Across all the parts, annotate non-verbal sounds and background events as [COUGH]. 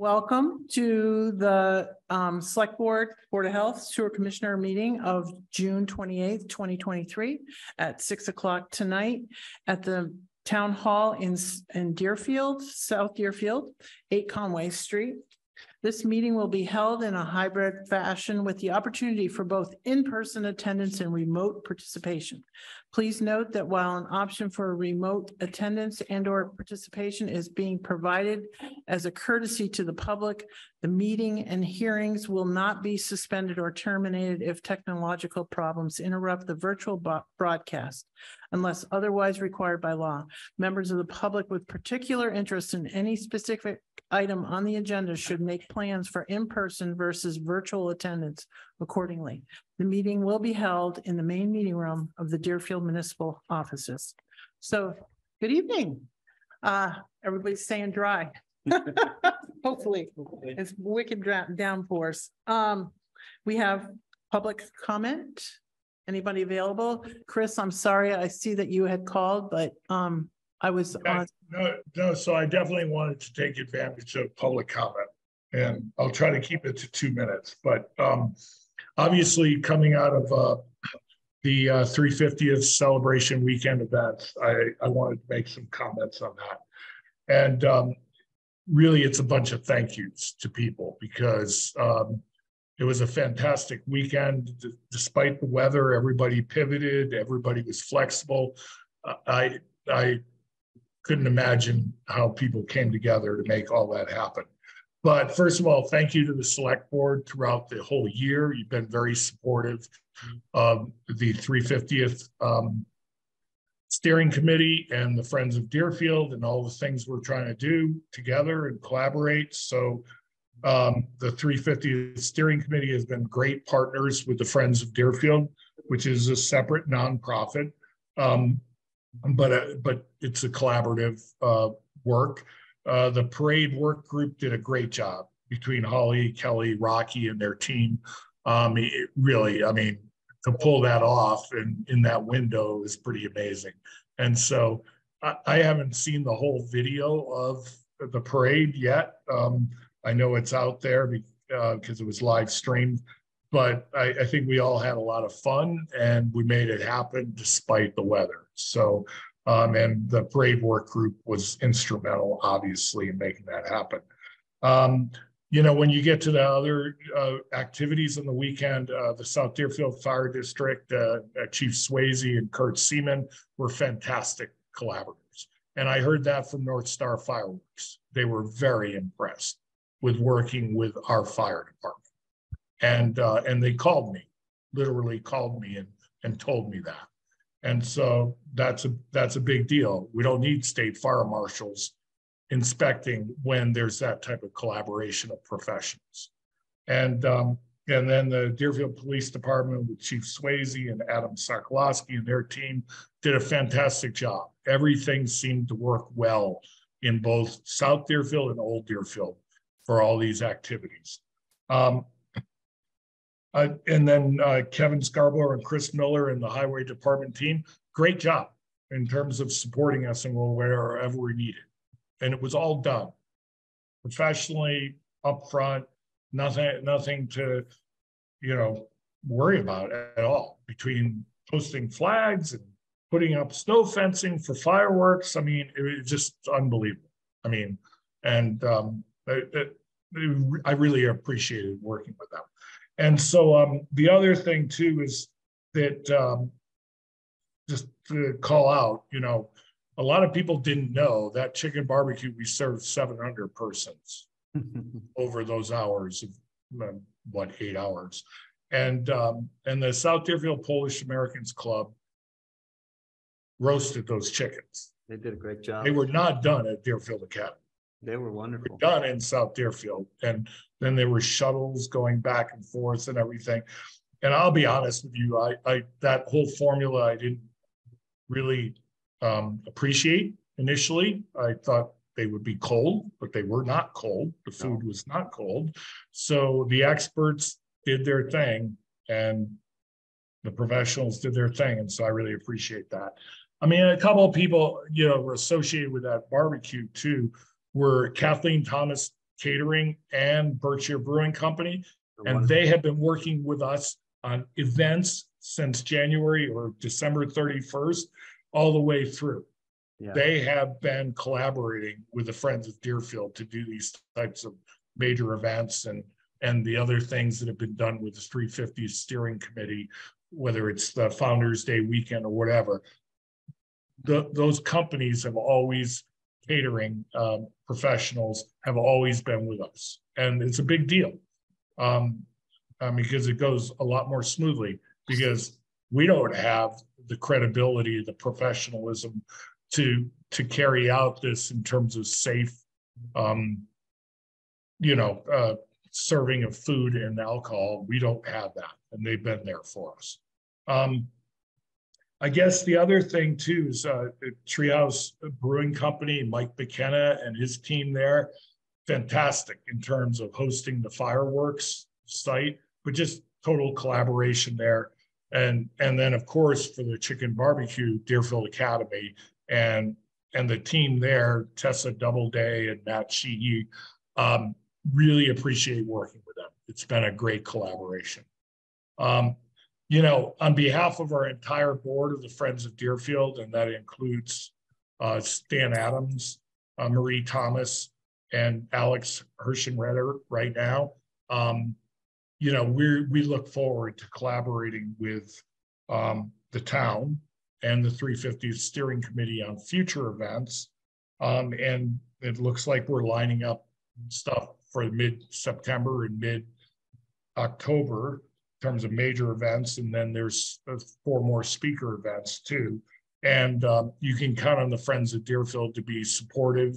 Welcome to the um Select Board Board of Health Sewer Commissioner meeting of June twenty-eighth, twenty twenty-three at six o'clock tonight at the Town Hall in in Deerfield, South Deerfield, eight Conway Street. This meeting will be held in a hybrid fashion with the opportunity for both in-person attendance and remote participation. Please note that while an option for remote attendance and or participation is being provided as a courtesy to the public, the meeting and hearings will not be suspended or terminated if technological problems interrupt the virtual broadcast unless otherwise required by law. Members of the public with particular interest in any specific item on the agenda should make plans for in-person versus virtual attendance accordingly. The meeting will be held in the main meeting room of the Deerfield Municipal Offices. So, good evening. Uh, everybody's staying dry. [LAUGHS] Hopefully, it's wicked downpours. Um, we have public comment. Anybody available? Chris, I'm sorry, I see that you had called, but um, I was on, No, no, so I definitely wanted to take advantage of public comment. And I'll try to keep it to two minutes, but um, obviously coming out of uh, the uh, 350th celebration weekend events, I, I wanted to make some comments on that. And um, really, it's a bunch of thank yous to people because um, it was a fantastic weekend. D- Despite the weather, everybody pivoted, everybody was flexible. Uh, I, I couldn't imagine how people came together to make all that happen. But first of all, thank you to the select board throughout the whole year. You've been very supportive of the 350th um, steering committee and the Friends of Deerfield and all the things we're trying to do together and collaborate. So um, the 350th steering committee has been great partners with the Friends of Deerfield, which is a separate nonprofit. Um, but uh, but it's a collaborative uh, work. Uh, the parade work group did a great job between Holly, Kelly, Rocky, and their team. Um, it really, I mean, to pull that off in in that window is pretty amazing. And so I, I haven't seen the whole video of the parade yet. Um, I know it's out there because it was live streamed but I, I think we all had a lot of fun and we made it happen despite the weather. So, um, and the parade work group was instrumental, obviously, in making that happen. Um, you know, when you get to the other uh, activities on the weekend, uh, the South Deerfield Fire District, uh, uh, Chief Swayze and Kurt Seaman were fantastic collaborators. And I heard that from North Star Fireworks. They were very impressed with working with our fire department. And, uh, and they called me, literally called me and, and told me that. And so that's a, that's a big deal. We don't need state fire marshals inspecting when there's that type of collaboration of professionals. And, um, and then the Deerfield Police Department with Chief Swayze and Adam Sokolowski and their team did a fantastic job. Everything seemed to work well in both South Deerfield and Old Deerfield for all these activities. Um, uh, and then uh, Kevin Scarborough and Chris Miller and the Highway Department team, great job in terms of supporting us and wherever we needed. And it was all done professionally, upfront, nothing, nothing to, you know, worry about at all between posting flags and putting up snow fencing for fireworks. I mean, it was just unbelievable. I mean, and um, it, it, I really appreciated working with them. And so um, the other thing too is that um, just to call out, you know, a lot of people didn't know that chicken barbecue we served 700 persons [LAUGHS] over those hours of um, what eight hours, and um, and the South Deerfield Polish Americans Club roasted those chickens. They did a great job. They were not done at Deerfield Academy They were wonderful. done in South Deerfield. And then there were shuttles going back and forth and everything. And I'll be honest with you, I, I, that whole formula, I didn't really um, appreciate initially. I thought they would be cold, but they were not cold. The food was not cold. So the experts did their thing and the professionals did their thing. And so I really appreciate that. I mean, a couple of people, you know, were associated with that barbecue too were Kathleen Thomas Catering and Berkshire Brewing Company. And Wonderful. they have been working with us on events since January or December thirty-first, all the way through. Yeah. They have been collaborating with the Friends of Deerfield to do these types of major events and, and the other things that have been done with the three fifty steering committee, whether it's the Founder's Day weekend or whatever. The, those companies have always catering, um, professionals have always been with us, and it's a big deal. Um, um, because it goes a lot more smoothly, because we don't have the credibility, the professionalism to, to carry out this in terms of safe, um, you know, uh, serving of food and alcohol. We don't have that, and they've been there for us. Um, I guess the other thing too is, uh, Treehouse Brewing Company, Mike McKenna and his team there. Fantastic in terms of hosting the fireworks site, but just total collaboration there. And, and then, of course, for the chicken barbecue, Deerfield Academy and, and the team there, Tessa Doubleday and Matt Sheehy. Um, really appreciate working with them. It's been a great collaboration. Um, you know, on behalf of our entire board of the Friends of Deerfield, and that includes uh, Stan Adams, uh, Marie Thomas, and Alex Hirschenretter right now. Um, you know, we're, we look forward to collaborating with um, the town and the 350 Steering Committee on future events. Um, and it looks like we're lining up stuff for mid-September and mid-October in terms of major events, and then there's uh, four more speaker events too. And um, you can count on the Friends of Deerfield to be supportive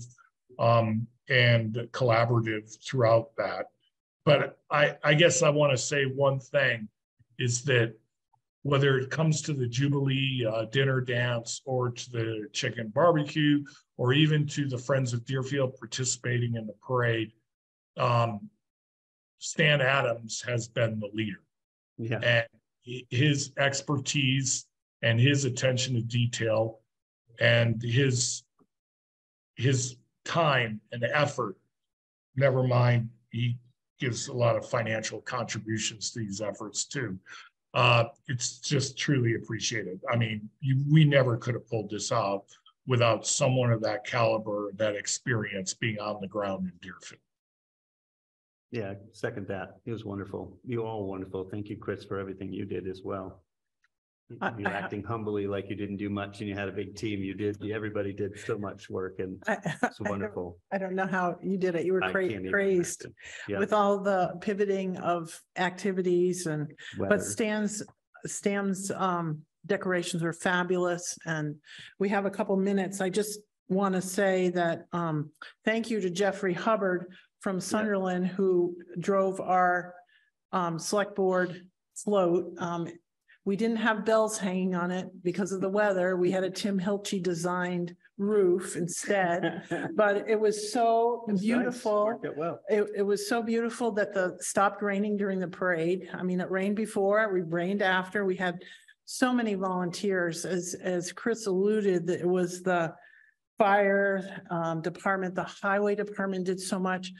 um, and collaborative throughout that. But I, I guess I want to say one thing is that whether it comes to the Jubilee uh, dinner dance or to the chicken barbecue, or even to the Friends of Deerfield participating in the parade, um, Stan Adams has been the leader Yeah, and his expertise and his attention to detail and his his time and effort never mind he gives a lot of financial contributions to these efforts too. Uh it's just truly appreciated. I mean you we never could have pulled this out without someone of that caliber that experience being on the ground in deerfield yeah, second that. It was wonderful. You all wonderful. Thank you, Chris, for everything you did as well. I- You're I acting humbly like you didn't do much and you had a big team. You did, everybody did so much work and I, [LAUGHS] it's I don't- wonderful. I don't know how you did it. You were I cra- can't even crazed imagine. Yeah, with all the pivoting of activities and weather. But Stan's, Stan's um decorations were fabulous and we have a couple minutes. I just want to say that um thank you to Jeffrey Hubbard from Sunderland who drove our um select board float. Um, we didn't have bells hanging on it because of the weather. We had a Tim Hilchey designed roof instead. [LAUGHS] But it was so nice. beautiful. Worked out well. It, it was so beautiful that the stopped raining during the parade. I mean, it rained before, we rained after. We had so many volunteers, as, as Chris alluded, that it was the fire um, department, the highway department did so much.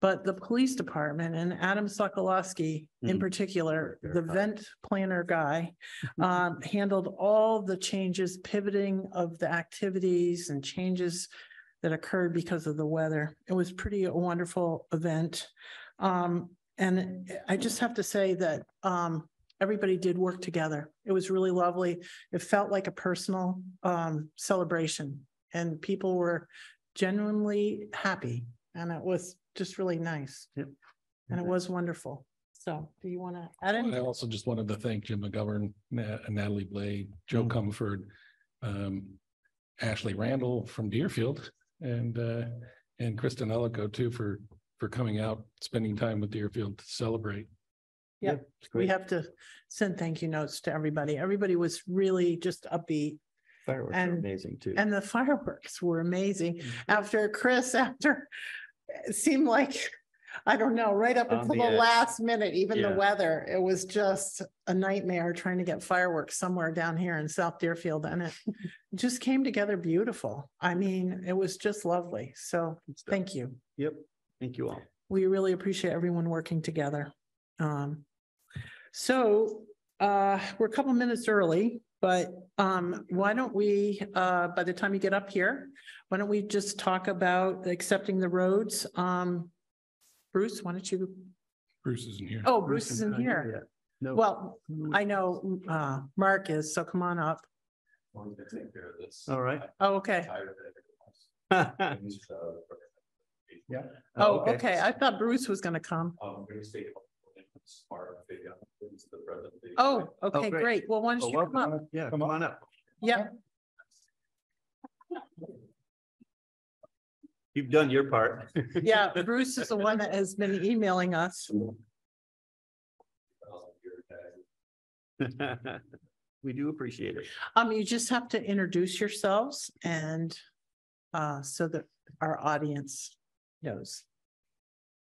But the police department and Adam Sokolowski in Mhm. particular, the hot. vent planner guy, um, handled all the changes, pivoting of the activities and changes that occurred because of the weather. It was pretty a wonderful event. Um, and I just have to say that, um, everybody did work together. It was really lovely. It felt like a personal, um, celebration and people were genuinely happy and it was just really nice. Yep. And it was wonderful. So do you want to add I also just wanted to thank Jim McGovern, Na- Natalie Blais, Jo Mm. Comerford, um, Ashley Randall from Deerfield and, uh, and Kristen Ellico too for, for coming out, spending time with Deerfield to celebrate. Yeah, it's We have to send thank you notes to everybody. Everybody was really just upbeat Fireworks are and- amazing too. and the fireworks were amazing. Mhm. After Chris, [LAUGHS] after, it seemed like, I don't know, right up On until the the edge. last minute, even the Yeah. weather, it was just a nightmare trying to get fireworks somewhere down here in South Deerfield and it [LAUGHS] just came together beautiful. I mean, it was just lovely. So thank you. Yep, thank you all. we really appreciate everyone working together. Um, so, uh, we're a couple minutes early, but, um, why don't we, uh, by the time you get up here, why don't we just talk about accepting the roads? Um, Bruce, why don't you, Bruce isn't here. oh, Bruce isn't here. yet. No. Well, I know, uh, Mark is, so come on up. All right. Oh, okay. Yeah. [LAUGHS] Oh, okay. I thought Bruce was gonna come. Um, we're gonna stay. Smart, figure out the president. Oh, okay, great. great. Well, why don't you come up? welcome. Yeah, come on up. Yeah, You've done your part. yeah. [LAUGHS] Bruce is the one that has been emailing us. [LAUGHS] We do appreciate it. Um, you just have to introduce yourselves and uh, so that our audience knows.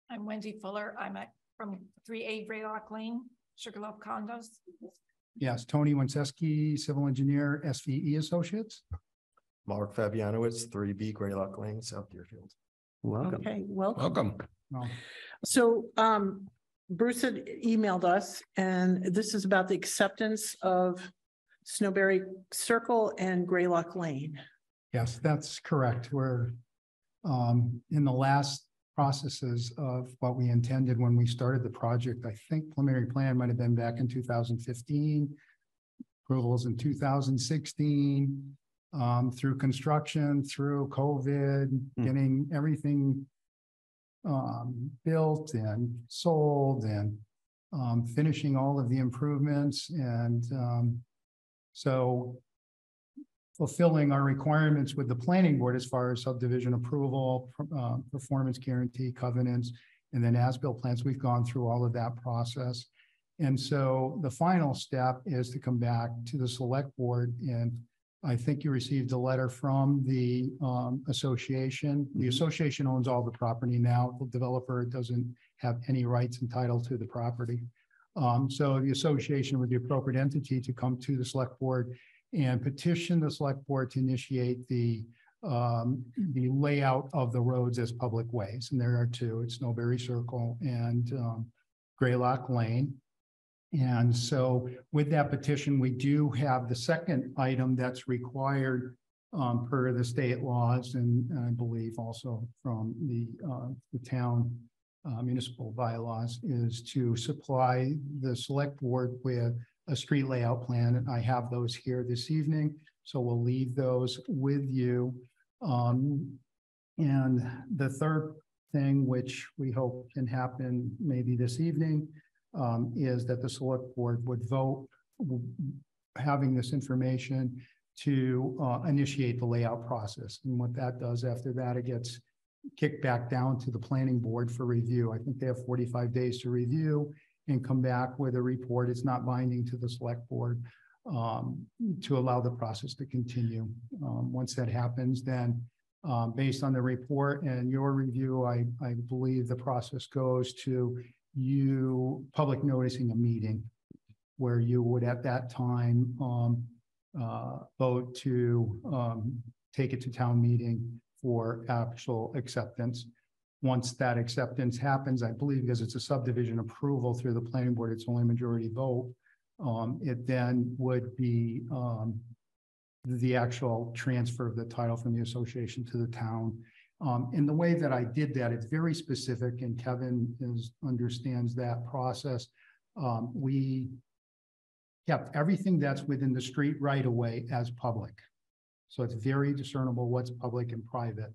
I'm Wendy Fuller. I'm at, from three A Graylock Lane, Sugarloaf Condos. Yes, Tony Wenceski, civil engineer, SVE Associates. Mark Fabianowitz, three B Graylock Lane, South Deerfield. Welcome. Okay, welcome. Welcome. Well, So um, Bruce had emailed us and this is about the acceptance of Snowberry Circle and Graylock Lane. Yes, that's correct. We're um, in the last processes of what we intended when we started the project. I think preliminary plan might have been back in two thousand fifteen. Approvals in two thousand sixteen, um, through construction, through COVID, Hmm. getting everything um, built and sold and um, finishing all of the improvements and um, so fulfilling our requirements with the planning board as far as subdivision approval, uh, performance guarantee covenants, and then as-built plans. We've gone through all of that process. And so the final step is to come back to the select board and I think you received a letter from the um, association. The association owns all the property now. The developer doesn't have any rights and title to the property. Um, so the association with the appropriate entity to come to the select board and petition the select board to initiate the um, the layout of the roads as public ways. And there are two, it's Snowberry Circle and um, Graylock Lane. And so with that petition, we do have the second item that's required um, per the state laws and and I believe also from the uh, the town uh, municipal bylaws is to supply the select board with a street layout plan. And I have those here this evening, so we'll leave those with you. Um, and the third thing, which we hope can happen maybe this evening, um, is that the select board would vote having this information to uh, initiate the layout process. And what that does after that, it gets kicked back down to the planning board for review. I think they have forty-five days to review and come back with a report. It's not binding to the select board um, to allow the process to continue. Um, once that happens, then um, based on the report and your review, I, I believe the process goes to you public noticing a meeting where you would at that time um, uh, vote to um, take it to town meeting for actual acceptance. Once that acceptance happens, I believe because it's a subdivision approval through the planning board, it's only majority vote. Um, it then would be um, the actual transfer of the title from the association to the town. Um, and the way that I did that, it's very specific and Kevin is, understands that process. Um, we kept everything that's within the street right away as public. So it's very discernible what's public and private.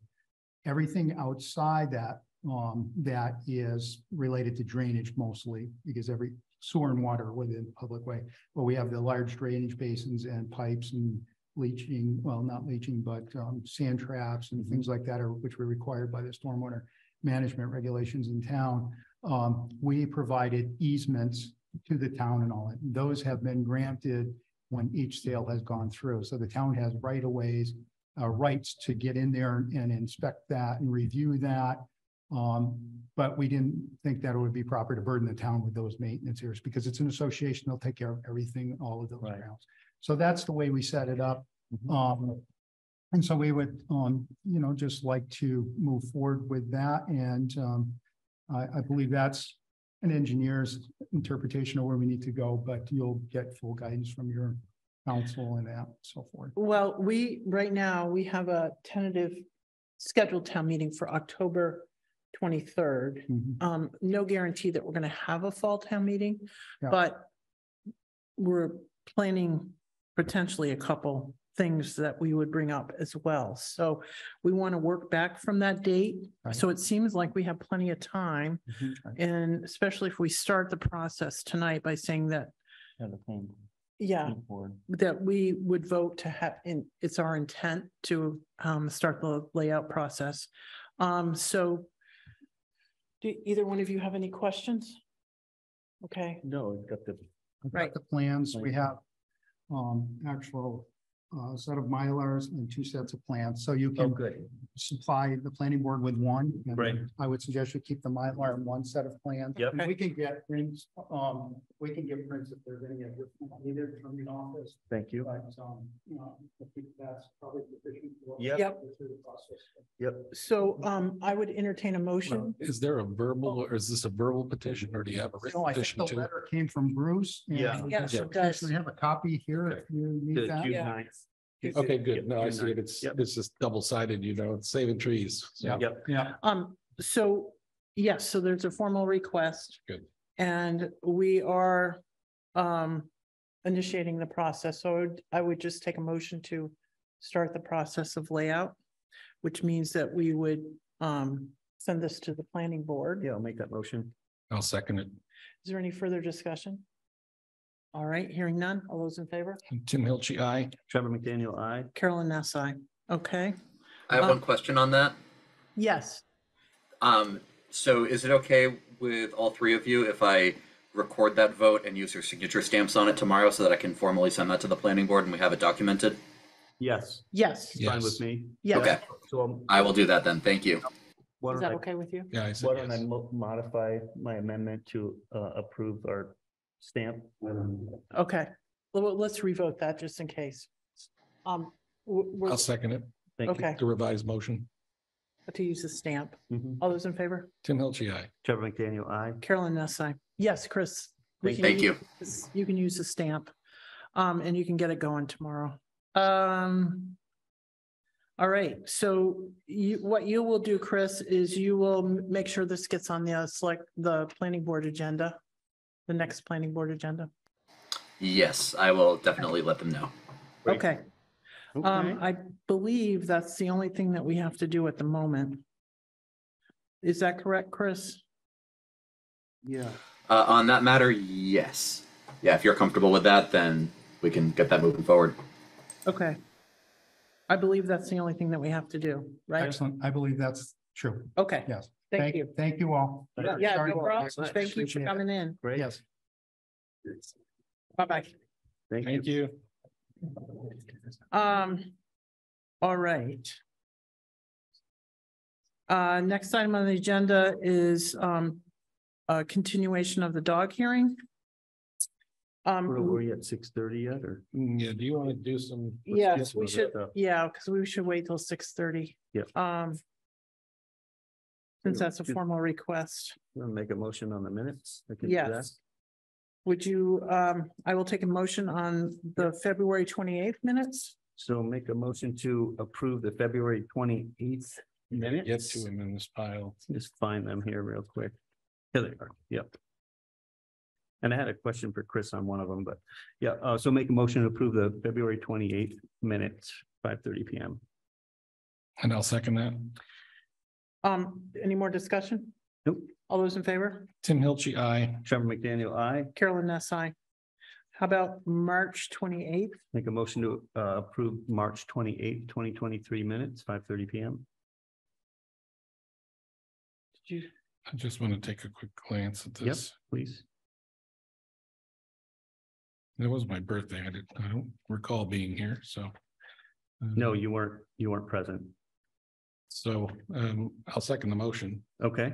Everything outside that, um, that is related to drainage mostly, because every sewer and water within public way. But we have the large drainage basins and pipes and leaching, well, not leaching, but, um, sand traps and things like that are, which were required by the stormwater management regulations in town. Um, we provided easements to the town and all that. Those have been granted when each sale has gone through. So the town has right of ways, uh, rights to get in there and inspect that and review that. Um, but we didn't think that it would be proper to burden the town with those maintenance areas because it's an association. They'll take care of everything, all of those Right. grounds. So that's the way we set it up. Um, and so we would, um, you know, just like to move forward with that and, um, I, I believe that's an engineer's interpretation of where we need to go, but you'll get full guidance from your counsel and that, so forth. Well, we, right now, we have a tentative scheduled town meeting for October twenty-third. Mhm. Um, no guarantee that we're gonna have a fall town meeting, Yeah. but we're planning potentially a couple things that we would bring up as well. So we want to work back from that date. Right. So it seems like we have plenty of time. And especially if we start the process tonight by saying that, yeah, that we would vote to have, and it's our intent to um start the layout process. Um, so do either one of you have any questions? Okay, No, I've got the, I've got Right. The plans, we have, um, actual, uh, set of Mylars and two sets of plans, so you oh, can good. supply the planning board with one. and Right. I would suggest you keep the Mylar in one set of plans. Yep. And We can get prints, um, we can get prints if there's any additional needed from the office, Thank you. but, um, you know, I think that's probably sufficient. for- Yep. Yep. Through the process. So um I would entertain a motion. Is there a verbal, or is this a verbal petition, or do you have a written No, I think petition the too? letter came from Bruce. and Yeah. we Yes, can it does. potentially Have a copy here if you The need that. June Yeah. Ninth. Okay, good. No, I see it. It's, Yep. it's just double sided, you know, it's saving trees. Yeah. Yep. Yeah. Um, so, yes, so there's a formal request. Good. And we are um initiating the process. So I would, I would just take a motion to start the process of layout, which means that we would um send this to the planning board. Yeah, I'll make that motion. I'll second it. Is there any further discussion? All right, hearing none. All those in favor? Tim Hilchey, I. Trevor McDaniel, I. Carolyn Ness, aye. Okay, I have Um, one question on that. yes, Um, so is it okay with all three of you if I record that vote and use your signature stamps on it tomorrow so that I can formally send that to the planning board and we have it documented? Yes, yes, Yeah. fine Yes. with me. yes. Okay, So um, I will do that then. Thank you. why Is don't that I, okay with you? Yeah, I said why don't I yes. mo- modify my amendment to uh approve our stamp? Okay, well, let's revote that just in case. Um, w- we're, I'll second it. Thank you. okay, The revised motion. to use the stamp. Mhm. All those in favor? Tim Hilchey, I. Trevor McDaniel, I. Carolyn Ness, aye. Yes, Chris. we Thank can Thank you. use- You can use the stamp. Um, and you can get it going tomorrow. Um. All right, so you, what you will do, Chris, is you will m- make sure this gets on the uh, select, the planning board agenda. The next planning board agenda. Yes, I will definitely let them know. Great. Okay, Okay. um, I believe that's the only thing that we have to do at the moment. Is that correct, Chris? Yeah. Uh, on that matter, yes. Yeah, if you're comfortable with that, then we can get that moving forward. Okay. I believe that's the only thing that we have to do, right? Excellent. I believe that's true. Okay, Yes. Thank you. Thank you all. Yeah, Yeah, Sorry no about problem. that. Thank you for coming in. Great. Yes. Bye-bye. Thank you. Thank you. Um, all right. Uh, next item on the agenda is, um, a continuation of the dog hearing. Were Um, we at six thirty yet or? Mm, Yeah, do you want to do some? yes, we should, stuff. yeah, because we should wait till six thirty. Yep. Um, since that's a formal request. Wanna make a motion on the minutes? I can do that. Yes. Would you, um, I will take a motion on the February twenty-eighth minutes. So make a motion to approve the February twenty-eighth minutes. Get to him in this pile. Just find them here real quick. Here they are, yep. And I had a question for Chris on one of them, but yeah, uh, so make a motion to approve the February twenty-eighth minutes, five thirty P M. And I'll second that. Um, any more discussion? Nope. All those in favor? Tim Hilchey, I. Trevor McDaniel, I Carolyn Ness, I. How about March twenty-eighth? make a motion to uh approve March twenty-eighth, twenty twenty-three minutes, five thirty P M. Did you, I just want to take a quick glance at Yep, this. please. It was my birthday. I didn't, I don't recall being here, so. No, um, you weren't, you weren't present. So, um, I'll second the motion. Okay,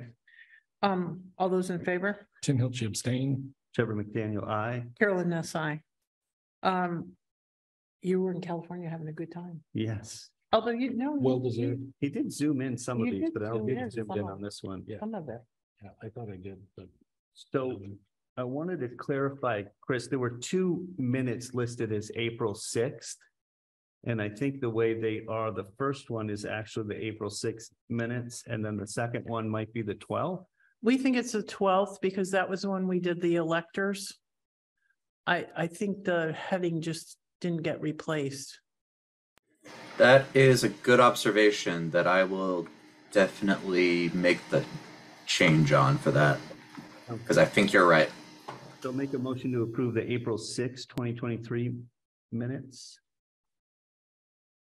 um, all those in favor? Tim Hilchey abstain. Trevor McDaniel, I. Carolyn Ness, I. Um, you were in California having a good time. Yes, Although you know. Well deserved. he did zoom in some of You these, did but I don't zoom think in zoomed in some on this one. Yeah. Some of it. Yeah, I thought I did, but. So I wanted to clarify, Chris, there were two minutes listed as April sixth. And I think the way they are, the first one is actually the April sixth minutes, and then the second one might be the twelfth. We think it's the twelfth because that was when we did the electors. I, I think the heading just didn't get replaced. That is a good observation that I will definitely make the change on for that because I think you're right. So make a motion to approve the April sixth, twenty twenty-three minutes.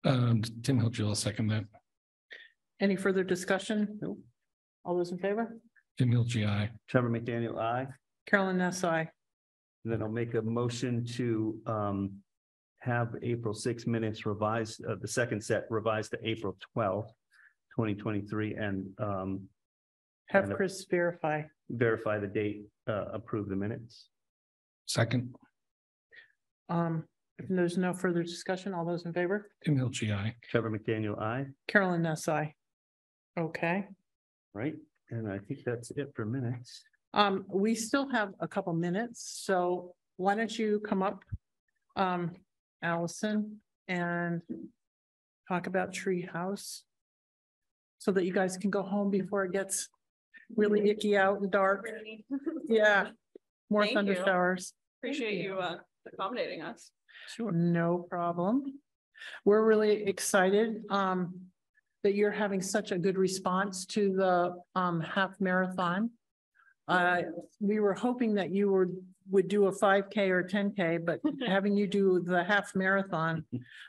Um, Tim Hilger, I'll second that. Any further discussion? Nope. All those in favor? Tim Hilger, aye. Trevor McDaniel, aye. Carolyn Ness, I. Then I'll make a motion to um have April six minutes revised, uh, the second set revised to April twelfth, twenty twenty-three, and um Have And- Chris verify. verify the date, uh, approve the minutes. Second, Um, if there's no further discussion, all those in favor? Tim Hilger, aye. Trevor McDaniel, aye, Carolyn Ness, I. Okay. right? And I think that's it for minutes. Um, we still have a couple minutes, so why don't you come up, um, Allison, and talk about Tree House so that you guys can go home before it gets really icky out and dark. Yeah, [LAUGHS] more Thank thunder you. showers. Appreciate you uh accommodating us. Sure. No problem. We're really excited um that you're having such a good response to the um half marathon. Uh, we were hoping that you would would do a five K or ten K, but [LAUGHS] having you do the half marathon,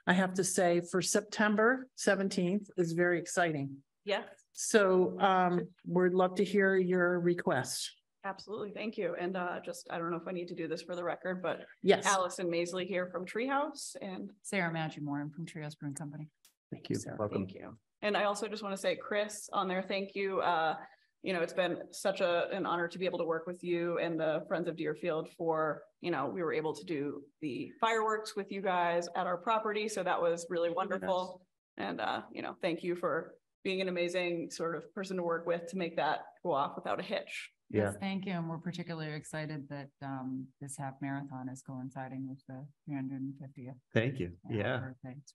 I have to say for September seventeenth is very exciting. Yes, So um, we'd love to hear your request. Absolutely. Thank you. And uh just, I don't know if I need to do this for the record, but Yes. Allison Maisley here from Treehouse and Sarah Maggie-Moore from Trios Brewing Company. Thank you. Sarah, Welcome. thank you. And I also just want to say, Chris, on there, thank you. Uh, you know, it's been such a, an honor to be able to work with you and the Friends of Deerfield for, you know, we were able to do the fireworks with you guys at our property. So that was really wonderful. And uh, you know, thank you for being an amazing sort of person to work with to make that go off without a hitch. Yeah, Yes, thank you. And we're particularly excited that um this half marathon is coinciding with the three hundred and fiftieth. thank you. Yeah,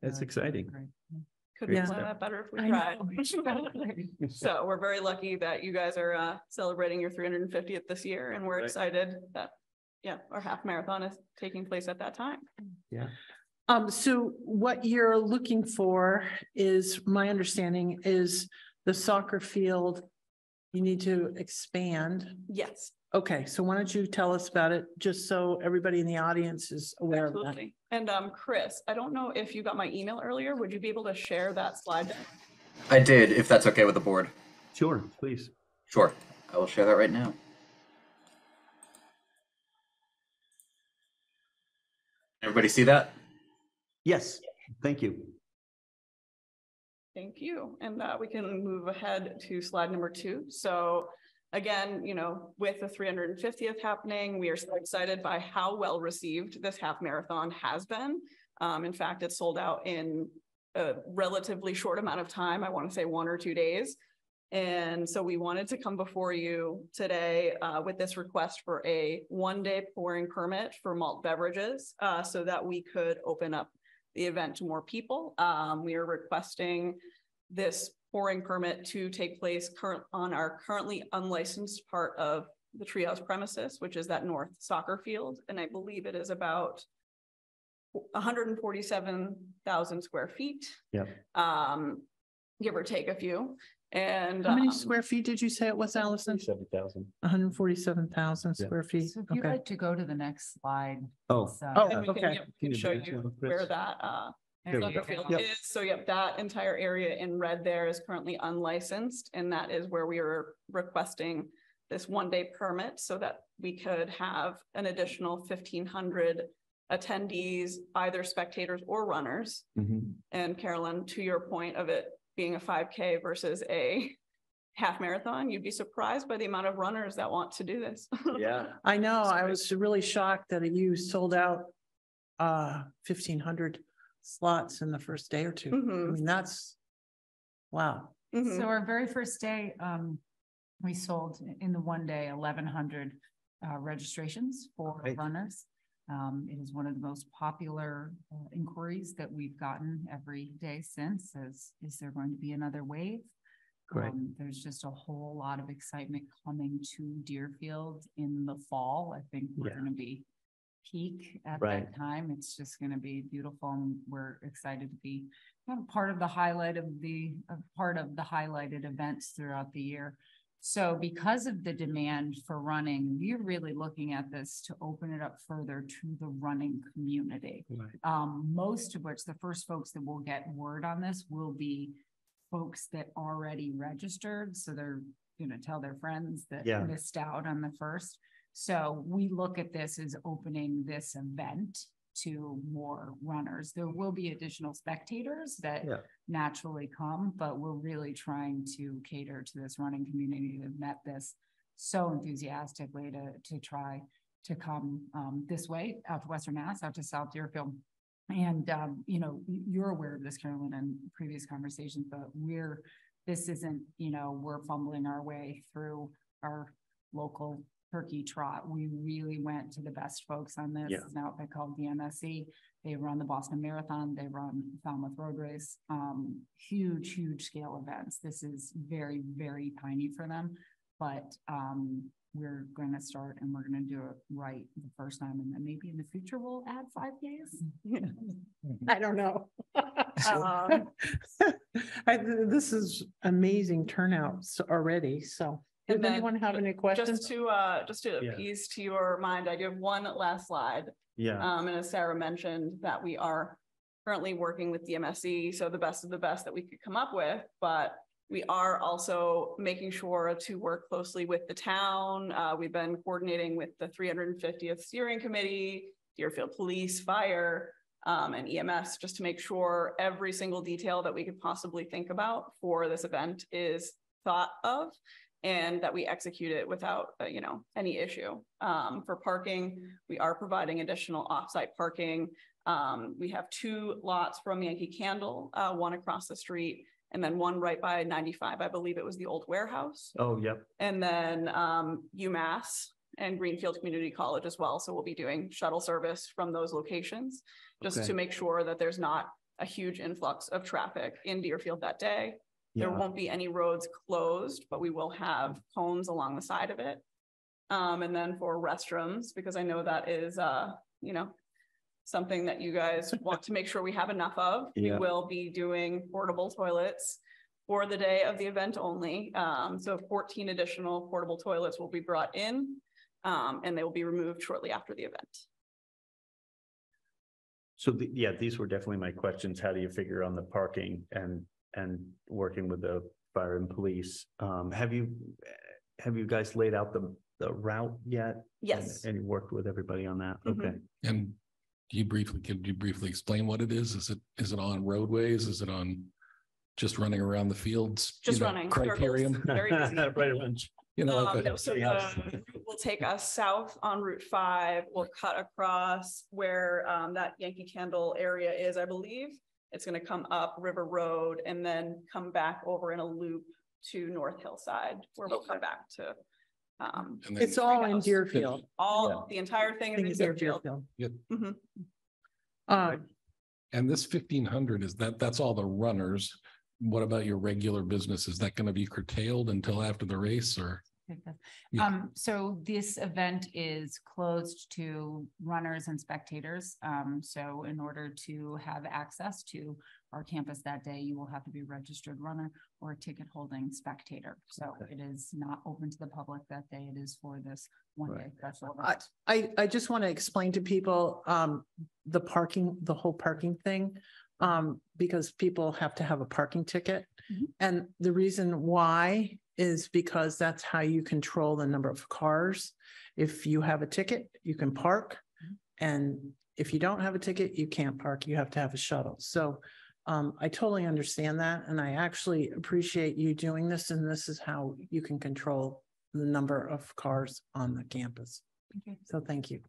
That's exciting. Couldn't Yeah. plan that better if we tried. [LAUGHS] So we're very lucky that you guys are uh celebrating your three hundred and fiftieth this year and we're Right. excited that, yeah, our half marathon is taking place at that time. Yeah. Um, so what you're looking for is, my understanding is the soccer field. You need to expand. Yes, Okay, so why don't you tell us about it, just so everybody in the audience is aware of that? absolutely. And um, Chris, I don't know if you got my email earlier. Would you be able to share that slide? deck? I did, if that's okay with the board. sure, please. Sure, I will share that right now. Everybody see that? Yes, thank you. Thank you. And uh, we can move ahead to slide number two. So again, you know, with the three hundred and fiftieth happening, we are so excited by how well received this half marathon has been. Um, in fact, it sold out in a relatively short amount of time. I want to say one or two days. And so we wanted to come before you today uh, with this request for a one-day pouring permit for malt beverages uh, so that we could open up the event to more people. Um, we are requesting this pouring permit to take place current on our currently unlicensed part of the treehouse premises, which is that north soccer field. And I believe it is about hundred and forty-seven thousand square feet. Yep. Um, give or take a few. And How many um, square feet did you say it was, Allison? Seven thousand. hundred and forty-seven thousand Yeah. square feet. So if you'd Okay. like to go to the next slide. Oh, so- Oh, and we can, okay. yeah, we Can can you show advance you one, where Chris? that uh There you soccer go. field Yep. is. So yep, that entire area in red there is currently unlicensed and that is where we are requesting this one day permit so that we could have an additional fifteen hundred attendees, either spectators or runners. Mhm. And Carolyn, to your point of it being a five K versus a half marathon, you'd be surprised by the amount of runners that want to do this. [LAUGHS] yeah, I know, I was really shocked that you sold out uh fifteen hundred slots in the first day or two. I Mhm. mean, that's wow. Mhm. So our very first day, um, we sold in the one day eleven hundred uh registrations for Right. runners. Um, it is one of the most popular uh, inquiries that we've gotten every day since, is, is there going to be another wave? Great. Um, there's just a whole lot of excitement coming to Deerfield in the fall. I think we're Yeah. gonna be peak at Right. that time. It's just gonna be beautiful and we're excited to be kind of part of the highlight of the, of part of the highlighted events throughout the year. So because of the demand for running, we're really looking at this to open it up further to the running community. Right. Um, most of which, the first folks that will get word on this will be folks that already registered, so they're gonna tell their friends that Yeah. missed out on the first. So we look at this as opening this event to more runners. There will be additional spectators that Yeah. naturally come, but we're really trying to cater to this running community that met this so enthusiastically to, to try to come, um, this way, out to Western Mass, out to South Deerfield. And, um, you know, you're aware of this, Carolyn, in previous conversations, but we're, this isn't, you know, we're fumbling our way through our local turkey trot. We really went to the best folks on this. Yeah. It's an outfit called the MSC. They run the Boston Marathon, they run Falmouth Road Race, um, huge, huge scale events. This is very, very tiny for them. But, um, we're gonna start and we're gonna do it right the first time and then maybe in the future we'll add five days. [LAUGHS] I don't know. Um, [LAUGHS] I, this is amazing turnouts already, so. Does And then anyone have any questions? Just to, uh, just to Yeah. appease to your mind, I do have one last slide. Yeah, Um, and as Sarah mentioned, that we are currently working with DMSE, so the best of the best that we could come up with, but we are also making sure to work closely with the town. Uh, we've been coordinating with the three hundred and fiftieth steering committee, Deerfield Police, Fire, um, and EMS, just to make sure every single detail that we could possibly think about for this event is thought of and that we execute it without, uh, you know, any issue. Um, for parking, we are providing additional offsite parking. Um, we have two lots from Yankee Candle, uh, one across the street and then one right by ninety-five. I believe it was the old warehouse. oh, yep, And then um UMass and Greenfield Community College as well. So we'll be doing shuttle service from those locations. Just Okay. to make sure that there's not a huge influx of traffic in Deerfield that day. There won't be any roads closed, but we will have cones along the side of it. Um, and then for restrooms, because I know that is uh, you know, something that you guys [LAUGHS] want to make sure we have enough of. We will be doing portable toilets for the day of the event only. Um, so fourteen additional portable toilets will be brought in. Um, and they will be removed shortly after the event. so the, yeah, these were definitely my questions. How do you figure on the parking and, and working with the fire and police? Um, have you, have you guys laid out the, the route yet? Yes. And and you worked with everybody on that? Mhm. Okay. And you briefly, can you briefly explain what it is? Is it, is it on roadways? Is it on just running around the fields? you Just know, running circles. Criterium, Very [LAUGHS] easy. Right around. you know, like Um, the- so the Yeah. route will take us south on Route five, we'll cut across where um that Yankee Candle area is, I believe. It's gonna come up River Road and then come back over in a loop to North Hillside, where we'll come back to. Um, and then- It's all in Deerfield. all, the entire thing is in Things are Deerfield. Mhm. Uh, And this fifteen hundred is that, that's all the runners. What about your regular business? Is that gonna be curtailed until after the race or? Take that. Yeah. Um, so this event is closed to runners and spectators. Um, so in order to have access to our campus that day, you will have to be a registered runner or a ticket holding spectator. So Okay. it is not open to the public that day. It is for this one day Right. special I, event. I, I just want to explain to people, um, the parking, the whole parking thing. Um, because people have to have a parking ticket. Mhm. And the reason why is because that's how you control the number of cars. If you have a ticket, you can park. And if you don't have a ticket, you can't park. You have to have a shuttle. So um, I totally understand that. And I actually appreciate you doing this. And this is how you can control the number of cars on the campus. Okay. So thank you.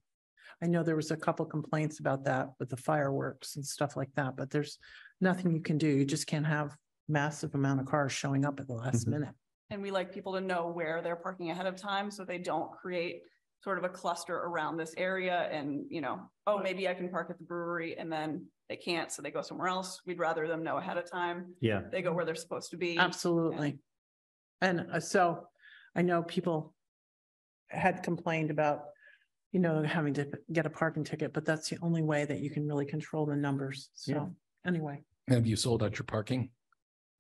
I know there was a couple complaints about that with the fireworks and stuff like that, but there's nothing you can do. You just can't have massive amount of cars showing up at the last Mhm. minute. And we like people to know where they're parking ahead of time, so they don't create sort of a cluster around this area and, you know, oh, maybe I can park at the brewery and then they can't, so they go somewhere else. We'd rather them know ahead of time. Yeah, They go where they're supposed to be. Absolutely. And uh, so I know people had complained about, you know, having to get a parking ticket, but that's the only way that you can really control the numbers. Yeah. So anyway, Have you sold out your parking?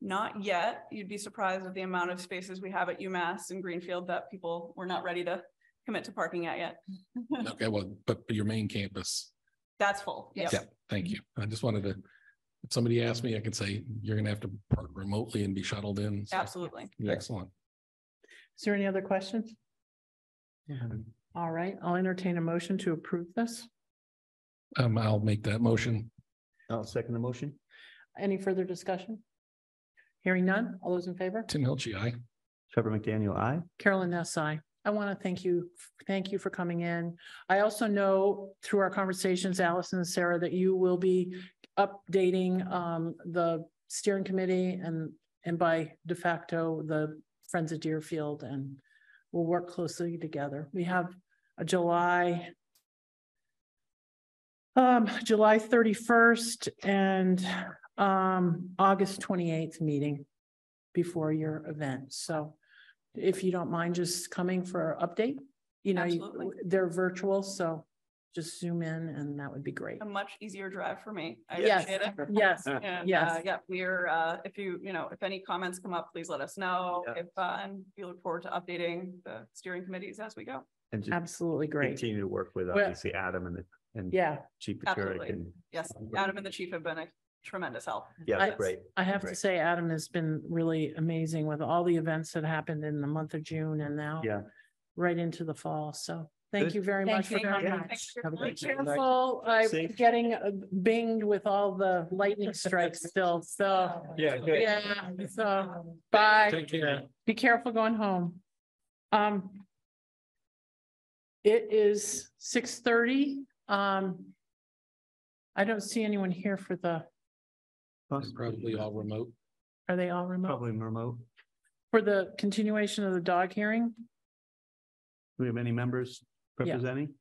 Not yet. You'd be surprised at the amount of spaces we have at UMass and Greenfield that people were not ready to commit to parking at yet. [LAUGHS] Okay, well, but but your main campus. That's full. Yes. Yeah, thank you. I just wanted to, if somebody asked me, I could say, you're gonna have to park remotely and be shuttled in. So, Absolutely. Excellent. is there any other questions? Yeah. All right, I'll entertain a motion to approve this. Um, I'll make that motion. I'll second the motion. Any further discussion? Hearing none, all those in favor? Tim Hilchey, aye. Trevor McDaniel, aye. Carolyn Ness, aye. I want to thank you, thank you for coming in. I also know through our conversations, Allison and Sarah, that you will be updating um the steering committee and and by de facto, the Friends of Deerfield and we'll work closely together. We have a July um, July thirty-first and um, August twenty-eighth meeting before your event. So if you don't mind just coming for an update, you know, you- they're virtual, so just zoom in and that would be great. A much easier drive for me. I Yes, appreciate it. [LAUGHS] yes, And, yes. uh, yeah, we're, uh, if you, you know, if any comments come up, please let us know. Yeah. If, uh, and we look forward to updating the steering committees as we go. And just Absolutely great. continue to work with Well- obviously Adam and the, and Yeah, Chief Patrick Absolutely. and. Yes, Adam and the chief have been a tremendous help. Yeah, I- great. I have to Great. say Adam has been really amazing with all the events that happened in the month of June and now Yeah. right into the fall. So thank Good. you very Thank much for you very coming. much. Thanks for Have a your Be great time. careful, I'm Safe. getting uh, binged with all the lightning strikes still, so, Yeah, good. yeah, so, bye. Take care. Be careful going home. Um. It is six thirty, um. I don't see anyone here for the, It's Probably all remote. are they all remote? Probably remote. For the continuation of the dog hearing? Do we have any members Yeah. representing?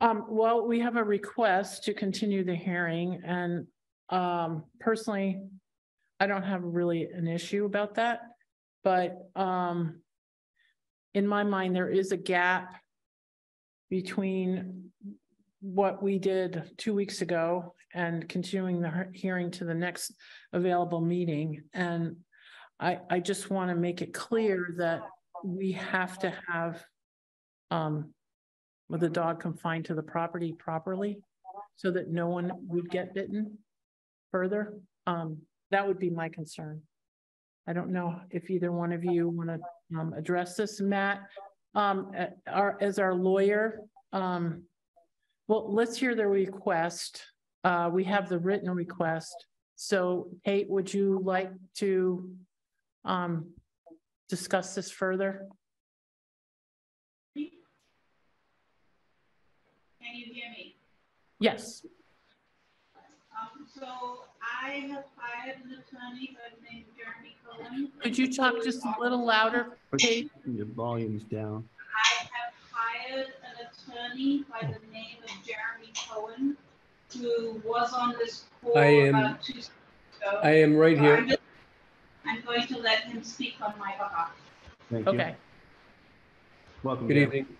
Um, well, we have a request to continue the hearing and, um, personally, I don't have really an issue about that, but, um, in my mind, there is a gap between what we did two weeks ago and continuing the hearing to the next available meeting. And I, I just want to make it clear that we have to have, um, with the dog confined to the property properly so that no one would get bitten further. Um, that would be my concern. I don't know if either one of you want to, um, address this, Matt. Um, our, as our lawyer, um, well, let's hear the request. Uh, we have the written request. So Kate, would you like to, um, discuss this further? Can you hear me? Yes. Um, so I have hired an attorney by the name of Jeremy Cohen. Could you talk just a little louder, Kate? Your volume's down. I have hired an attorney by the name of Jeremy Cohen, who was on this call I am- about two weeks ago. I am right So here. I'm just- I'm going to let him speak on my behalf. Thank you. Okay, Welcome. Good Jeremy. evening.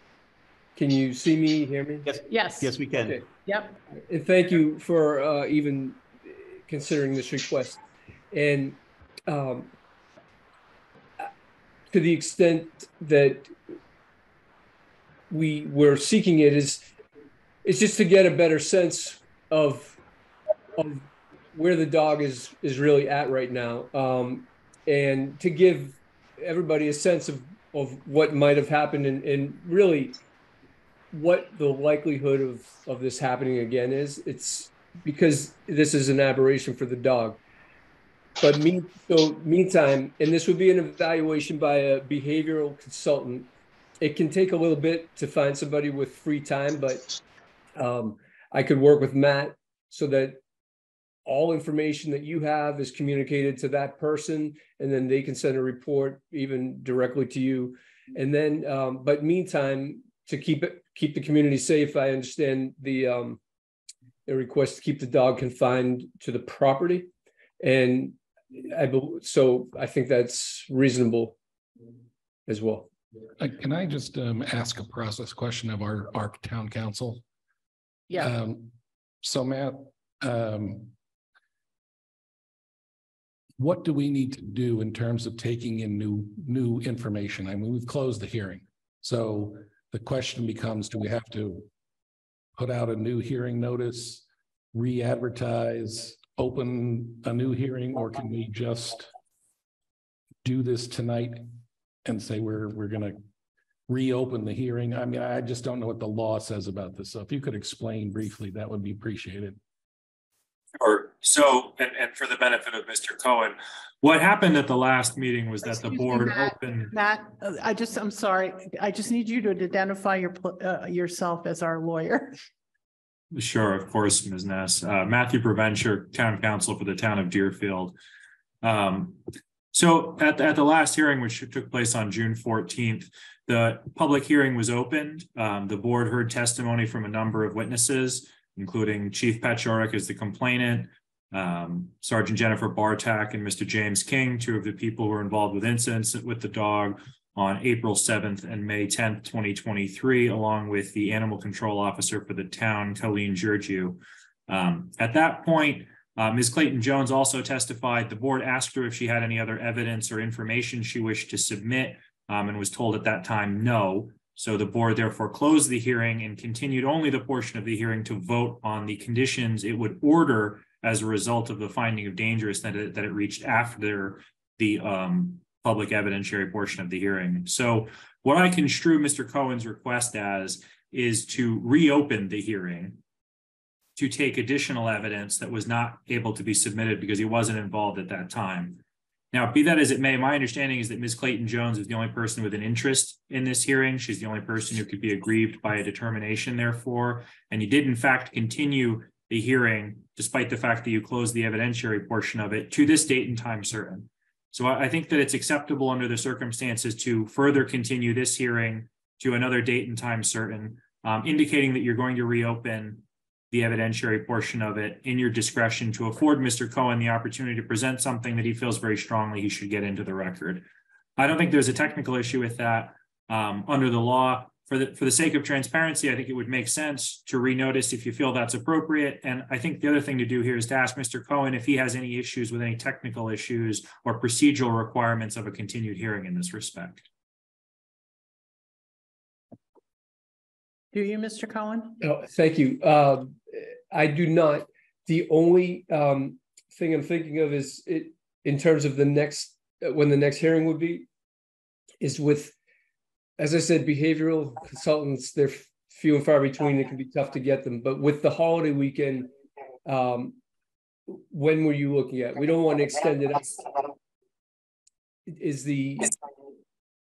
Can you see me, hear me? Yes, yes. yes, we can. Okay. Yep, And thank you for uh, even considering this request. And um, to the extent that we were seeking it is, it's just to get a better sense of, of where the dog is, is really at right now. Um, and to give everybody a sense of, of what might have happened and, and really what the likelihood of, of this happening again is. It's because this is an aberration for the dog. But me, so meantime, and this would be an evaluation by a behavioral consultant. It can take a little bit to find somebody with free time, but um, I could work with Matt so that all information that you have is communicated to that person, and then they can send a report even directly to you. And then, um, but meantime, to keep it, keep the community safe, I understand the, um, the request to keep the dog confined to the property. And I, so I think that's reasonable as well. Uh, Can I just um ask a process question of our our town counsel? Yeah, Um, so Matt, um. What do we need to do in terms of taking in new, new information? I mean, we've closed the hearing. So the question becomes, do we have to? Put out a new hearing notice, re-advertise, open a new hearing, or can we just? Do this tonight and say we're, we're gonna reopen the hearing. I mean, I just don't know what the law says about this. So if you could explain briefly, that would be appreciated. Sure. so, and, and for the benefit of Mr. Cohen, what happened at the last meeting was that the Excuse me, board Matt. opened. Matt, I just, I'm sorry. I just need you to identify your, uh, yourself as our lawyer. Sure, of course, Ms. Ness. Uh, Matthew Provencher, Town Counsel for the Town of Deerfield. Um, so at, the- at the last hearing, which took place on June fourteenth, the public hearing was opened. Um, the board heard testimony from a number of witnesses, including Chief Paciorek as the complainant, um, Sergeant Jennifer Bartak and Mr. James King, two of the people who were involved with incidents with the dog on April seventh and May tenth, twenty twenty-three, along with the animal control officer for the town, Colleen Georgiou. Um, at that point, uh, Ms. Clayton Jones also testified. The board asked her if she had any other evidence or information she wished to submit, um, and was told at that time, no. So the board therefore closed the hearing and continued only the portion of the hearing to vote on the conditions it would order as a result of the finding of dangerous that it, that it reached after the, um, public evidentiary portion of the hearing. So what I construe Mr. Cohen's request as is to reopen the hearing to take additional evidence that was not able to be submitted because he wasn't involved at that time. Now, be that as it may, my understanding is that Ms. Clayton Jones is the only person with an interest in this hearing. She's the only person who could be aggrieved by a determination therefore. And you did in fact continue the hearing despite the fact that you closed the evidentiary portion of it to this date and time certain. So I, think that it's acceptable under the circumstances to further continue this hearing to another date and time certain, um, indicating that you're going to reopen the evidentiary portion of it in your discretion to afford Mr. Cohen the opportunity to present something that he feels very strongly he should get into the record. I don't think there's a technical issue with that. Um, under the law, for the, for the sake of transparency, I think it would make sense to renotice if you feel that's appropriate. And I think the other thing to do here is to ask Mr. Cohen if he has any issues with any technical issues or procedural requirements of a continued hearing in this respect. Do you, Mr. Cohen? Oh, thank you. Um, I do not. The only um thing I'm thinking of is it in terms of the next, when the next hearing would be. Is with, as I said, behavioral consultants, they're few and far between. It can be tough to get them, but with the holiday weekend. Um, when were you looking at? We don't want to extend it. out. Is the,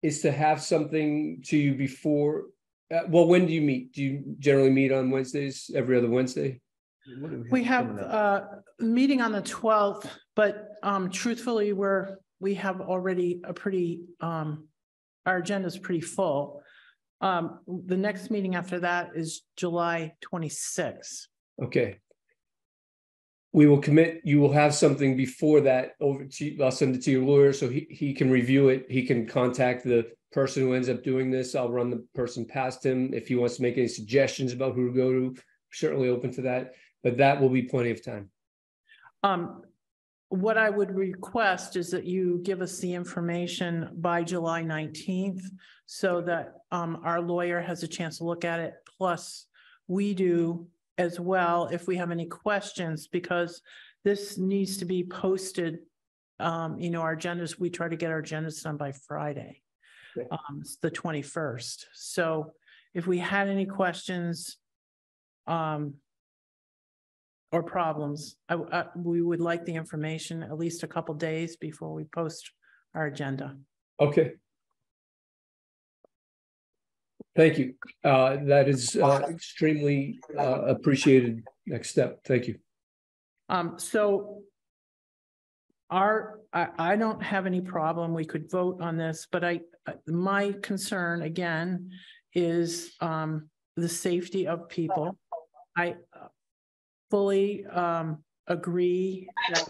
is to have something to you before, uh, well, when do you meet? Do you generally meet on Wednesdays, every other Wednesday? We have uh, a meeting on the twelfth, but um, truthfully, we're, we have already a pretty, um, our agenda is pretty full. Um, the next meeting after that is July twenty-sixth. Okay. We will commit, you will have something before that over to, I'll send it to your lawyer so he, he can review it. He can contact the person who ends up doing this. I'll run the person past him. If he wants to make any suggestions about who to go to, certainly open to that, but that will be plenty of time. Um, what I would request is that you give us the information by July nineteenth so that um, our lawyer has a chance to look at it, plus we do as well if we have any questions, because this needs to be posted. Um, you know, our agendas, we try to get our agendas done by Friday. Um, the twenty-first. So if we had any questions, um, or problems, I, I, we would like the information at least a couple days before we post our agenda. Okay. Thank you. Uh, that is uh, extremely uh, appreciated next step. Thank you. Um, so our, I, I don't have any problem. We could vote on this, but I, uh, my concern again is, um, the safety of people. I fully, um, agree that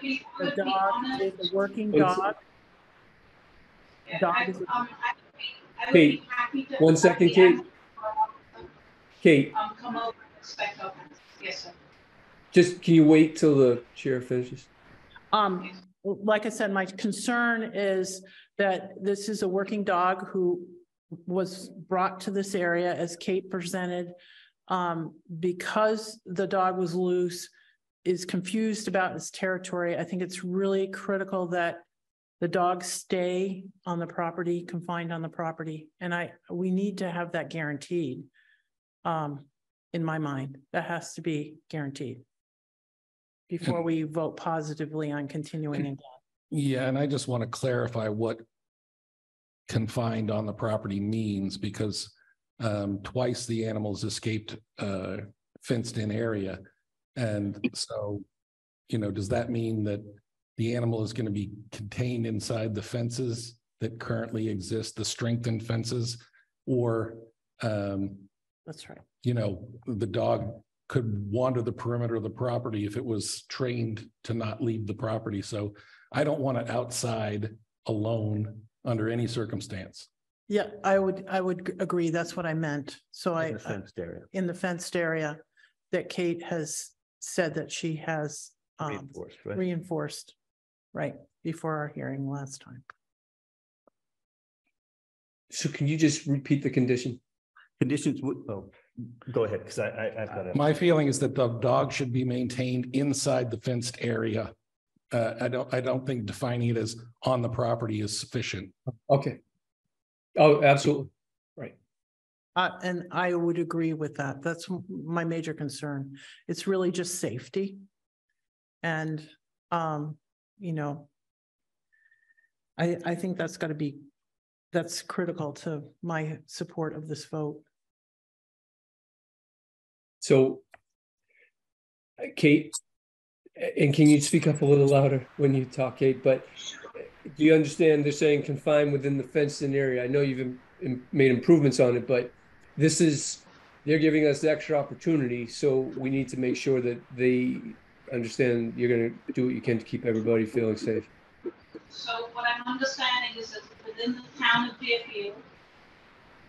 be, the dog is a working dog. Yeah, dog I, is a- um, I I Kate, one second, Kate. Kate, Um, come over and inspect our fence. Yes, just, can you wait till the chair finishes? Um, like I said, my concern is that this is a working dog who was brought to this area as Kate presented. Um, because the dog was loose, is confused about its territory. I think it's really critical that the dogs stay on the property, confined on the property, and I, we need to have that guaranteed. Um, in my mind, that has to be guaranteed. Before we vote positively on continuing again. Yeah, and I just want to clarify what confined on the property means because um, twice the animals escaped uh, fenced-in area. And so, you know, does that mean that the animal is going to be contained inside the fences that currently exist, the strengthened fences? Or, um, That's right. you know, the dog could wander the perimeter of the property if it was trained to not leave the property. So I don't want it outside alone under any circumstance. Yeah, I would, I would g- agree. That's what I meant. So I, In the fenced area. in the fenced area that Kate has said that she has um Reinforced, right? reinforced, right, before our hearing last time. So can you just repeat the condition? Conditions would, oh, go ahead, because I, I, I've got it. My feeling is that the dog should be maintained inside the fenced area. Uh, I don't, I don't think defining it as on the property is sufficient. Okay. Oh, absolutely. Right. Uh, and I would agree with that. That's my major concern. It's really just safety. And, um, you know, I, I think that's gotta be, that's critical to my support of this vote. So uh, Kate, and can you speak up a little louder when you talk, Kate? But do you understand they're saying confined within the fenced-in area? I know you've im- im- made improvements on it, but this is, they're giving us the extra opportunity, so we need to make sure that they understand you're gonna do what you can to keep everybody feeling safe. So what I'm understanding is that within the town of Deerfield,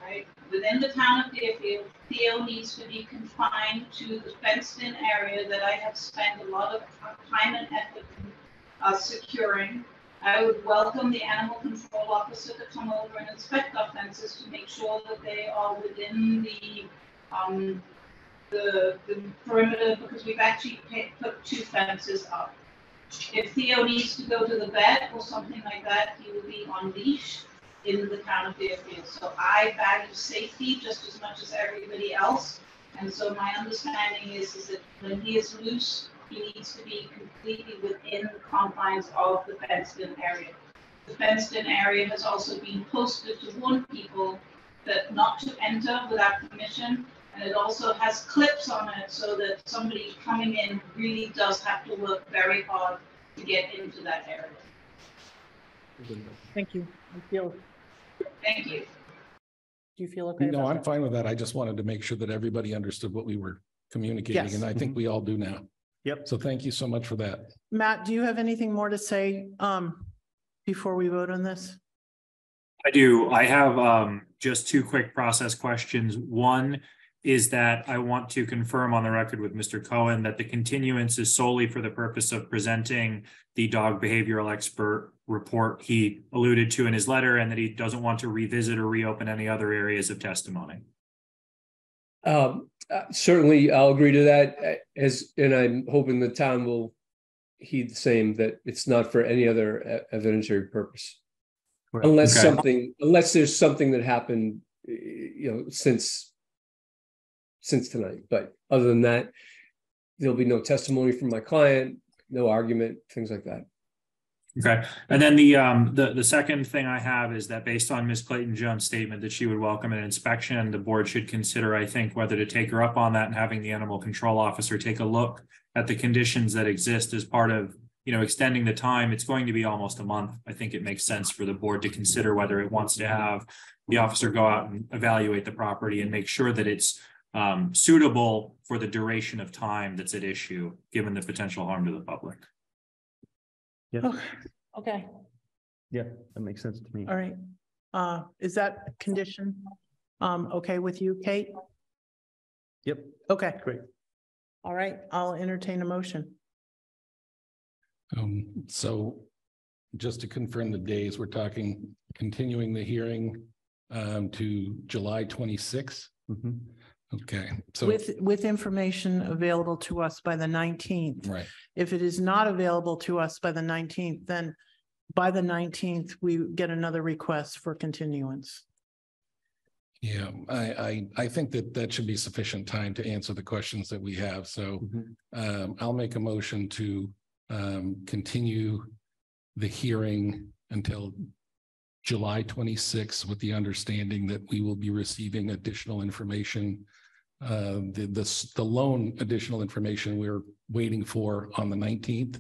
right, within the town of Deerfield, Theo needs to be confined to the fenced-in area that I have spent a lot of time and effort uh, securing. I would welcome the animal control officer to come over and inspect our fences to make sure that they are within the, um, the, the perimeter, because we've actually put two fences up. If Theo needs to go to the vet or something like that, he will be on leash in the town of Deerfield. So I value safety just as much as everybody else. And so my understanding is, is that when he is loose, he needs to be completely within the confines of the fenced-in area. The fenced-in area has also been posted to warn people that not to enter without permission. And it also has clips on it so that somebody coming in really does have to work very hard to get into that area. Thank you. I feel, Thank you. do you feel okay? No, I'm that? fine with that. I just wanted to make sure that everybody understood what we were communicating, Yes. and I think mm-hmm. we all do now. Yep. So thank you so much for that. Matt, do you have anything more to say, um, before we vote on this? I do. I have um just two quick process questions. One is that I want to confirm on the record with Mr. Cohen that the continuance is solely for the purpose of presenting the dog behavioral expert report he alluded to in his letter and that he doesn't want to revisit or reopen any other areas of testimony. Um, uh, certainly, I'll agree to that uh, as, and I'm hoping the town will heed the same, that it's not for any other e- evidentiary purpose. Right. Unless Okay. something, unless there's something that happened, you know, since since tonight, but other than that, there'll be no testimony from my client, no argument, things like that. Okay, and then the, um, the, the second thing I have is that based on Ms. Clayton Jones' statement that she would welcome an inspection, the board should consider, I think, whether to take her up on that and having the animal control officer take a look at the conditions that exist as part of, you know, extending the time. It's going to be almost a month. I think it makes sense for the board to consider whether it wants to have the officer go out and evaluate the property and make sure that it's um, suitable for the duration of time that's at issue, given the potential harm to the public. Yeah, Okay, yeah, that makes sense to me. all right. Uh, is that condition, um, okay with you, Kate? Yep, Okay, great. all right, I'll entertain a motion. Um, so just to confirm the days, we're talking continuing the hearing um, to July twenty-sixth. Mhm. Okay, so, With, with information available to us by the nineteenth. right, If it is not available to us by the nineteenth, then by the nineteenth, we get another request for continuance. yeah, I, I, I think that that should be sufficient time to answer the questions that we have, so Mhm. um, I'll make a motion to um, continue the hearing until July twenty-sixth with the understanding that we will be receiving additional information. Uh, the, the, the loan additional information we're waiting for on the nineteenth.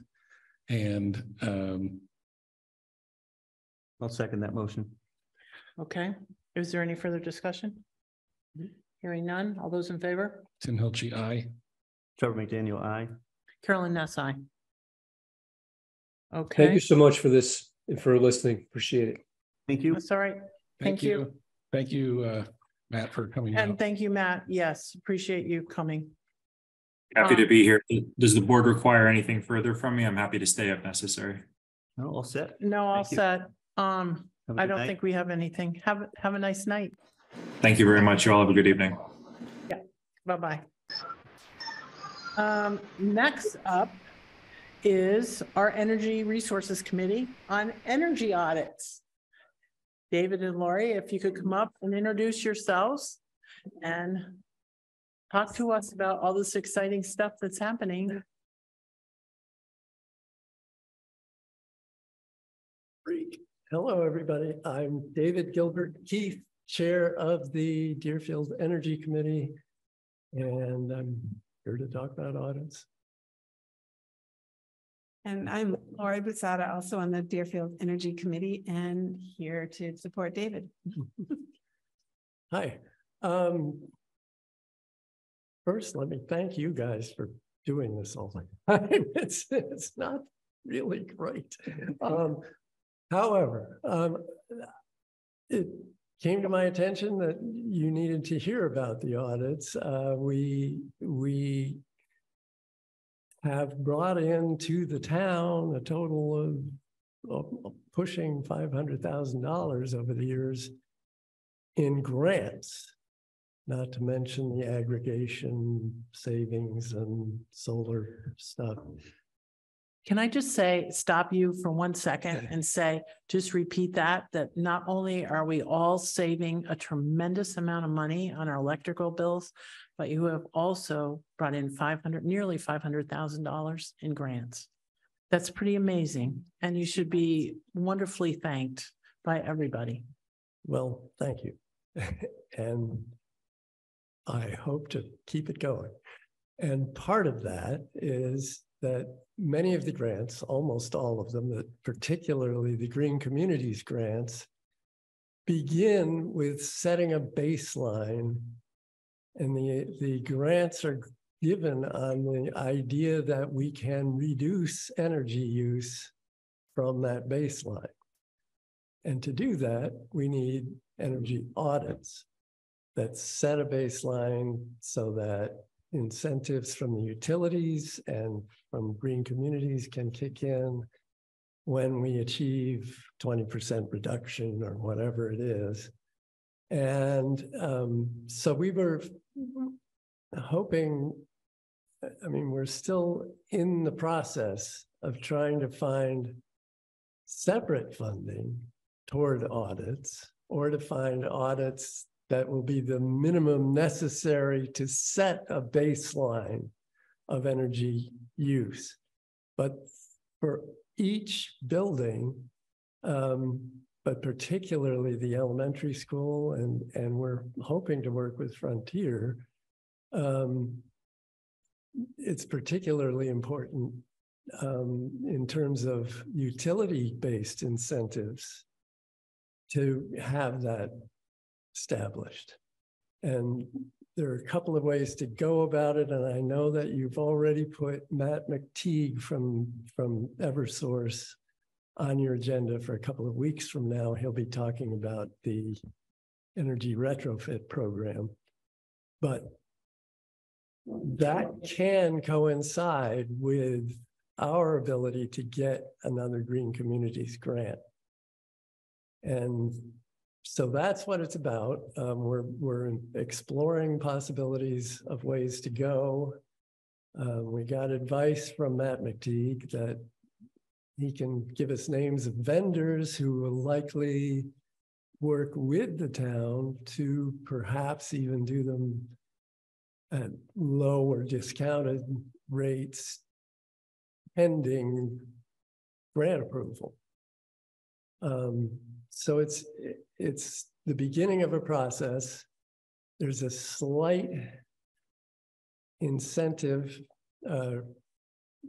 And um, I'll second that motion. Okay, is there any further discussion? Hearing none, all those in favor? Tim Hilchey, aye. Trevor McDaniel, aye. Carolyn Ness, aye. Okay thank you so much for this and for listening. Appreciate it. Thank you. that's all right. Thank you. Thank you, uh, Matt, for coming And out. thank you, Matt. Yes, appreciate you coming. Happy to Um, be here. Does the board require anything further from me? I'm happy to stay if necessary. No, all set. No, all Thank you. set. Um, Have a I good don't night. think we have anything. Have, have a nice night. Thank you very much. You all have a good evening. Yeah. Bye-bye. Um, next up is our Energy Resources Committee on energy audits. David and Lori, if you could come up and introduce yourselves and talk to us about all this exciting stuff that's happening. Hello, everybody. I'm David Gilbert Keith, Chair of the Deerfield Energy Committee. And I'm here to talk about audits. And I'm Lori Busada, also on the Deerfield Energy Committee and here to support David. [LAUGHS] Hi. Um, First, let me thank you guys for doing this all the [LAUGHS] time. It's, it's not really great. Um, However, um, it came to my attention that you needed to hear about the audits. Uh, we, we have brought into the town a total of pushing five hundred thousand dollars over the years in grants, not to mention the aggregation savings and solar stuff. Can I just say, stop you for one second and say, just repeat that, that not only are we all saving a tremendous amount of money on our electrical bills, but you have also brought in five hundred, nearly five hundred thousand dollars in grants. That's pretty amazing, and you should be wonderfully thanked by everybody. Well, thank you. [LAUGHS] And I hope to keep it going. And part of that is that many of the grants, almost all of them, that particularly the Green Communities grants, begin with setting a baseline. And the, the grants are given on the idea that we can reduce energy use from that baseline. And to do that, we need energy audits that set a baseline so that incentives from the utilities and from green communities can kick in when we achieve 20% reduction or whatever it is. And um, so we were hoping, I mean, we're still in the process of trying to find separate funding toward audits or to find audits that will be the minimum necessary to set a baseline of energy use. But for each building, um, but particularly the elementary school and, and we're hoping to work with Frontier. Um, it's particularly important um, in terms of utility-based incentives to have that established. And there are a couple of ways to go about it, and I know that you've already put Matt McTeague from, from Eversource on your agenda for a couple of weeks from now. He'll be talking about the energy retrofit program. But that can coincide with our ability to get another Green Communities grant. And so that's what it's about. Um, we're, we're exploring possibilities of ways to go. Uh, we got advice from Matt McTeague that he can give us names of vendors who will likely work with the town to perhaps even do them at low or discounted rates pending grant approval. Um, so it's it's the beginning of a process. There's a slight incentive uh,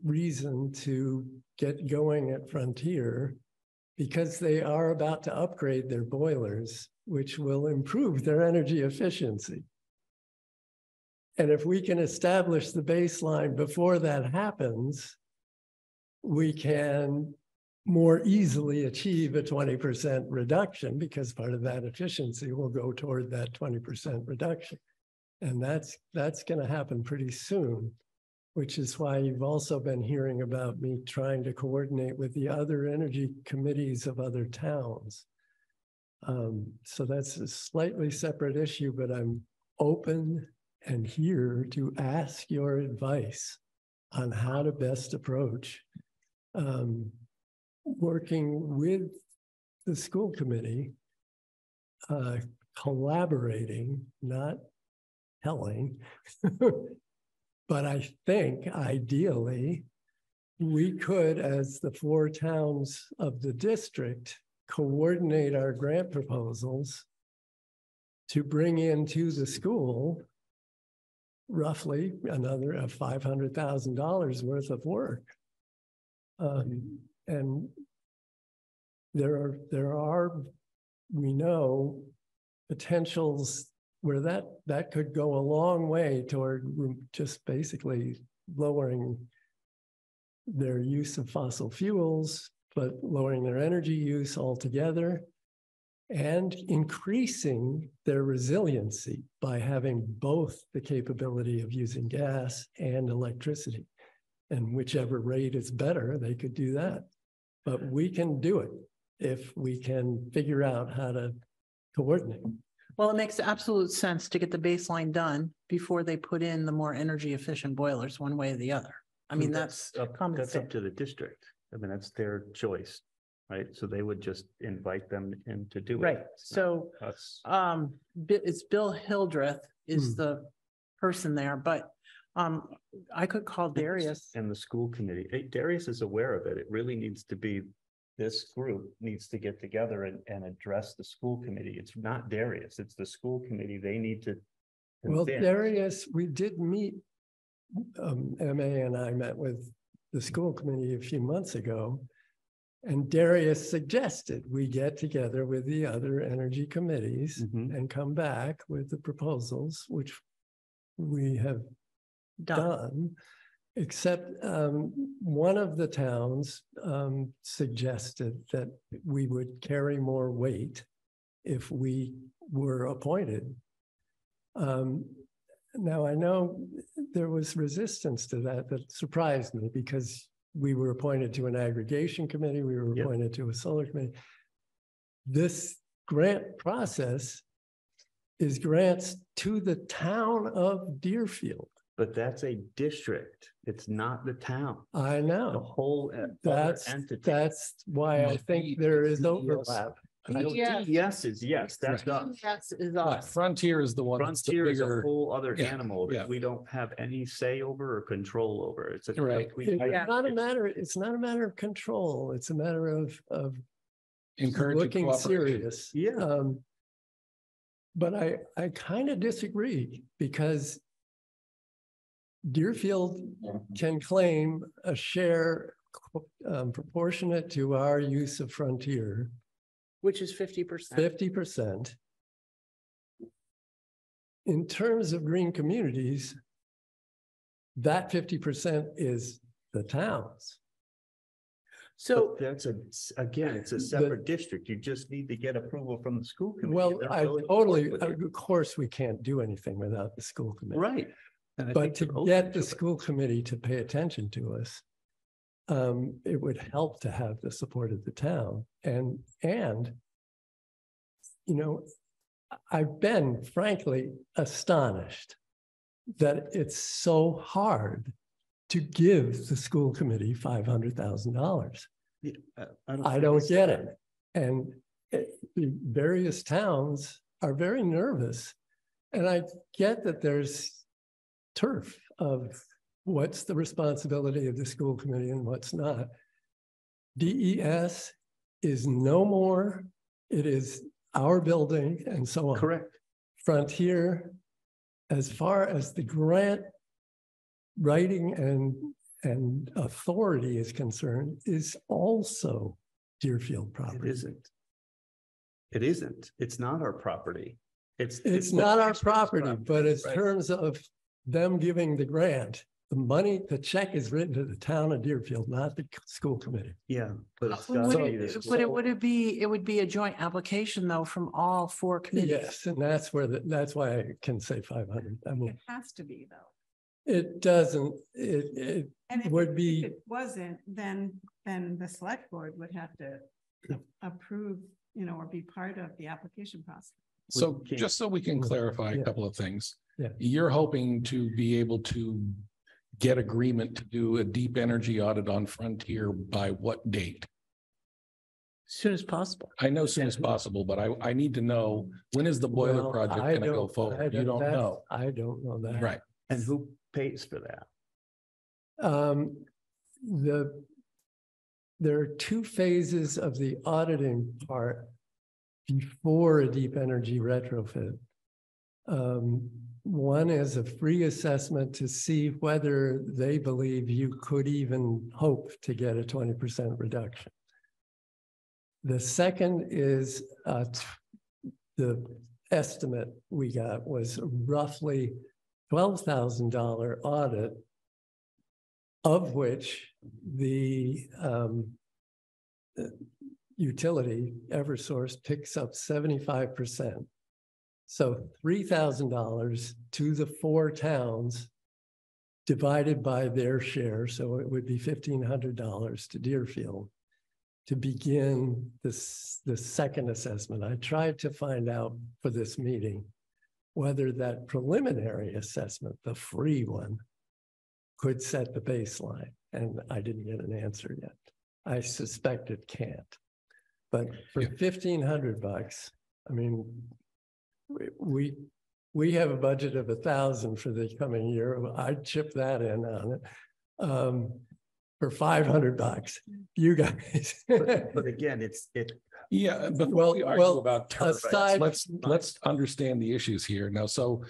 reason to get going at Frontier because they are about to upgrade their boilers, which will improve their energy efficiency. And if we can establish the baseline before that happens, we can more easily achieve a 20% reduction because part of that efficiency will go toward that 20% reduction. And that's that's going to happen pretty soon, which is why you've also been hearing about me trying to coordinate with the other energy committees of other towns. Um, so that's a slightly separate issue, but I'm open and here to ask your advice on how to best approach um, working with the school committee, uh, collaborating, not telling. [LAUGHS] but I think ideally, we could, as the four towns of the district, coordinate our grant proposals to bring into the school roughly another $500,000 worth of work. Um, and there are, there are, we know, potentials where that, that could go a long way toward just basically lowering their use of fossil fuels, but lowering their energy use altogether and increasing their resiliency by having both the capability of using gas and electricity. And whichever rate is better, they could do that. But we can do it if we can figure out how to coordinate. Well, it makes absolute sense to get the baseline done before they put in the more energy efficient boilers one way or the other. I mean, that's up, common that's up to the district. I mean, that's their choice, right? So they would just invite them in to do it. Right, so, Us. um, it's Bill Hildreth is Hmm. the person there, but, um, I could call Darius. And the school committee, Hey, Darius is aware of it. It really needs to be, this group needs to get together and, and address the school committee. It's not Darius, it's the school committee. They need to. Well, convince. Darius, we did meet, um, MA and I met with the school committee a few months ago. And Darius suggested we get together with the other energy committees Mm-hmm. and come back with the proposals, which we have done. Except um, one of the towns um, suggested that we would carry more weight if we were appointed. Um, now I know there was resistance to that that surprised me because we were appointed to an aggregation committee, we were appointed to a solar committee. This grant process is grants to the town of Deerfield. But that's a district. It's not the town. I know. The whole uh, other That's, entity. that's why I think there is overlap. I don't- Yes. Yes is yes, that's us. Yes, is But us. Frontier is the one. that's the Frontier is a bigger- whole other yeah, animal yeah. that we don't have any say over or control over. It's a. Right. complete- It's Yeah. not a matter, it's not a matter of control. It's a matter of, of Encouraging looking cooperation. serious. Yeah. Um, but I, I kind of disagree because Deerfield can claim a share um, proportionate to our use of Frontier, Which is fifty percent. fifty percent. In terms of green communities, that fifty percent is the towns. So But that's a, again, it's a separate district. You just need to get approval from the school committee. Well, They're I really totally, of course, we can't do anything without the school committee. Right. And I But think to they're open get to the it. school committee to pay attention to us, um, it would help to have the support of the town and, and you know, I- I've been frankly astonished that it's so hard to give the school committee five hundred thousand dollars. Yeah, I think don't it's get it. And it- the various towns are very nervous. And I get that there's turf of what's the responsibility of the school committee and what's not. DES is no more, it is our building and so on. Correct. Frontier, as far as the grant writing and, and authority is concerned, is also Deerfield property. isn't. It isn't. It's not our property. It's. It's the not our district's property, but in right? terms of them giving the grant, the money, the check is written to the town of Deerfield, not the school committee. Yeah, but it's Would gotta be it- But it would it be, it would be a joint application though from all four committees. Yes, and that's where, the that's why I can say five hundred. I mean, It has to be though. it doesn't, it, it And if would it- if be, it wasn't, then, then the select board would have to approve, you know, or be part of the application process. So can't- just so we can mm-hmm. clarify a Yeah. couple of things. Yeah. You're hoping to be able to get agreement to do a deep energy audit on Frontier by what date? As Soon as possible. I know as soon as possible, but I, I need to know, when is the boiler well, project I gonna go don't- I forward? You don't that's- know. I don't know that. Right. And who pays for that? Um, the, there are two phases of the auditing part before a deep energy retrofit. Um, one is a free assessment to see whether they believe you could even hope to get a twenty percent reduction. The second is, uh, the estimate we got was roughly twelve thousand dollar audit of which the um, uh, utility Eversource picks up seventy-five percent. So three thousand dollars to the four towns divided by their share, so it would be fifteen hundred dollars to Deerfield to begin this, the second assessment. I tried to find out for this meeting whether that preliminary assessment, the free one, could set the baseline, and I didn't get an answer yet. I suspect it can't. But for Yeah. fifteen hundred bucks, I mean, we- we, we have a budget of a thousand for the coming year. I'd chip that in on it. Um, for five hundred bucks, you guys. But but again, it's, it, Yeah, before Well- we well, about turf, aside- let's, let's understand the issues here. Now, so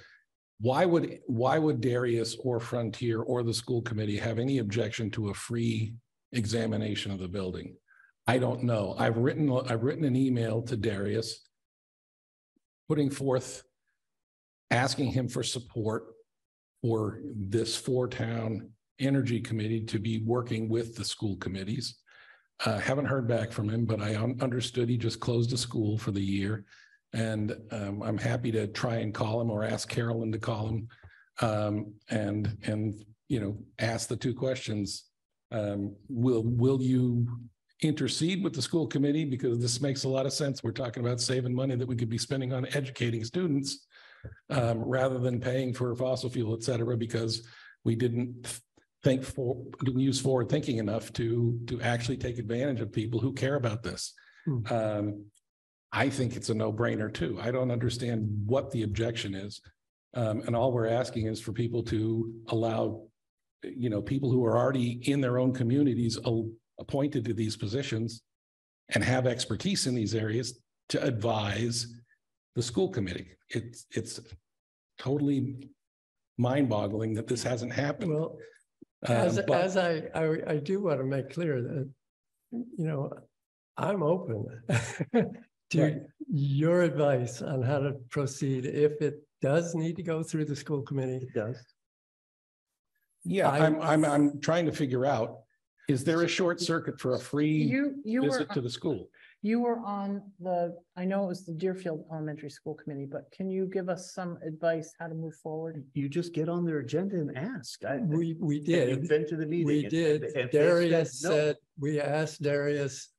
why would, why would Darius or Frontier or the school committee have any objection to a free examination of the building? I don't know. I've written, I've written an email to Darius putting forth, asking him for support for this four-town energy committee to be working with the school committees. Uh, haven't heard back from him, but I un- understood he just closed a school for the year. And um, I'm happy to try and call him or ask Carolyn to call him. Um, and, and, you know, ask the two questions. Um, will, will you intercede with the school committee? Because this makes a lot of sense. We're talking about saving money that we could be spending on educating students. Um, rather than paying for fossil fuel, et cetera, because we didn't think for, didn't use forward thinking enough to, to actually take advantage of people who care about this. Hmm. Um, I think it's a no-brainer too. I don't understand what the objection is. Um, and all we're asking is for people to allow, you know, people who are already in their own communities a- appointed to these positions and have expertise in these areas to advise the school committee. It's, it's totally mind-boggling that this hasn't happened. Well, Uh, as, but- as I, I, I do want to make clear that, you know, I'm open [LAUGHS] to your advice on how to proceed if it does need to go through the school committee. It does. Yeah, I- I'm, I'm, I'm trying to figure out, is there a short circuit for a free You, you were, visit to the school? you were on the, I know it was the Deerfield Elementary School Committee, but can you give us some advice how to move forward? You just get on their agenda and ask. I- We, we and You've did, been to the meeting. we and- did. and if they Darius no, said, we asked Darius,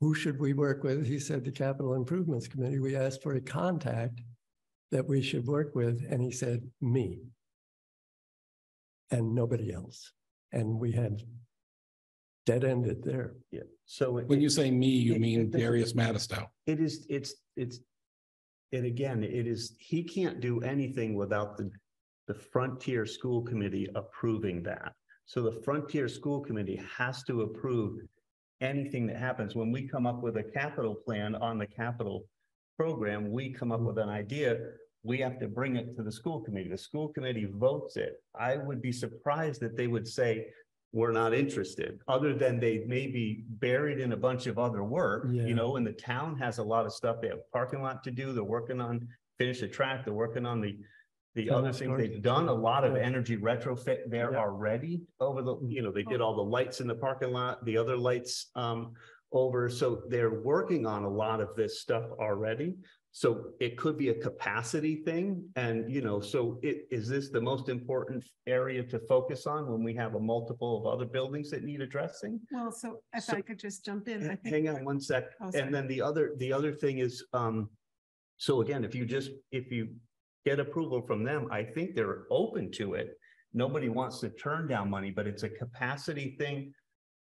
who should we work with? He said the Capital Improvements Committee. We asked for a contact that we should work with, and he said, me. And nobody else. And we had dead ended there. Yeah, so. When you say me, you it- mean it- Darius Modestow. It is, it's, it's, and again, it is, he can't do anything without the, the Frontier School Committee approving that. So the Frontier School Committee has to approve anything that happens. When we come up with a capital plan on the capital program, we come up mm-hmm. with an idea, we have to bring it to the school committee. The school committee votes it. I would be surprised that they would say, we're not interested, other than they may be buried in a bunch of other work, Yeah. you know, and the town has a lot of stuff. They have parking lot to do. They're working on, finish the track, they're working on the the other things, they've done a lot of energy retrofit there Yeah. already over the, you know, they did all the lights in the parking lot, the other lights um over, so they're working on a lot of this stuff already. So it could be a capacity thing and, you know, so it, is this the most important area to focus on when we have a multiple of other buildings that need addressing? Well, so if So- I could just jump in, think. Hang on one sec, Oh, and then the other, the other thing is, um, so again, if you just, if you get approval from them, I think they're open to it. Nobody wants to turn down money, but it's a capacity thing.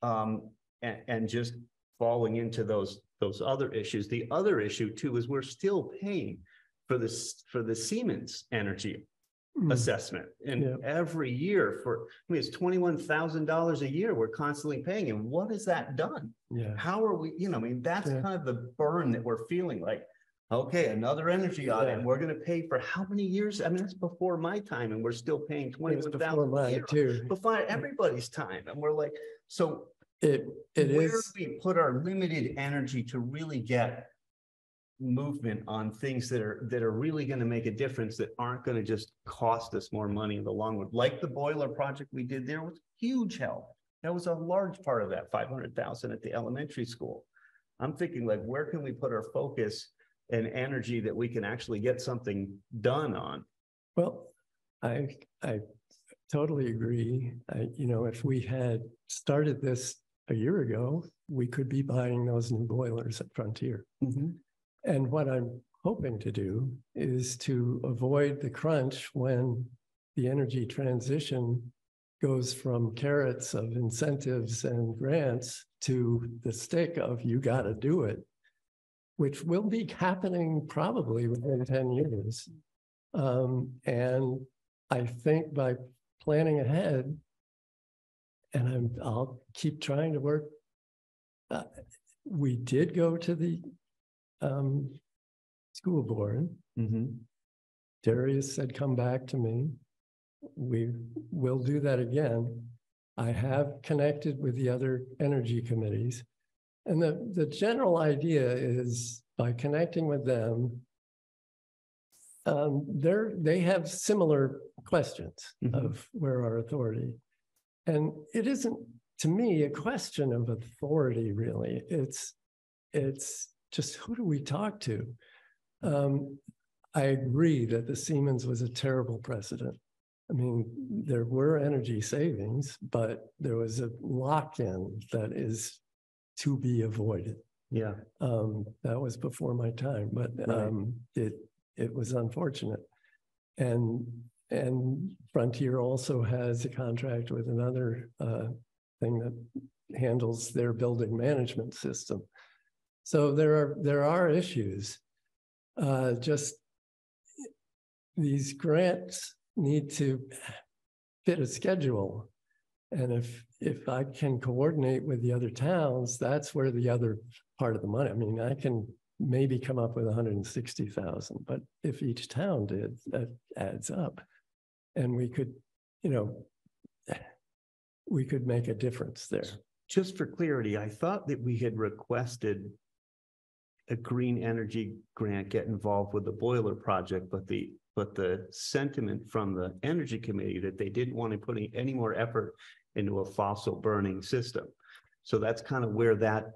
Um, and, and just falling into those, those other issues. The other issue too is we're still paying for this, for the Siemens energy Mm. assessment. And Yeah. every year for, I mean, it's twenty-one thousand dollars a year we're constantly paying. And what has that done? Yeah. How are we, you know, I mean, that's Yeah. kind of the burn that we're feeling like, okay, another energy audit, and we're gonna pay for how many years? I mean, that's before my time and we're still paying twenty-one before thousand a mine year. too. Before everybody's time. And we're like, so It, it where is. do we put our limited energy to really get movement on things that are, that are really gonna make a difference that aren't gonna just cost us more money in the long run? Like the boiler project we did there was huge help. That was a large part of that five hundred thousand at the elementary school. I'm thinking like, where can we put our focus and energy that we can actually get something done on? Well, I, I totally agree. I, you know, if we had started this a year ago, we could be buying those new boilers at Frontier. And what I'm hoping to do is to avoid the crunch when the energy transition goes from carrots of incentives and grants to the stick of you got to do it, which will be happening probably within 10 years. Um, and I think by planning ahead, and I'm, I'll keep trying to work. uh, We did go to the um, school board. Darius said, come back to me. We will do that again. I have connected with the other energy committees. And the, the general idea is by connecting with them, um, they're, they have similar questions of where our authority. And it isn't, to me, a question of authority, really. It's, it's just who do we talk to? Um, I agree that the Siemens was a terrible precedent. I mean, there were energy savings, but there was a lock-in that is to be avoided. Yeah. Um, that was before my time, but Right. um, it, it was unfortunate. And, and Frontier also has a contract with another uh, thing that handles their building management system. So there are, there are issues. Uh, just these grants need to fit a schedule. And if, if I can coordinate with the other towns, that's where the other part of the money, I mean, I can maybe come up with hundred and sixty thousand, but if each town did, that adds up. And we could, you know, [SIGHS] we could make a difference there. Just for clarity, I thought that we had requested a green energy grant get involved with the boiler project, but the, but the sentiment from the energy committee that they didn't want to put any- any more effort into a fossil burning system. So that's kind of where that,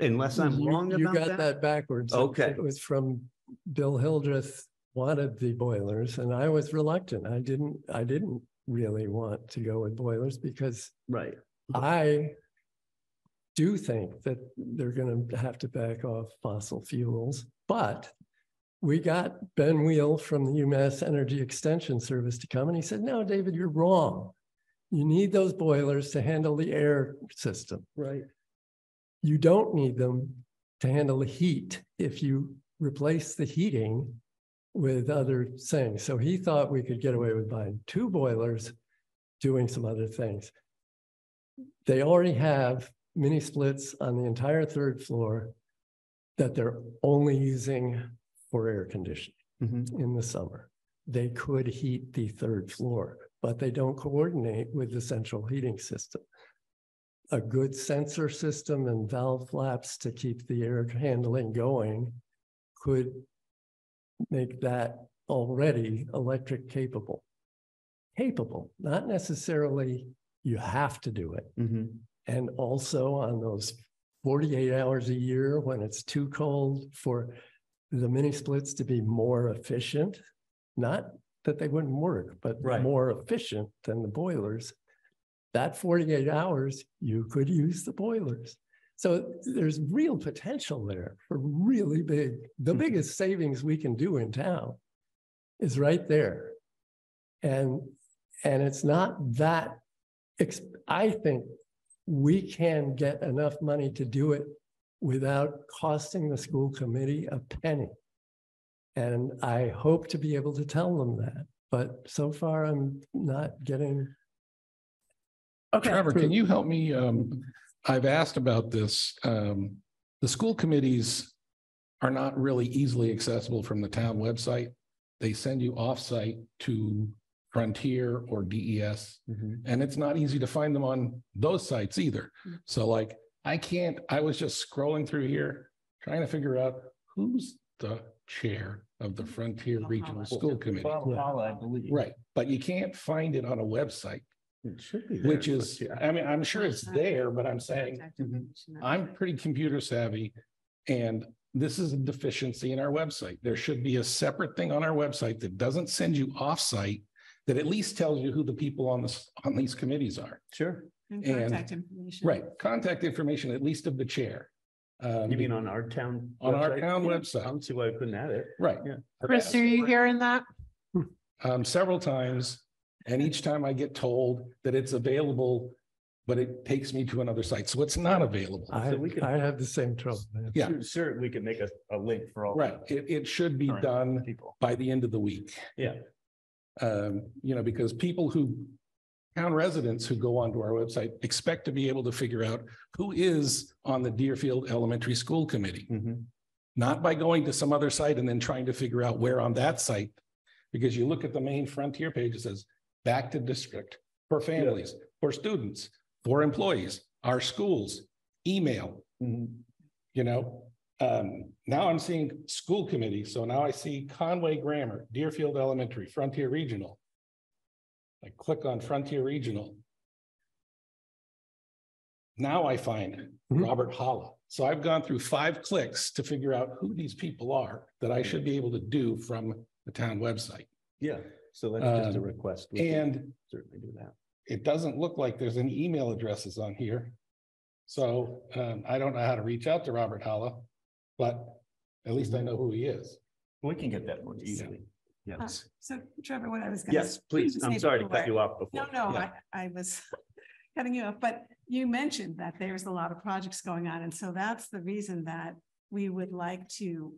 unless I'm You- wrong You about got that. that backwards. Okay. It was from Bill Hildreth wanted the boilers and I was reluctant. I didn't, I didn't really want to go with boilers because Right. I do think that they're gonna have to back off fossil fuels, but we got Ben Weil from the UMass Energy Extension Service to come and he said, no, David, you're wrong. You need those boilers to handle the air system. Right. You don't need them to handle the heat if you replace the heating with other things. So he thought we could get away with buying two boilers, doing some other things. They already have mini splits on the entire third floor that they're only using for air conditioning mm-hmm. in the summer. They could heat the third floor, but they don't coordinate with the central heating system. A good sensor system and valve flaps to keep the air handling going could make that already electric capable. Capable, not necessarily you have to do it. Mm-hmm. And also on those forty-eight hours a year when it's too cold for the mini splits to be more efficient. Not that they wouldn't work, but Right. more efficient than the boilers. That forty-eight hours, you could use the boilers. So there's real potential there for really big, the biggest savings we can do in town is right there. And, and it's not that, ex- I think we can get enough money to do it without costing the school committee a penny. And I hope to be able to tell them that, but so far I'm not getting. Okay. Trevor, can you help me? Um, I've asked about this. Um, the school committees are not really easily accessible from the town website. They send you offsite to Frontier or DES, mm-hmm. and it's not easy to find them on those sites either. Mm. So like, I can't, I was just scrolling through here, trying to figure out who's the chair of the mm. Frontier Regional School Committee. I believe. Right, but you can't find it on a website. It should be. there, Which but is, yeah. I mean, I'm sure it's there, but I'm saying, I'm pretty computer savvy. And this is a deficiency in our website. There should be a separate thing on our website that doesn't send you offsite. That at least tells you who the people on this, on these committees are. Sure. And And- contact information. Right, contact information, at least of the chair. Um, You mean on our town? On our website? town Yeah, website. I don't see why I couldn't add it. Right. Yeah. Chris, are you hearing that? um, several times. And each time I get told that it's available, but it takes me to another site. So it's not available. I, we can- I have the same trouble. man. Yeah. Sure, Sure, we can make a, a link for all. Right. It, it should be Current done People. by the end of the week. Yeah. Um, you know, because people who, town residents who go onto our website expect to be able to figure out who is on the Deerfield Elementary School Committee. Not by going to some other site and then trying to figure out where on that site. Because you look at the main frontier page, it says back to district, for families, for students, for employees, our schools, email. You know, um, now I'm seeing school committee, so now I see Conway Grammar, Deerfield Elementary, Frontier Regional. I click on Frontier Regional. Now I find Robert Holla. So I've gone through five clicks to figure out who these people are that I should be able to do from the town website. Yeah, so that's just a Um, request. We can And Certainly do that. it doesn't look like there's any email addresses on here. So um, I don't know how to reach out to Robert Holla, but at least I know who he is. We can get that more easily. Uh, Yes. So Trevor, what I was. gonna Yes, please. I'm say sorry to cut you off before. No, no, Yeah. I, I was, [LAUGHS] cutting you off, but you mentioned that there's a lot of projects going on. And so that's the reason that we would like to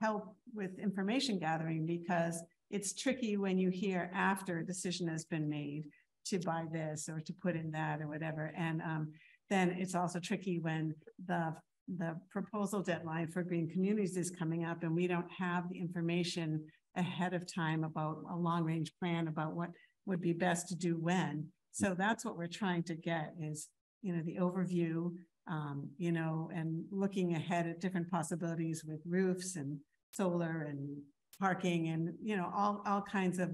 help with information gathering because it's tricky when you hear after a decision has been made to buy this or to put in that or whatever. And um, then it's also tricky when the the proposal deadline for green communities is coming up and we don't have the information ahead of time about a long range plan about what would be best to do when. So that's what we're trying to get is, you know, the overview, um, you know, and looking ahead at different possibilities with roofs and solar and parking and, you know, all, all kinds of,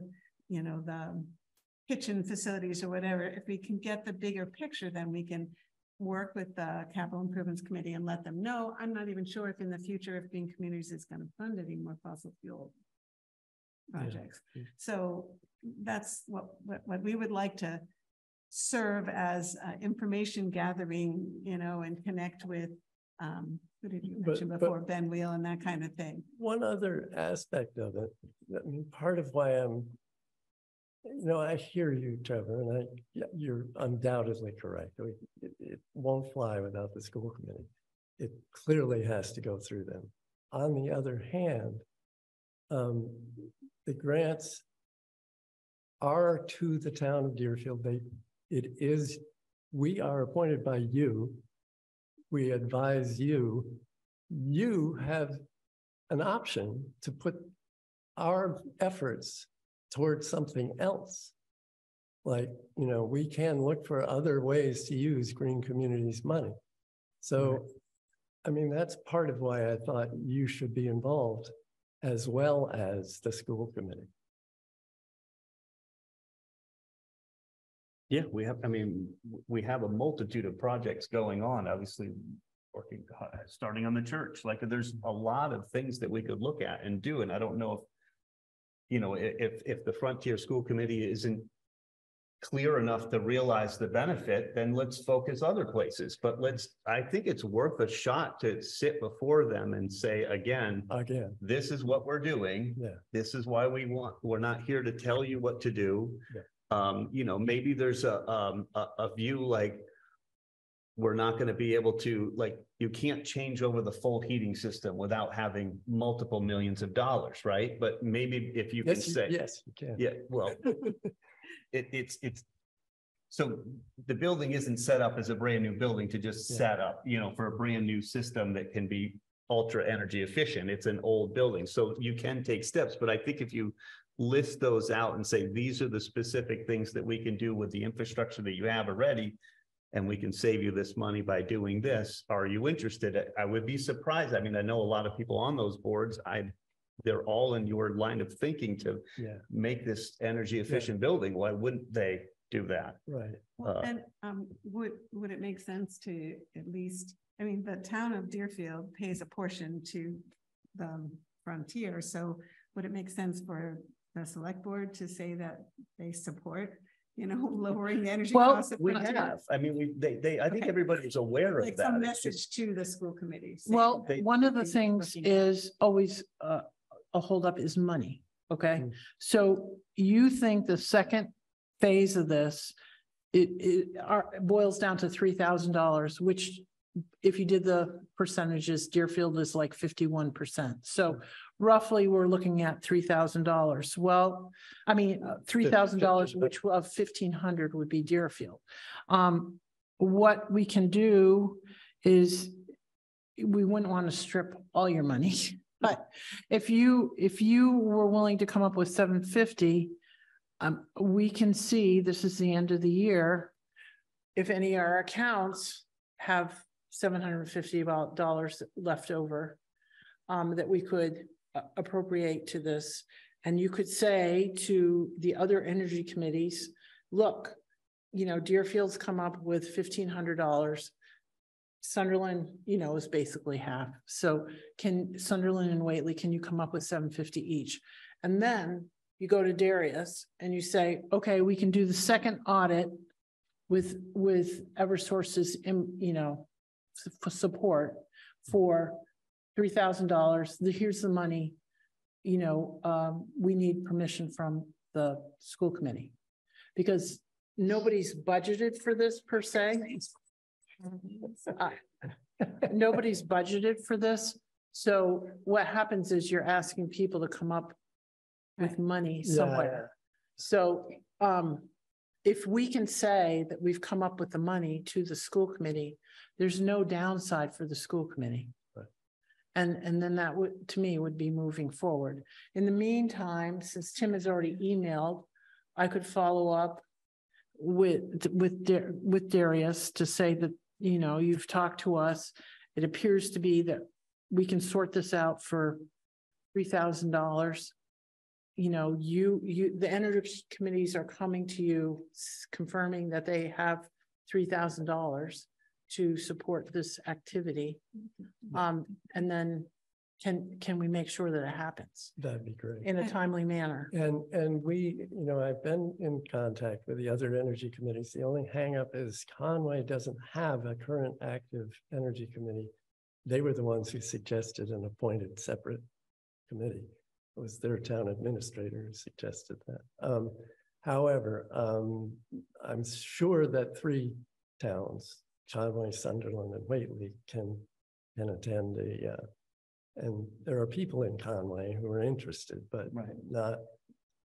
you know, the kitchen facilities or whatever. If we can get the bigger picture, then we can work with the capital improvements committee and let them know. I'm not even sure if in the future, if Green Communities is going to fund any more fossil fuel projects. Yeah. So that's what, what, what we would like to serve as uh, information gathering, you know, and connect with, um, who did you But- mention before, Ben Weil and that kind of thing. One other aspect of it, I mean, part of why I'm, you know, I hear you, Trevor, and I, you're undoubtedly correct. It, it won't fly without the school committee. It clearly has to go through them. On the other hand, um, the grants are to the town of Deerfield. They, it is, we are appointed by you. We advise you. You have an option to put our efforts towards something else. Like, you know, we can look for other ways to use Green Communities money. So, I mean, that's part of why I thought you should be involved as well as the school committee. Yeah, we have, I mean, we have a multitude of projects going on, obviously. Working, uh, starting on the church, like there's a lot of things that we could look at and do, and I don't know if. You know, if, if the Frontier School Committee isn't. Clear enough to realize the benefit, then let's focus other places, but let's, I think it's worth a shot to sit before them and say again. Again, This is what we're doing. Yeah. This is why we want, we're not here to tell you what to do. Yeah. Um, you know, maybe there's a, um, a, a view like. We're not gonna be able to, like, you can't change over the full heating system without having multiple millions of dollars, right? But maybe if you can yes, you- say. yes, you can. Yeah, well, [LAUGHS] it, it's, it's. So the building isn't set up as a brand new building to just Yeah. set up, you know, for a brand new system that can be ultra energy efficient. It's an old building, so you can take steps, but I think if you list those out and say, these are the specific things that we can do with the infrastructure that you have already, and we can save you this money by doing this. Are you interested? I would be surprised. I mean, I know a lot of people on those boards. I, they're all in your line of thinking to Yeah, make this energy efficient building, why wouldn't they do that? right. Well, Uh, and um, would, would it make sense to at least, I mean, the town of Deerfield pays a portion to the frontier, so would it make sense for the select board to say that they support, you know, [LAUGHS] lowering the energy Well, costs? We Frontier? have, I mean, we, they, they, I think Okay. everybody's aware of Like some that. It's just- message to the school committee. saying Well, that one of the things looking at- is always uh, a holdup is money, okay? Mm. So you think the second phase of this, it, it are, boils down to three thousand dollars, which if you did the percentages, Deerfield is like fifty-one percent. So roughly, we're looking at three thousand dollars. Well, I mean, uh, three thousand dollars, which of fifteen hundred would be Deerfield. Um, what we can do is we wouldn't want to strip all your money. [LAUGHS] But if you, if you were willing to come up with seven fifty, um, we can see, this is the end of the year. If any of our accounts have seven hundred fifty dollars left over. Um, that we could Uh, appropriate to this. And you could say to the other energy committees, look, you know, Deerfield's come up with fifteen hundred dollars. Sunderland, you know, is basically half. So can Sunderland and Whately, can you come up with seven fifty each? And then you go to Darius and you say, okay, we can do the second audit with, with Eversource's, you know, support for three thousand dollars. Here's the money. You know, um, we need permission from the school committee. Because nobody's budgeted for this per se. Uh, Nobody's budgeted for this. So what happens is you're asking people to come up with money Yeah. somewhere. So, um, if we can say that we've come up with the money to the school committee, there's no downside for the school committee. And, and then that would, to me, would be moving forward. In the meantime, since Tim has already emailed, I could follow up with, with, with Darius to say that, you know, you've talked to us. It appears to be that we can sort this out for three thousand dollars. You know, you, you, the energy committees are coming to you confirming that they have three thousand dollars to support this activity. Um, and then can, can we make sure that it happens That'd be great. in a timely manner? And, and we, you know, I've been in contact with the other energy committees. The only hangup is Conway doesn't have a current active energy committee. They were the ones who suggested an appointed separate committee. It was their town administrator who suggested that. Um, however, um, I'm sure that three towns, Conway, Sunderland, and Whately can, can attend the. uh, and there are people in Conway who are interested, but not,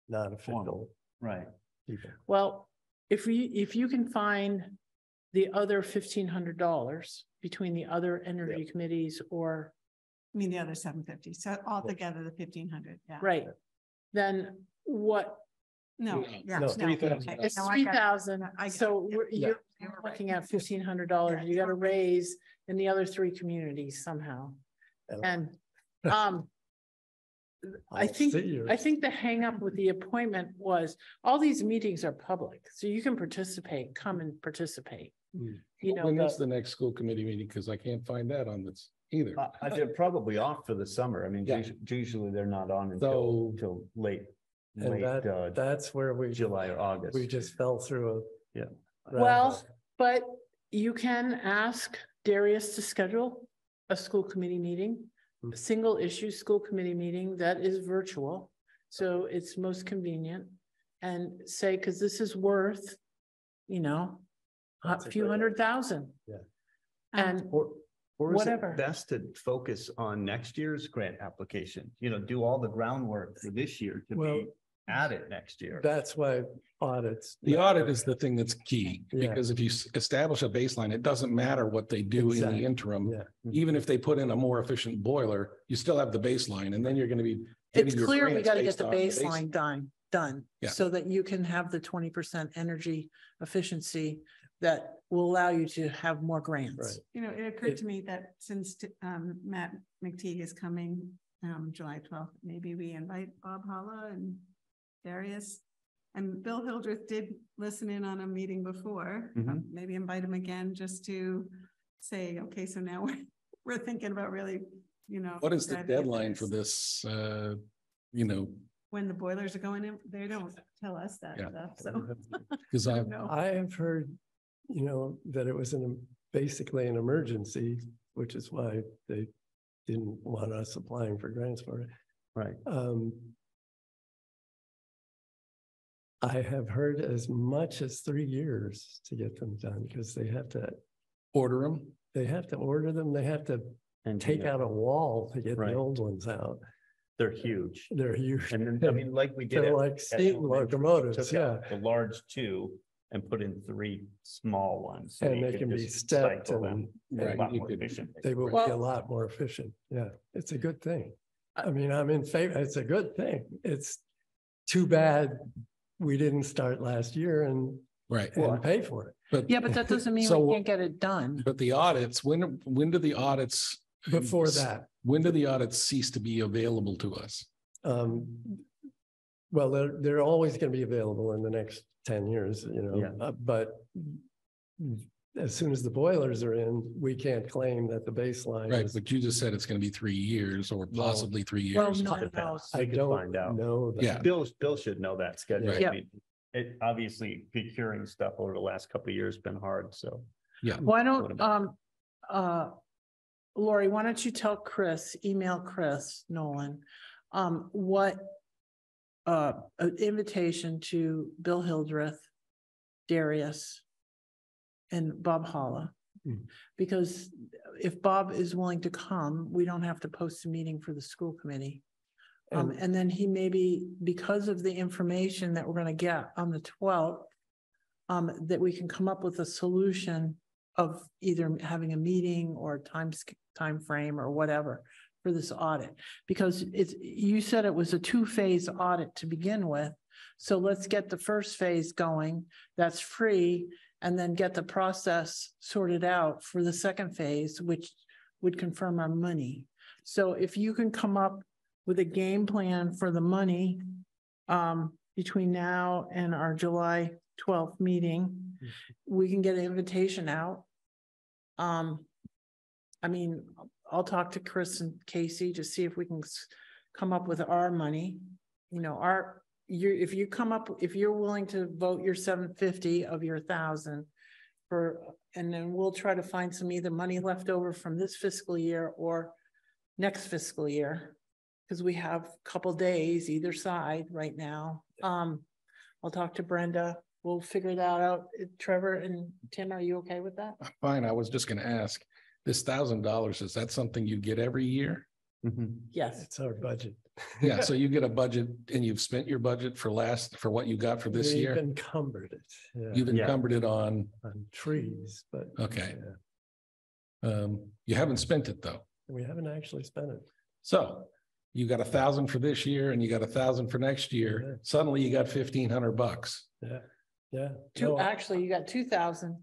not official Right. people. Well, if we, if you can find the other fifteen hundred dollars between the other energy committees or, I mean, the other seven fifty, so altogether the fifteen hundred, yeah. right, then what? No, yeah. No, no, 3,000. It's No, I three got- thousand, I got so yeah. we're, Yeah. you're You're right. looking at fifteen hundred dollars, you gotta raise in the other three communities somehow. And And, [LAUGHS] um, I think, see you. I think the hangup with the appointment was, all these meetings are public, so you can participate, come and participate. Hmm. You know, When is the- the next school committee meeting? Because I can't find that on this either. Uh, uh, they're probably off for the summer. I mean, Yeah. usu- usually they're not on So- until, late, And late, that, uh, that's where we, July or August. we just fell through a. Yeah. rabbit Well, hole. but you can ask Darius to schedule a school committee meeting, a single issue school committee meeting that is virtual. So it's most convenient and say, because this is worth, you know, a That's a few great hundred thousand. Yeah. And Or, or is Whatever. it best to focus on next year's grant application? You know, do all the groundwork for this year to Well, be at it next year. That's why audits. The audit is the thing that's key, Yeah. because if you s- establish a baseline, it doesn't matter what they do in Exactly. the interim. Yeah. Mm-hmm. Even if they put in a more efficient boiler, you still have the baseline and then you're gonna be. it's getting your clear we grants gotta get based the on base- baseline done, done. Yeah. So that you can have the twenty percent energy efficiency that will allow you to have more grants. Right. You know, it occurred It- to me that since t- um Matt McTeague is coming um July twelfth, maybe we invite Bob Holla and Darius. And Bill Hildreth did listen in on a meeting before, Mhm. Um, maybe invite him again just to say, okay, so now [LAUGHS] we're, we're thinking about really, you know. What is the deadline for this. this, uh, you know, When the boilers are going in, they don't tell us that Yeah. stuff, so. [LAUGHS] [LAUGHS] because I, No. I have heard, you know, that it was an, basically an emergency, which is why they didn't want us applying for grants for it. Right. Um. I have heard as much as three years to get them done, because they have to, order them. they have to order them, they have to And take out a wall to get Right. the old ones out. They're huge. They're huge. And then, I mean, like we did. They're at- like steam locomotives, yeah. The large two and put in three small ones. so And you they could can be just stepped cycle and them A Right, lot you more could- efficient. They will be Well- a lot more efficient. Yeah, it's a good thing. I mean, I'm in favor. It's a good thing. It's too bad we didn't start last year and, Right. and pay for it. But. Yeah, but that doesn't mean [LAUGHS] So- we can't get it done. But the audits, when, when do the audits? Before that, When do the audits cease to be available to us? um, well, they're, they're always going to be available in the next ten years, you know, Yeah. uh, but as soon as the boilers are in, we can't claim that the baseline Right, is. but you just said it's gonna be three years or Well- possibly three Well, years. no, Depends. no. I could don't find out. know. that. Yeah. Bill, Bill should know that schedule. Right. I mean, It, obviously procuring stuff over the last couple of years has been hard, so. Yeah. Why What don't, um, uh, Lori, why don't you tell Chris, email Chris Nolan, um, what uh, an invitation to Bill Hildreth, Darius and Bob Holla. Hmm. Because if Bob is willing to come, we don't have to post a meeting for the school committee. Um, And- and then he maybe, because of the information that we're gonna get on the twelfth, um, that we can come up with a solution of either having a meeting or time, time frame or whatever for this audit. Because it's, you said it was a two-phase audit to begin with. So let's get the first phase going. That's free. And then get the process sorted out for the second phase, which would confirm our money. So if you can come up with a game plan for the money um, between now and our July twelfth meeting, we can get an invitation out. Um, I mean, I'll talk to Chris and Casey to see if we can come up with our money. You know, our, you, if you come up, if you're willing to vote your seven fifty of your thousand for, and then we'll try to find some either money left over from this fiscal year or next fiscal year. Cause we have a couple days either side right now. Um, I'll talk to Brenda. We'll figure that out. Uh, Trevor and Tim, are you okay with that? Fine, I was just gonna ask, this thousand dollars, is that something you get every year? Yes. It's our budget. Yeah, so [LAUGHS] you get a budget and you've spent your budget for last, for what you got for this We've year? Encumbered it. yeah, You've encumbered it on, On trees, but. okay. yeah, Um, you haven't spent it though. We haven't actually spent it. So you got a thousand for this year and you got a thousand for next year. Suddenly you got fifteen hundred bucks. Yeah, yeah. Two, No, actually, you got two thousand.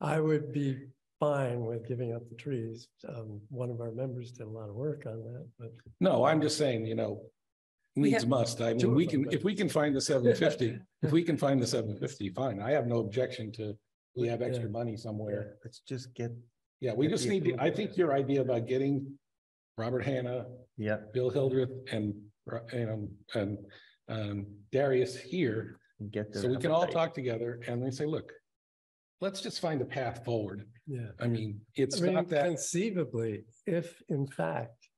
I would be fine with giving up the trees. Um, one of our members did a lot of work on that, but. No, I'm just saying, you know, We needs have- must. I Two mean, of we them, can, but- if we can find the [LAUGHS] seven fifty, if we can find the seven fifty, fine. I have no objection to, we have extra Yeah. money somewhere. Let's just get, Yeah, we Get just the need to, I approval. think your idea about getting Robert Hanna, yeah, Bill Hildreth and, and, and, um, Darius here. get. So their we can all appetite. talk together and they say, look, let's just find a path forward. Yeah. I mean, it's I mean, not that, conceivably, if in fact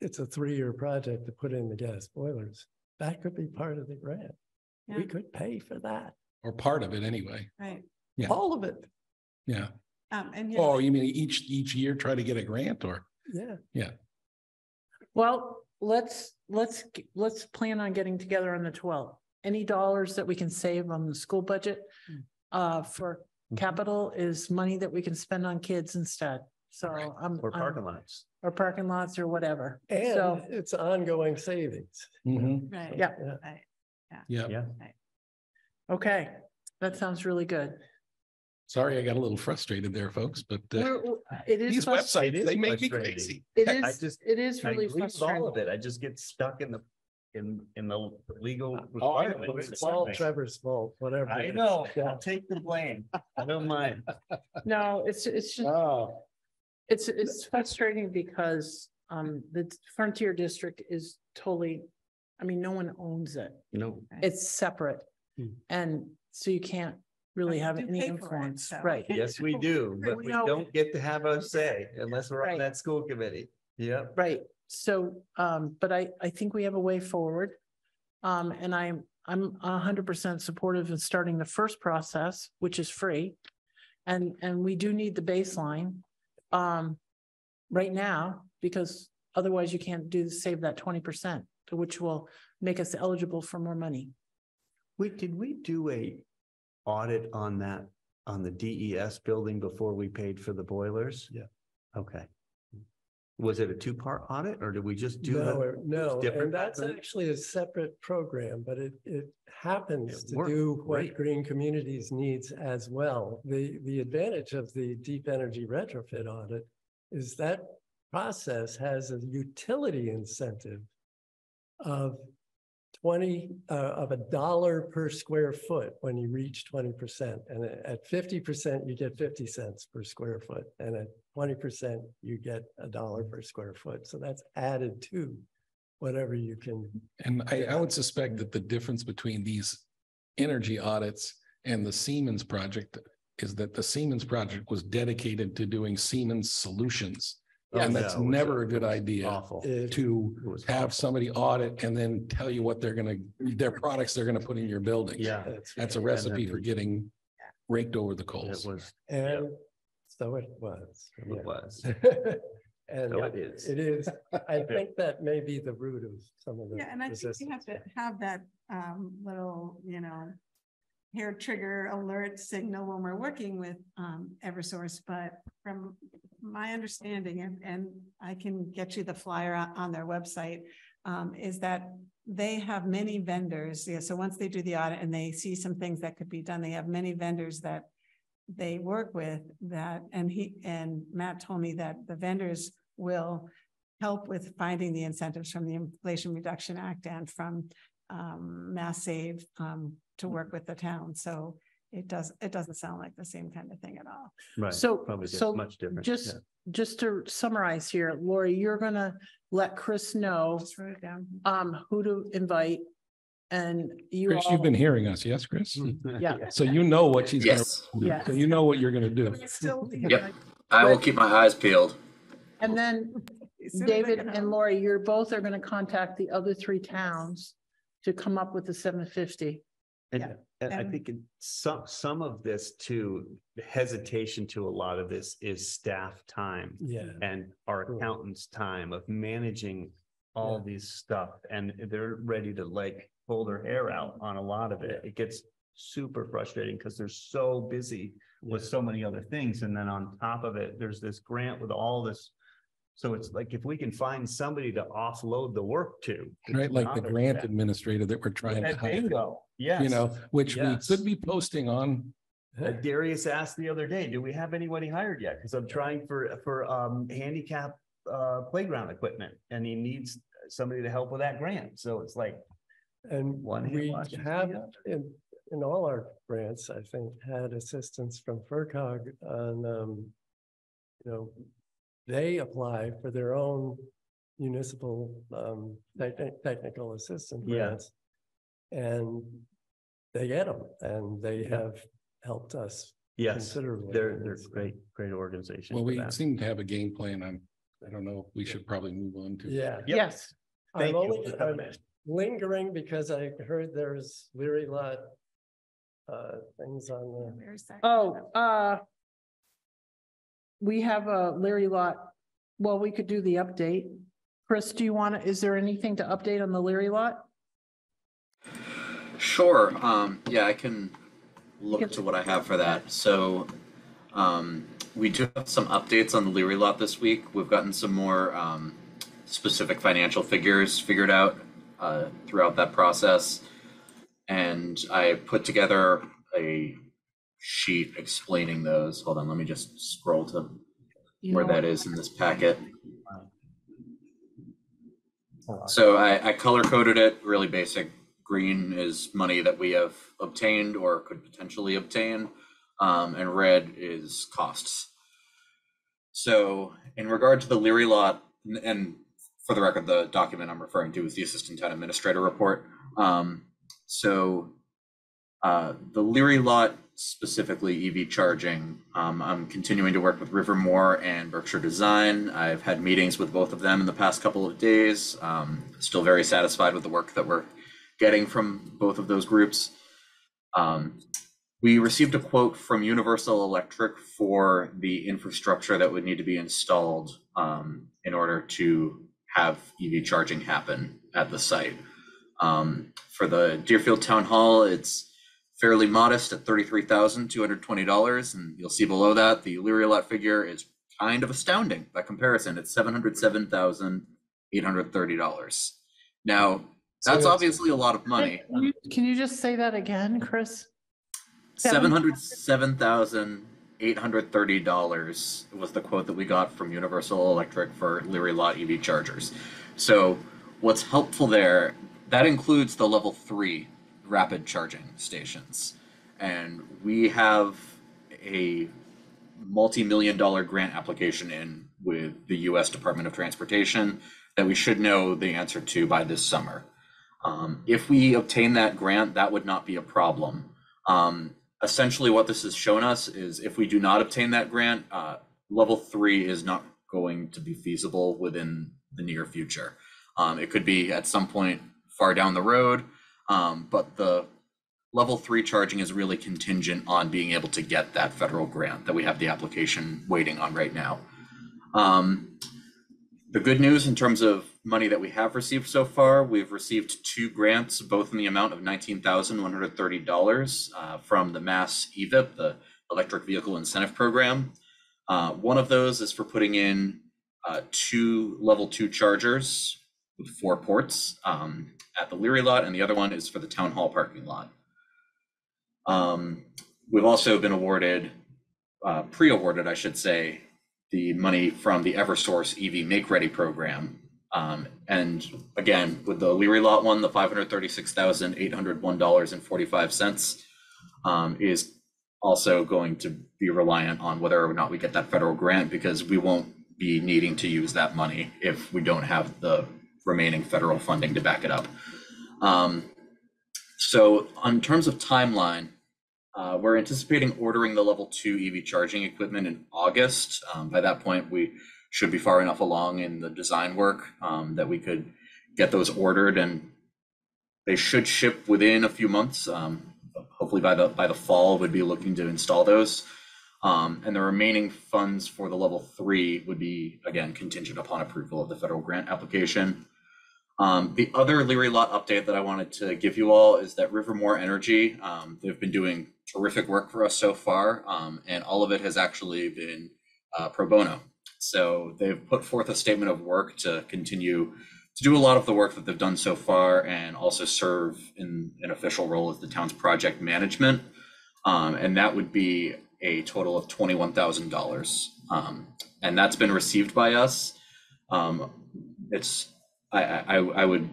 it's a three-year project to put in the gas boilers, that could be part of the grant. We could pay for that, or part of it anyway. Right. Yeah. all of it. Yeah. Um, and. Oh, you mean each, each year try to get a grant or? Yeah. Yeah. Well, let's, let's, let's plan on getting together on the twelfth. Any dollars that we can save on the school budget uh, for capital is money that we can spend on kids instead. So I'm. Or I'm- parking lots. Or parking lots or whatever. And So, it's ongoing savings. Mhm. Right. yeah, Yeah. Right. Yeah. Yeah. okay. That sounds really good. Sorry, I got a little frustrated there, folks, but uh, We're- we're- It is. these frus- websites, they make me frustrating. crazy. It I is, just- it is I really agree with all of frustrating. it. I just get stuck in the, in, in the legal. Oh, I know, requirements. It's all Trevor's fault, whatever. I it is. know, [LAUGHS] Yeah. I'll take the blame. I don't mind. [LAUGHS] No, it's, it's just, Oh, it's, it's frustrating because um, the Frontier District is totally, I mean, no one owns it. No. It's separate. Hmm. And so you can't really have you any pay for it, influence, so. right? Yes, we do, [LAUGHS] but we No. don't get to have a say unless we're Right. on that school committee. Yep. Right, so, um, but I, I think we have a way forward. Um, and I'm, I'm a hundred percent supportive of starting the first process, which is free. And, and we do need the baseline, um, right now, because otherwise you can't do, save that twenty percent, which will make us eligible for more money. We, did we do a audit on that, on the DES building before we paid for the boilers? Yeah. Okay. Was it a two-part audit or did we just do? No, it- no, different and that's actually a separate program, but it, it happens It to worked do what great. Green Communities needs as well. The, the advantage of the deep energy retrofit audit is that process has a utility incentive of twenty, uh, of a dollar per square foot when you reach twenty percent. And at- at fifty percent, you get fifty cents per square foot. And at twenty percent, you get a dollar per square foot. So that's added to whatever you can. and I, I would suspect that the difference between these energy audits and the Siemens project is that the Siemens project was dedicated to doing Siemens solutions. Oh, and Yeah, that's it was- never a it good idea Awful. To have awful. somebody audit and then tell you what they're gonna, their products they're gonna put in your building. Yeah. that's That's a right. recipe for getting raked over the It coals. was, And so it was. yeah. it was. [LAUGHS] And So it is. it is, I [LAUGHS] think that may be the root of some of the Yeah, and I think you have to have that um little, you know. Hair trigger alert signal when we're working with um Eversource, but from my understanding, and and I can get you the flyer on on their website. Um, is that they have many vendors, yeah, so once they do the audit and they see some things that could be done, they have many vendors that. They work with that, and he, and Matt told me that the vendors will help with finding the incentives from the Inflation Reduction Act and from um, Mass Save um, to work with the town. So it does, it doesn't sound like the same kind of thing at all. Right. So, Probably so much different. just, yeah. just to summarize here, Lori, you're gonna let Chris know Just wrote it down. um who to invite. And you Chris, all, you've been hearing us, yes, Chris? Mm-hmm. yeah, [LAUGHS] So you know what she's gonna, Yes. do. So you know what you're gonna do. Still. Yep. I will keep my eyes peeled. and then [LAUGHS] As soon as I David and. Lori, you're both are gonna contact the other three towns to come up with the seven fifty. And, Yeah, and I and- think in some, some of this too, the hesitation to a lot of this is staff time. Yeah. And our Cool. accountant's time of managing all these stuff and they're ready to like pull their hair out on a lot of it. It gets super frustrating because they're so busy with so many other things. And then on top of it, there's this grant with all this. So it's like if we can find somebody to offload the work to. Right, like the grant administrator that we're trying to hire, Bingo, yes. you know, which we could be posting on. Uh, Darius asked the other day, do we have anybody hired yet? Because I'm trying for, for, um, handicap, uh, playground equipment and he needs somebody to help with that grant. So it's like, And One hand we washes the have other. in, in all our grants, I think, had assistance from FRCOG on, um, you know, they apply for their own municipal, um, techni- technical assistance Yeah. grants. And they get them and they have helped us yes, considerably. they're, they're this. great, great organization. Well, for we that. seem to have a game plan on, I don't know, we should probably move on to. Yeah. Yep. Yes, Thank I'm you only, I'm in. Lingering because I heard there's Leary Lot uh, things on the. Very second. oh, uh. We have a Leary Lot, well, we could do the update. Chris, do you want to, is there anything to update on the Leary Lot? Sure. Um, yeah, I can look to what I have for that. So, um, we do have some updates on the Leary lot this week. We've gotten some more um, specific financial figures figured out uh, throughout that process, and I put together a sheet explaining those. Hold on, let me just scroll to You where know that is in this packet. So I, I color coded it really basic. Green is money that we have obtained or could potentially obtain, um, and red is costs. So in regard to the Leary lot, and for the record, the document I'm referring to is the Assistant Town Administrator report. Um, so uh, the Leary lot specifically EV charging, um, I'm continuing to work with Rivermoor and Berkshire Design. I've had meetings with both of them in the past couple of days. Um, still very satisfied with the work that we're getting from both of those groups. Um, we received a quote from Universal Electric for the infrastructure that would need to be installed um, in order to have EV charging happen at the site. Um, for the Deerfield Town Hall, it's fairly modest at thirty-three thousand two hundred twenty dollars, and you'll see below that the Leary lot figure is kind of astounding by comparison. It's seven hundred seven thousand eight hundred thirty dollars. Now, that's obviously a lot of money. Can you- Can you just say that again, Chris? Seven hundred seven thousand eight hundred thirty dollars was the quote that we got from Universal Electric for Leary Lot EV chargers. So what's helpful there, that includes the level three rapid charging stations. And we have a multi-million dollar grant application in with the US Department of Transportation that we should know the answer to by this summer. Um, if we obtain that grant, that would not be a problem. Um, essentially, what this has shown us is if we do not obtain that grant, uh, level three is not going to be feasible within the near future. Um, it could be at some point far down the road, um, but the level three charging is really contingent on being able to get that federal grant that we have the application waiting on right now. Um, the good news in terms of money that we have received so far, we've received two grants, both in the amount of nineteen thousand one hundred thirty dollars uh, from the Mass EVIP, the Electric Vehicle Incentive Program. Uh, one of those is for putting in uh, two level two chargers with four ports um, at the Leary lot, and the other one is for the town hall parking lot. Um, we've also been awarded, uh, pre-awarded, I should say, the money from the Eversource EV Make Ready program. Um, and again, with the Leary Lot one, the five hundred thirty-six thousand eight hundred one dollars and forty-five cents um, is also going to be reliant on whether or not we get that federal grant because we won't be needing to use that money if we don't have the remaining federal funding to back it up. Um, so, in terms of timeline, uh, we're anticipating ordering the level two EV charging equipment in August. Um, by that point, we should be far enough along in the design work um, that we could get those ordered and they should ship within a few months. Um, hopefully by the by the fall, we'd be looking to install those. Um, and the remaining funds for the level three would be again contingent upon approval of the federal grant application. Um, the other Leary Lot update that I wanted to give you all is that Rivermoor Energy, um, they've been doing terrific work for us so far, um, and all of it has actually been uh, pro bono. So they've put forth a statement of work to continue to do a lot of the work that they've done so far and also serve in an official role as the town's project management. Um, and that would be a total of $21,000. Um, and that's been received by us. Um, it's I, I, I would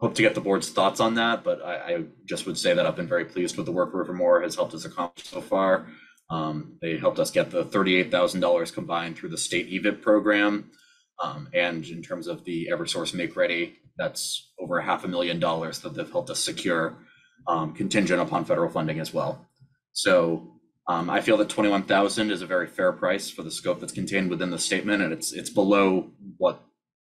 hope to get the board's thoughts on that, but I, I just would say that I've been very pleased with the work Rivermoor has helped us accomplish so far. Um, they helped us get the thirty-eight thousand dollars combined through the state EVIP program. Um, and in terms of the Eversource Make Ready, that's over a half a million dollars that they've helped us secure, um, contingent upon federal funding as well. So um, I feel that twenty-one thousand is a very fair price for the scope that's contained within the statement, and it's it's below what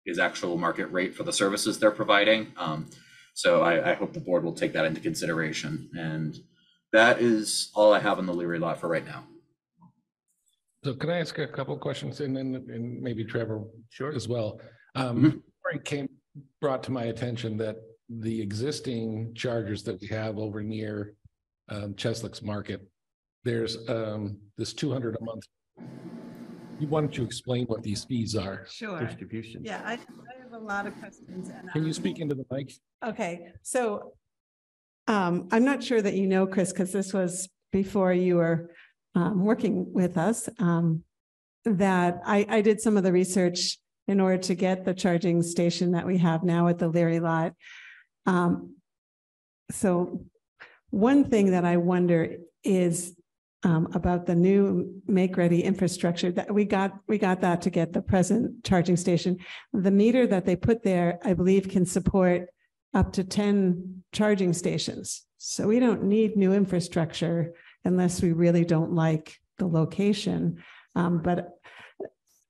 is actual market rate for the services they're providing. Um, so I, I hope the board will take that into consideration. And that is all I have on the Leary lot for right now. So can I ask a couple of questions and then, and maybe Trevor Sure. as well? Um, Mm-hmm. it came, brought to my attention that the existing chargers that we have over near um, Cheslick's Market, there's um, this two hundred a month. You wanted to explain what these fees are? Sure. Distribution. Yeah, I, I have a lot of questions. and, Can you um, speak into the mic? Okay, so um, I'm not sure that you know, Chris, because this was before you were um, working with us. Um, that I, I did some of the research in order to get the charging station that we have now at the Leary lot. Um, so one thing that I wonder is um, about the new make ready infrastructure that we got, we got that to get the present charging station. The meter that they put there, I believe can support up to ten charging stations. So we don't need new infrastructure unless we really don't like the location. Um, but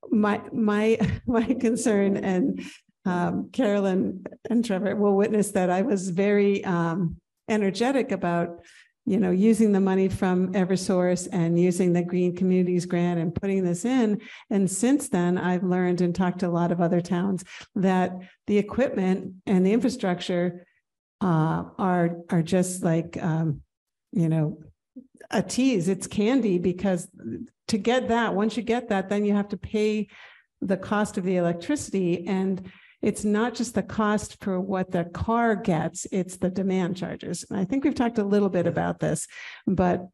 my, my, [LAUGHS] my concern and um, Carolyn and Trevor will witness that I was very um, energetic about, you know, using the money from Eversource and using the Green Communities Grant and putting this in. And since then, I've learned and talked to a lot of other towns that the equipment and the infrastructure uh, are are just like um, you know a tease. It's candy because to get that, once you get that, then you have to pay the cost of the electricity and it's not just the cost for what the car gets, it's the demand charges. And I think we've talked a little bit about this, but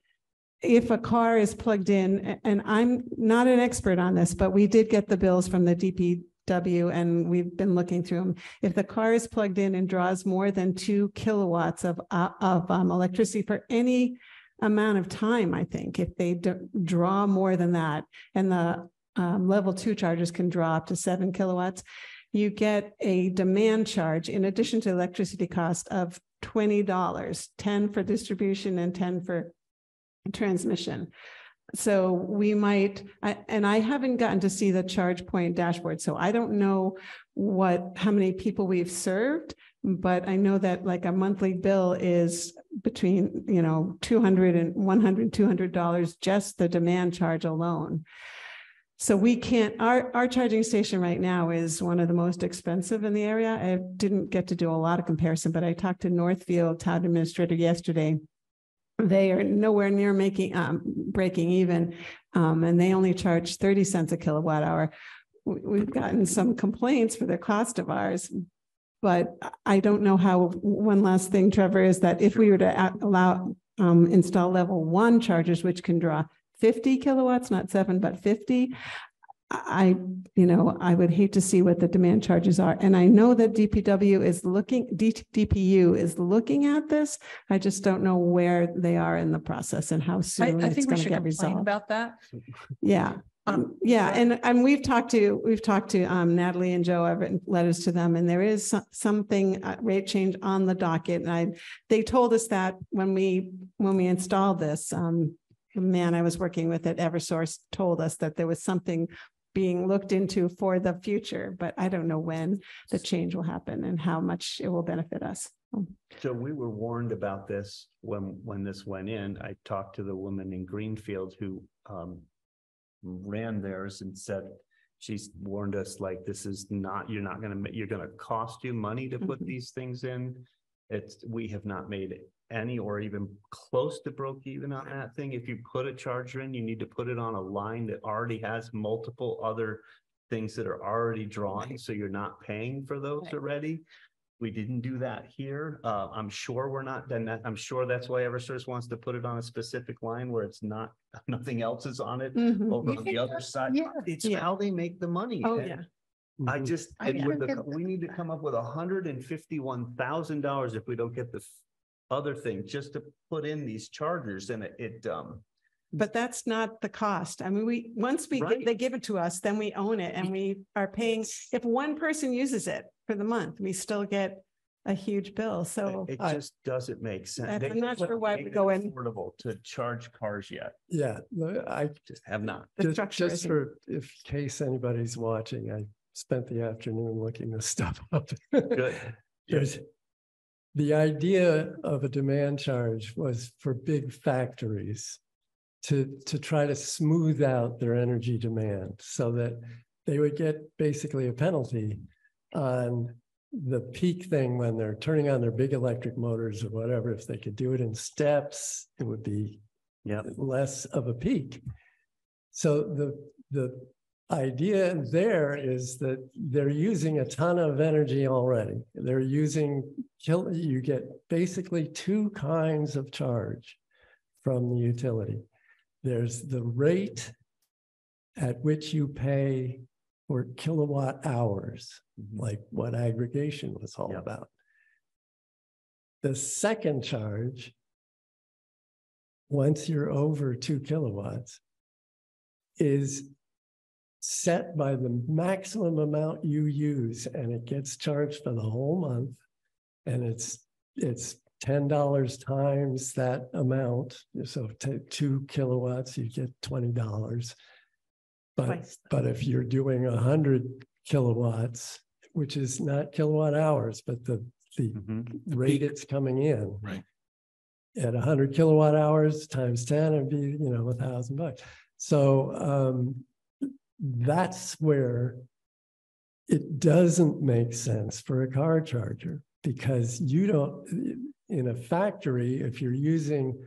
if a car is plugged in, and I'm not an expert on this, but we did get the bills from the DPW and we've been looking through them. If the car is plugged in and draws more than two kilowatts of, uh, of um, electricity for any amount of time, I think, if they draw more than that, and the um, level two chargers can draw up to seven kilowatts, you get a demand charge in addition to electricity cost of twenty dollars, ten for distribution and ten for transmission. So we might, I- and I haven't gotten to see the ChargePoint dashboard, so I don't know what, how many people we've served, but I know that like a monthly bill is between you know, 200 and 100, 200 dollars, just the demand charge alone. So we can't, our, our charging station right now is one of the most expensive in the area. I didn't get to do a lot of comparison, but I talked to Northfield Town Administrator yesterday. They are nowhere near making, um, breaking even, um, and they only charge thirty cents a kilowatt hour. We, we've gotten some complaints for the cost of ours. But I don't know how, one last thing, Trevor, is that if we were to allow, um, install level one chargers, which can draw fifty kilowatts, not seven, but fifty. I, you know, I would hate to see what the demand charges are. And I know that DPW is looking, DPU is looking at this. I just don't know where they are in the process and how soon I it's think we going to should get complain resolved. about that. Yeah, um, yeah, and, and we've talked to, we've talked to, um, Natalie and Jo, I've written letters to them, and there is so- something, uh, rate change on the docket, and I, they told us that when we, when we installed this, um, man I was working with at Eversource told us that there was something being looked into for the future, but I don't know when the change will happen and how much it will benefit us. So we were warned about this when, when this went in. I talked to the woman in Greenfield who um. Ran theirs and said, she's warned us like, this is not, you're not gonna, ma- you're gonna cost you money to put Mhm. these things in. It's, we have not made any or even close to broke even on that thing. If you put a charger in, you need to put it on a line that already has multiple other. Things that are already drawing, so you're not paying for those Right. already. We didn't do that here. Uh, I'm sure we're not, done that, I'm sure that's why Eversource wants to put it on a specific line where it's not, [LAUGHS] nothing else is on it Mhm. over on the other side. Yeah. It's Yeah. how they make the money. Oh, and yeah. I just, I the, we need to come up with hundred and fifty-one thousand dollars if we don't get the other thing, just to put in these chargers and it, it, um, But that's not the cost. I mean, we, once we, get- Right. they give it to us, then we own it and we are paying, if one person uses it for the month, we still get a huge bill. So it I- just doesn't make sense. I'm not haven't sure why we it go in- Affordable to charge cars yet, Yeah, I, just have not. just, just for, if case anybody's watching, I spent the afternoon looking this stuff up. Good. [LAUGHS] There's, the idea of a demand charge was for big factories to, to try to smooth out their energy demand so that they would get basically a penalty on the peak thing when they're turning on their big electric motors or whatever. If they could do it in steps, it would be Yeah. less of a peak. So the, the idea there is that they're using a ton of energy already. They're using, kill, you get basically two kinds of charge from the utility. There's the rate at which you pay for kilowatt hours, mm-hmm. like what aggregation was all Yep. about. The second charge, once you're over two kilowatts, is set by the maximum amount you use and it gets charged for the whole month. And it's, it's ten dollars times that amount. So ta- two kilowatts, you get twenty dollars. But, Twice. but if you're doing a hundred kilowatts, which is not kilowatt hours, but the, the Mhm. rate it's coming in. Right. At hundred kilowatt hours times ten, it'd be, you know, a thousand bucks. So um, that's where it doesn't make sense for a car charger because you don't, in a factory, if you're using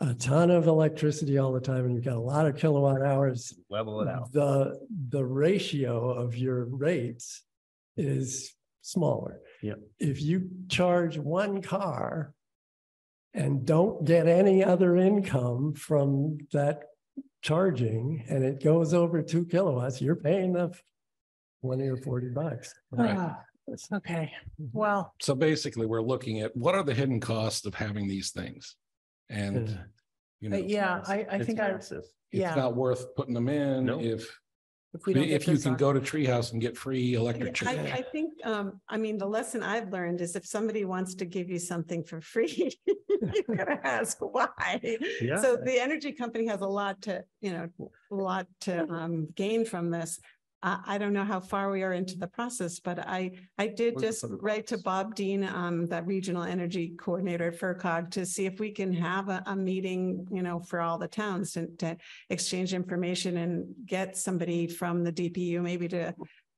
a ton of electricity all the time and you've got a lot of kilowatt hours, Level it out. the, the ratio of your rates is smaller. Yep. If you charge one car and don't get any other income from that charging and it goes over two kilowatts, you're paying the twenty or forty bucks. Right. Ah, Okay, well, So basically, we're looking at what are the hidden costs of having these things? And, Yeah. you uh, know, yeah, I, I think I, massive. it's yeah. not worth putting them in Nope. if, if we don't get if you this can on- go to Treehouse and get free electric. I, chair. I think, um, I mean, the lesson I've learned is if somebody wants to give you something for free, [LAUGHS] you're gonna ask why. Yeah. So the energy company has a lot to, you know, a lot to, um, gain from this. I, I don't know how far we are into the process, but I, I did just write to Bob Dean, um, the Regional Energy Coordinator at FRCOG to see if we can have a, a meeting, you know, for all the towns to, to exchange information and get somebody from the DPU maybe to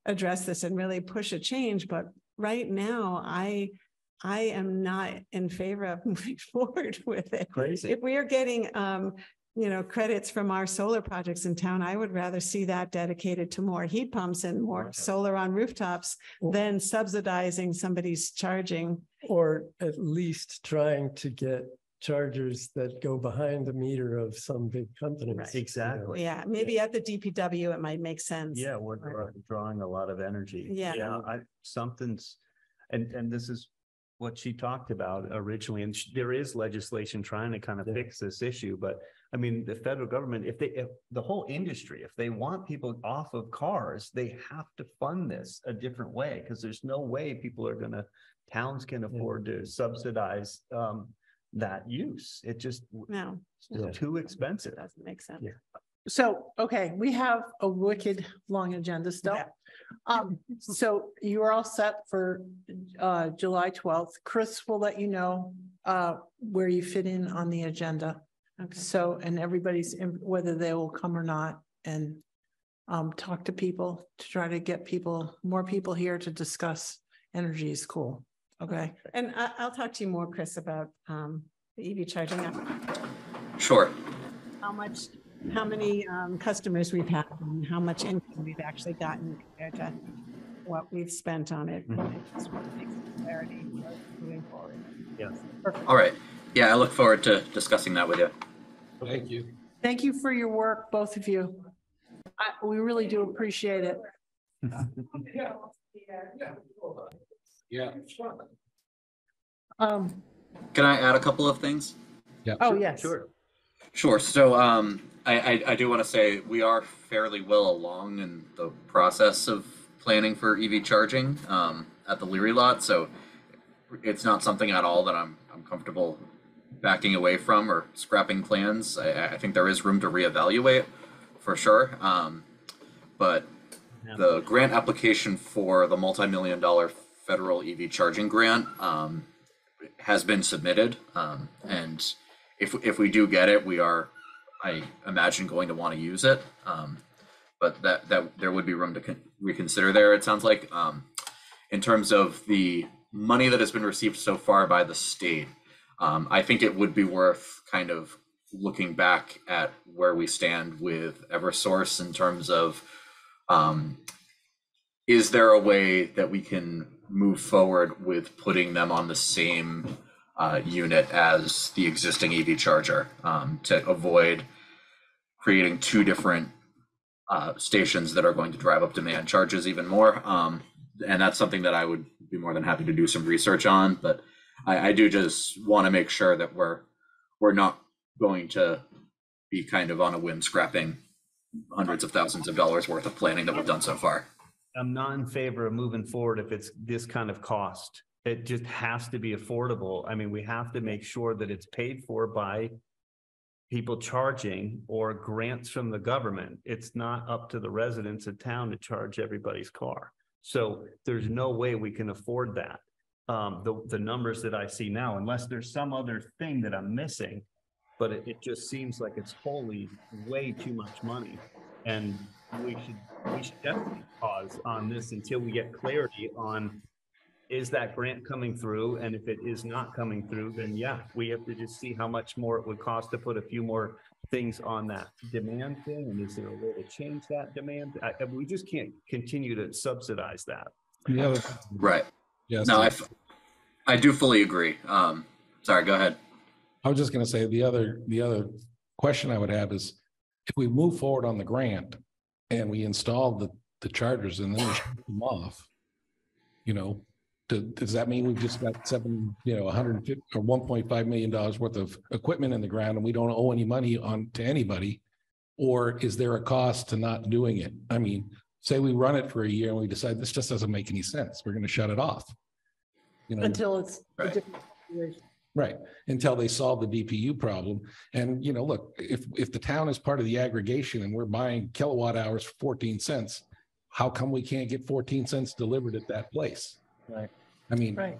address this and really push a change. But right now, I, I am not in favor of [LAUGHS] moving forward with it. Crazy. If we are getting, um, you know, credits from our solar projects in town, I would rather see that dedicated to more heat pumps and more solar on rooftops than subsidizing somebody's charging. Or at least trying to get chargers that go behind the meter of some big companies. Right. Exactly. Yeah, maybe at the DPW, it might make sense. Yeah, we're draw- drawing a lot of energy. Yeah. I, something's, and, and this is what she talked about originally, and sh- there is legislation trying to kind of fix this issue, but I mean, the federal government, if they, if the whole industry, if they want people off of cars, they have to fund this a different way, because there's no way people are gonna, towns can afford to subsidize, um, that use. It just, No, it's just too expensive. It doesn't make sense. So, okay, we have a wicked long agenda still. Um, so you are all set for uh July twelfth. Chris will let you know uh where you fit in on the agenda. Okay. So, and everybody's, in- whether they will come or not, and um talk to people to try to get people, more people here to discuss energy is cool. Okay, And I, I'll talk to you more, Chris, about, um, the EV charging. Sure. How much, how many, um, customers we've had and how much income we've actually gotten compared to what we've spent on it. Just want to make some Clarity moving forward. Yes. All right. Yeah, I look forward to discussing that with you. Thank you. thank you for your work, both of you. I, we really do appreciate it. Yeah. Yeah. Yeah. Um, Can I add a couple of things? Yeah. oh, yes. Sure. Sure. So um, I, I, I do want to say we are fairly well along in the process of planning for EV charging um, at the Leary lot. So it's not something at all that I'm, I'm comfortable backing away from or scrapping plans. I, I think there is room to reevaluate for sure. Um, but the grant application for the multi-million dollar federal EV charging grant um, has been submitted. Um, and if, if we do get it, we are, I imagine, going to want to use it. Um, but that, that there would be room to con- reconsider there, it sounds like. Um, in terms of the money that has been received so far by the state, um, I think it would be worth kind of looking back at where we stand with Eversource in terms of um, is there a way that we can move forward with putting them on the same uh, unit as the existing EV charger um, to avoid creating two different uh, stations that are going to drive up demand charges even more. Um, and that's something that I would be more than happy to do some research on. But I, I do just want to make sure that we're we're not going to be kind of on a whim scrapping hundreds of thousands of dollars worth of planning that we've done so far. I'm not in favor of moving forward if it's this kind of cost. It just has to be affordable. I mean, we have to make sure that it's paid for by people charging or grants from the government. It's not up to the residents of town to charge everybody's car. So there's no way we can afford that. Um, the, the numbers that I see now, unless there's some other thing that I'm missing, but it, it just seems like it's wholly way too much money. And we should, we should definitely pause on this until we get clarity on is that grant coming through? And if it is not coming through, then yeah, we have to just see how much more it would cost to put a few more things on that demand thing. And is there a way to change that demand? I, I- we just can't continue to subsidize that. The other, Right. yes. No, I, f- I do fully agree. Um, sorry, go ahead. I was just gonna say, the other, the other question I would have is, if we move forward on the grant and we install the, the chargers and then we shut them off, you know, do- does that mean we've just got seven, you know, hundred and fifty or one point five million dollars worth of equipment in the ground and we don't owe any money on to anybody? Or is there a cost to not doing it? I mean, say we run it for a year and we decide this just doesn't make any sense. We're gonna shut it off. You know, Until it's a Right. different situation. Right, until they solve the DPU problem. And, you know, look, if, if the town is part of the aggregation and we're buying kilowatt hours for fourteen cents, how come we can't get fourteen cents delivered at that place? Right. I mean, Right.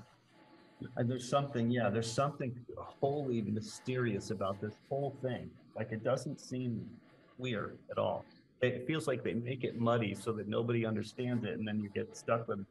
And there's something, yeah, there's something wholly mysterious about this whole thing. Like, it doesn't seem clear at all. It feels like they make it muddy so that nobody understands it, and then you get stuck with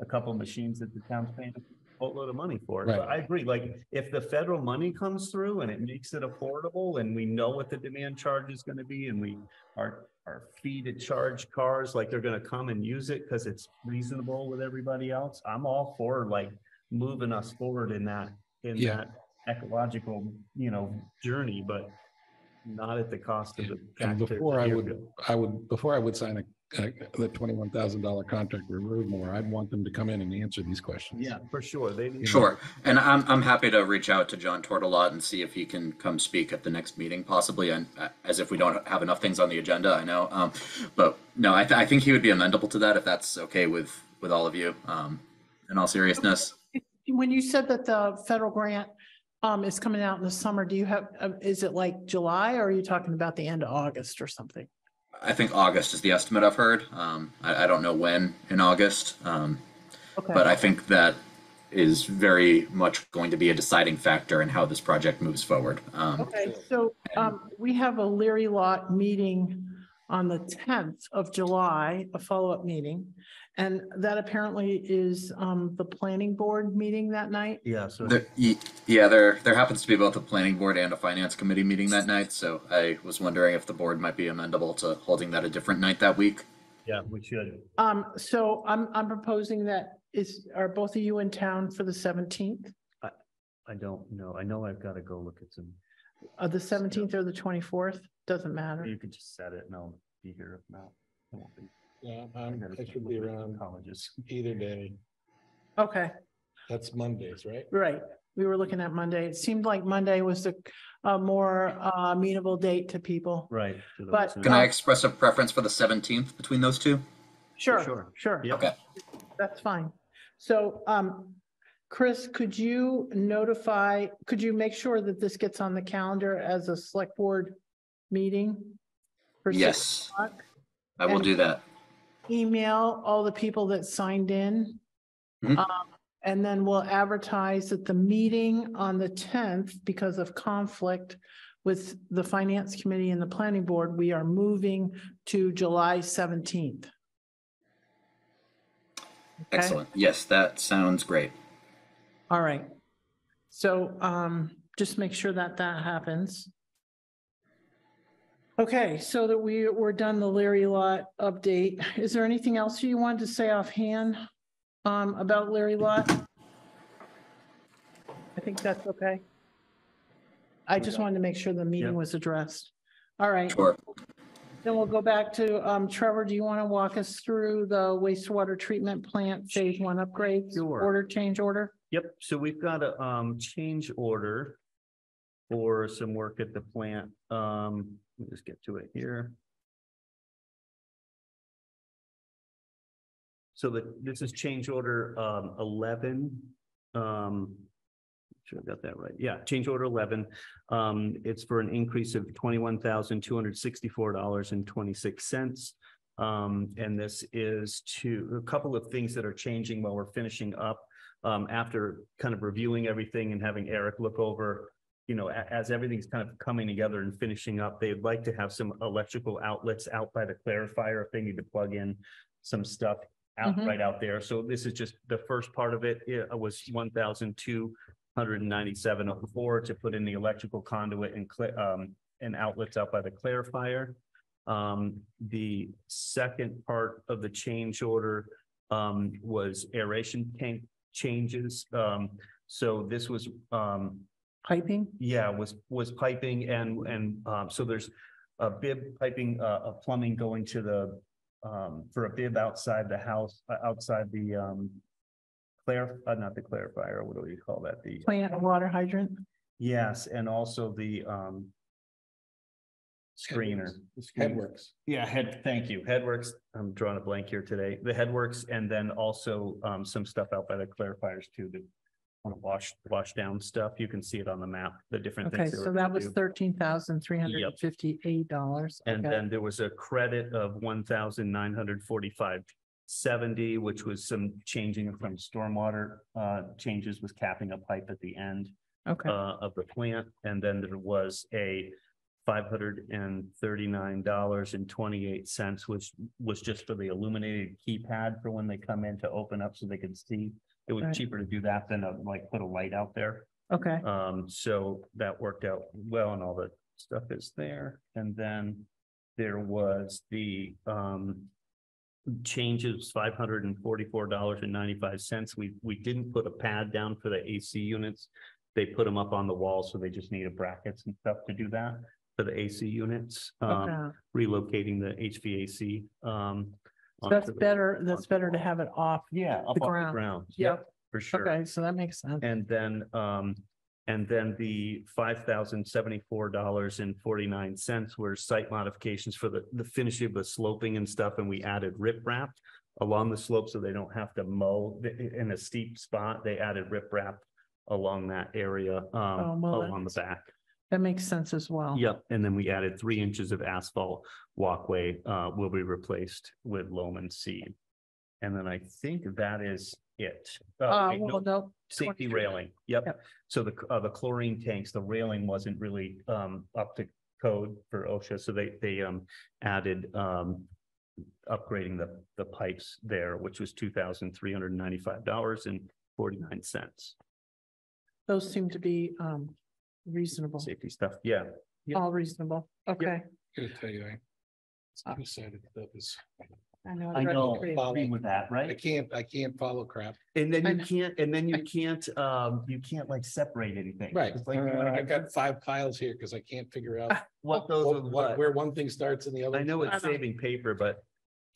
a couple machines that the town's paying a boatload of money for. But Right. I agree, like, if the federal money comes through and it makes it affordable, and we know what the demand charge is gonna be, and we are, our fee to charge cars, like they're gonna come and use it because it's reasonable with everybody else, I'm all for like moving us forward in that, in Yeah. that ecological, you know, journey, but not at the cost of the. and before I would, I would, before I would sign a, a- the twenty-one thousand dollar contract with more. I'd want them to come in and answer these questions. Yeah, for sure. They. need- Sure, and I'm, I'm happy to reach out to John Tortolot and see if he can come speak at the next meeting possibly, and uh, as if we don't have enough things on the agenda, I know. Um, but no, I, th- I think he would be amendable to that if that's okay with, with all of you, um, in all seriousness. When you said that the federal grant um is coming out in the summer, do you have, uh, is it like July or are you talking about the end of August or something? I think August is the estimate I've heard. Um, I, I don't know when in August, um, Okay. but I think that is very much going to be a deciding factor in how this project moves forward. Um, Okay, so um we have a Leary Lot meeting on the tenth of July, a follow-up meeting. And that apparently is um the planning board meeting that night. Yeah, so. There, ye- yeah, there there happens to be both a planning board and a finance committee meeting that night, so I was wondering if the board might be amendable to holding that a different night that week. Yeah, we should. Um, so I'm I'm proposing that is, are both of you in town for the seventeenth? I don't know. I know I've got to go look at some, Uh, the seventeenth or the twenty-fourth, doesn't matter. you could just set it and I'll be here if not. I won't be. Yeah, I I'm- gotta I should be around Colleges. either day. Okay, That's Mondays, right? right. We were looking at Monday. It seemed like Monday was the a more uh, amenable date to people. Right. to those But- who- Can I express a preference for the seventeenth between those two? Sure, Sure. sure. Yep. Okay. That's fine. So, um, Chris, could you notify, could you make sure that this gets on the calendar as a select board meeting? for six Yes, o'clock? I will And- do that. Email all the people that signed in. Mhm. Um, and then we'll advertise that the meeting on the tenth, because of conflict with the finance committee and the planning board, we are moving to July seventeenth. Excellent. Yes, that sounds great. All right. So um, just make sure that that happens. Okay, so that we, we're done the Leary Lot update. Is there anything else you wanted to say offhand um, about Leary Lot? I think that's okay. I just wanted to make sure the meeting Yep. was addressed. All right, Sure. then we'll go back to um, Trevor. Do you want to walk us through the wastewater treatment plant phase one upgrades? Sure. Order, change order? Yep, so we've got a um change order for some work at the plant. Um, let me just get to it here. So the, this is change order um eleven, um. Sure, I got that right. Yeah, change order eleven. Um, it's for an increase of twenty-one thousand two hundred sixty-four dollars and twenty-six cents. Um, and this is to, a couple of things that are changing while we're finishing up um, after kind of reviewing everything and having Eric look over, you know, a- as everything's kind of coming together and finishing up, they'd like to have some electrical outlets out by the clarifier if they need to plug in some stuff out, Mhm. right out there. So this is just the first part of it. It was one thousand two hundred and ninety-seven oh four to put in the electrical conduit and um, and outlets out by the clarifier. Um, the second part of the change order um, was aeration tank changes. Um, so this was, um, Piping? yeah, was, was piping and, and, um, so there's a bib piping, uh, a plumbing going to the, um, for a bib outside the house, uh, outside the, um, clar, uh, not the clarifier, what do you call that? The, Plant water hydrant? yes, and also the, um, screener. the screener. Headworks. Yeah, head, thank you. Headworks, I'm drawing a blank here today. The Headworks and then also um some stuff out by the clarifiers too. that, To wash, wash down stuff. You can see it on the map, the different Okay, things. they so that gonna was do. thirteen thousand three hundred and fifty-eight dollars. And then there was a credit of one thousand nine hundred forty-five seventy, which was some changing from stormwater uh changes with capping a pipe at the end Okay, uh of the plant. And then there was a five hundred and thirty-nine dollars and twenty-eight cents, which was just for the illuminated keypad for when they come in to open up so they could see. It was Right. cheaper to do that than uh, like put a light out there. okay, Um, so that worked out well and all the stuff is there. And then there was the, um, changes, five hundred and forty-four dollars and ninety-five cents. We, we didn't put a pad down for the AC units. They put them up on the wall, so they just needed brackets and stuff to do that for the AC units, um, okay. relocating the HVAC, um. That's onto the- better, that's better to have it off. Yeah, up the off the ground. ground. Yep. For sure. Okay, so that makes sense. And then, um, and then the five thousand seventy-four dollars and forty-nine cents were site modifications for the, the finishing of the sloping and stuff, and we added riprap along the slope so they don't have to mow in a steep spot. They added riprap along that area, Oh, um, well, along the back. That makes sense as well. Yep, and then we added three inches of asphalt walkway, uh, will be replaced with loam and seed. And then I think that is it. Oh, Uh, wait, no, well, no. Safety 23. railing, yep. Yep. So the, uh, the chlorine tanks, the railing wasn't really, um, up to code for OSHA, so they, they, um, added, um. Upgrading the, the pipes there, which was two thousand three hundred and ninety-five dollars and forty-nine cents. Those seem to be, um, reasonable, Safety stuff, yeah. Yep. all reasonable. Okay. Gotta tell you, I. it's two-sided stuff is- I know. I know, pretty- with that, right? I can't, I can't follow crap. And then you can't, and then you can't, um, you can't like separate anything. Right, It's like, Uh, I get got five piles here because I can't figure out [LAUGHS] What those what- what- what? where one thing starts and the other. I know it's saving paper, but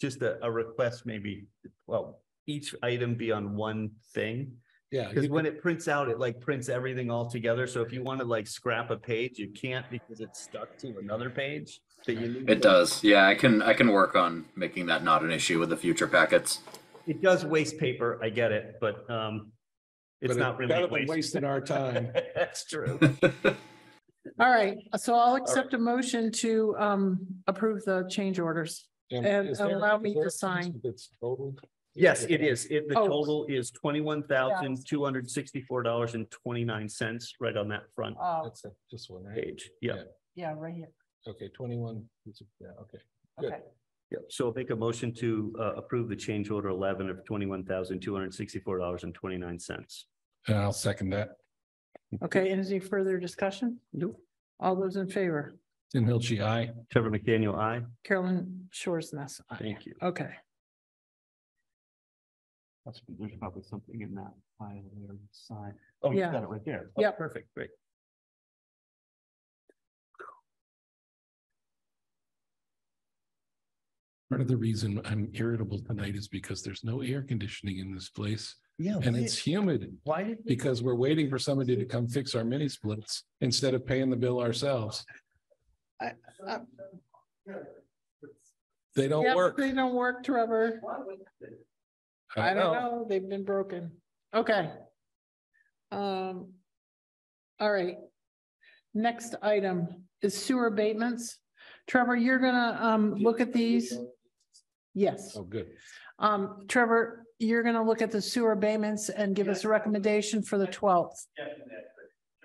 just a, a request maybe, well, each item be on one thing. Yeah. Because you when it prints out, it like prints everything all together. So if you want to like scrap a page, you can't because it's stuck to another page. that you need It to- does. Yeah, I can I can work on making that not an issue with the future packets. It does waste paper, I get it, but, um, it's But not it's really. better than waste. wasting our time. [LAUGHS] That's true. [LAUGHS] All right, so I'll accept a motion to, um, approve the change orders. And is there- allow is me there to piece sign. That's totaled? Yes, it is. It, the Oh. total is twenty-one thousand, two hundred sixty-four dollars and twenty-nine cents right on that front Oh, That's a- this one, right? page. Yeah. yeah, right here. Okay, twenty-one, yeah, okay. Good. Okay. Yeah, so I'll make a motion to uh approve the change order eleven of twenty-one thousand, two hundred and sixty-four dollars and twenty-nine cents. And I'll second that. Okay, any further discussion? Nope. All those in favor? Tim Hilchey, aye. Trevor McDaniel, aye. Carolyn Shores Ness. aye. Thank you. Okay, That's- There's probably something in that file there, sign. Oh, you Yeah. got it right there. Oh, Yep. Perfect, great. Part of the reason I'm irritable tonight is because there's no air conditioning in this place Yeah. and it's humid. Why did? Because we're waiting for somebody to come fix our mini splits instead of paying the bill ourselves. I- They don't Yep, work. They don't work, Trevor. I don't know, they've been broken. Okay. Um. All right. Next item is sewer abatements. Trevor, you're gonna, um, look at these? Yes. Oh, good. Um, Trevor, you're gonna look at the sewer abatements and give us a recommendation for the twelfth.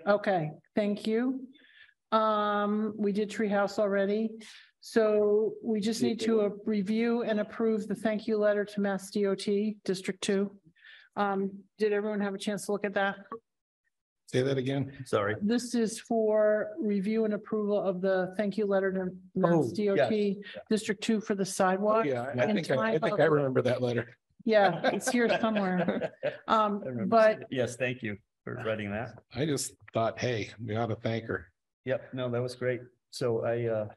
Okay, thank you. Um, we did treehouse already. So we just need to uh, review and approve the thank you letter to Mass DOT District Two. Um, did everyone have a chance to look at that? Say that again. Sorry. This is for review and approval of the thank you letter to Mass Oh, yes. DOT District Two for the sidewalk. Yeah, I in think, I I time think of- I remember that letter. Yeah, [LAUGHS] it's here somewhere. Um, I remember but. Yes, thank you for writing that. I just thought, hey, we ought to thank her. Yep, no, that was great. So I uh.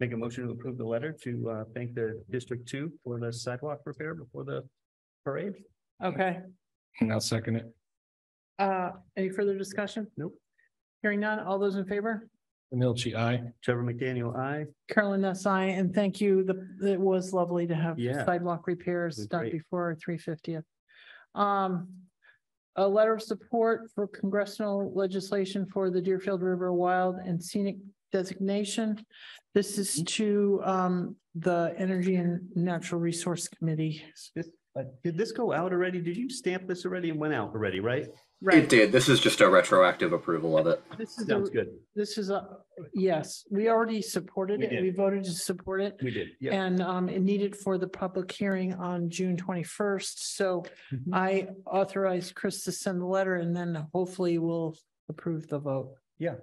Make a motion to approve the letter to uh thank the District Two for the sidewalk repair before the parade. Okay, And I'll second it. uh, any further discussion? Nope. Hearing none, all those in favor? Tim Hilchey, aye. Trevor McDaniel, I. Carolyn Ness, I, and thank you. The, it was lovely to have Yeah. sidewalk repairs was done great. before three fiftieth. Um, a letter of support for congressional legislation for the Deerfield River Wild and Scenic designation. This is to um the Energy and Natural Resource Committee. Uh, did this go out already? Did you stamp this already and went out already, right? It did. This is just a retroactive approval of it. This is, Sounds a- good. this is a, yes, we already supported We it. did. We voted to support it. We did, yeah. And um, it needed for the public hearing on June twenty-first, so Mhm. I authorized Chris to send the letter and then hopefully we'll approve the vote. Yeah.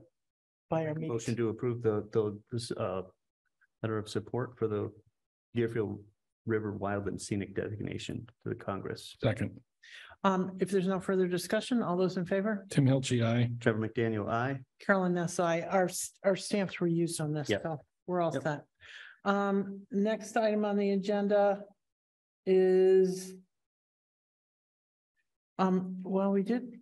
By our meeting. Motion to approve the, the, this, uh, letter of support for the Deerfield River Wild and Scenic designation to the Congress. Second, Um, if there's no further discussion, all those in favor? Tim Hilchey, I. Trevor McDaniel, I. Carolyn Ness, I, our, s- our stamps were used on this, Yep. so we're all Yep. set. Um, next item on the agenda is um, well, we did,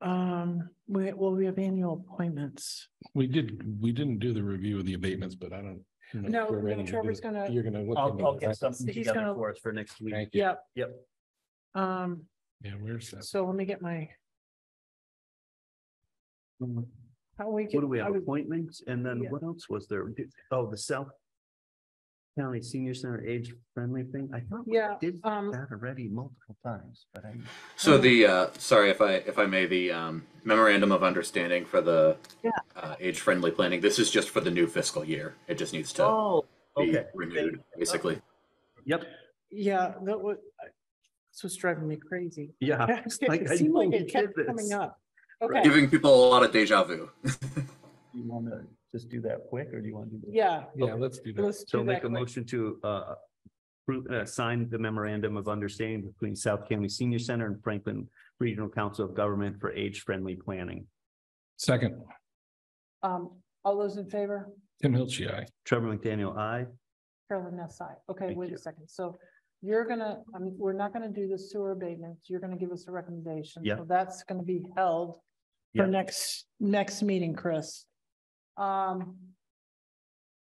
um, we, well, we have annual appointments. We did, we didn't do the review of the abatements, but I don't. know if No, we're ready to Trevor's it. gonna- You're gonna. look I'll, into I'll it, get right? something He's together gonna- for us for next week. Thank you. Yep. Yep. Um, Yeah, where's that? so let me get my, how we. What do we I have, was- appointments, and then Yeah. what else was there? Did- Oh, the South County Senior Center age friendly thing, I thought we Yeah, did um, that already multiple times, but I. So the, uh, sorry if I, if I may, the, um, memorandum of understanding for the Yeah. uh, age-friendly planning, this is just for the new fiscal year. It just needs to Oh, be okay. renewed, basically. Yep, Yeah, that was, this was driving me crazy. yeah. Like, [LAUGHS] It I seemed like know it kept did coming this. up. Okay, Giving people a lot of deja vu. [LAUGHS] You wanna just do that quick, or do you want to do? that? yeah, Yeah, let's do that. let's So do make that a quick. motion to, uh, approve, uh, sign the memorandum of understanding between South County Senior Center and Franklin Regional Council of Government for age-friendly planning. Second, Um, all those in favor? Tim Hilchey, I. Trevor McDaniel, I. Carolyn Ness, I. Okay, Thank wait you. a second. So you're gonna, I mean, we're not gonna do the sewer abatements. You're gonna give us a recommendation. Yeah. So that's gonna be held for Yeah. next, next meeting, Chris. Um.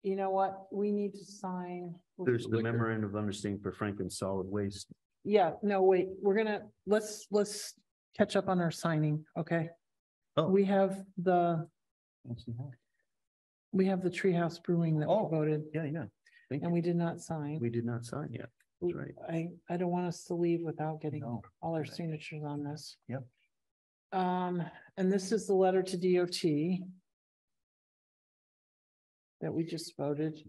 You know what? We need to sign. There's the memorandum of understanding for Franklin Solid Waste. Yeah, no, wait, we're gonna, let's, let's catch up on our signing, okay? Oh. We have the, Let's see how- we have the Treehouse Brewing that Oh. we voted Yeah, yeah. Thank and you. we did not sign. We did not sign yet. That's right. I, I don't want us to leave without getting No. all our signatures on this. Yep. Um, and this is the letter to DOT. That we just voted.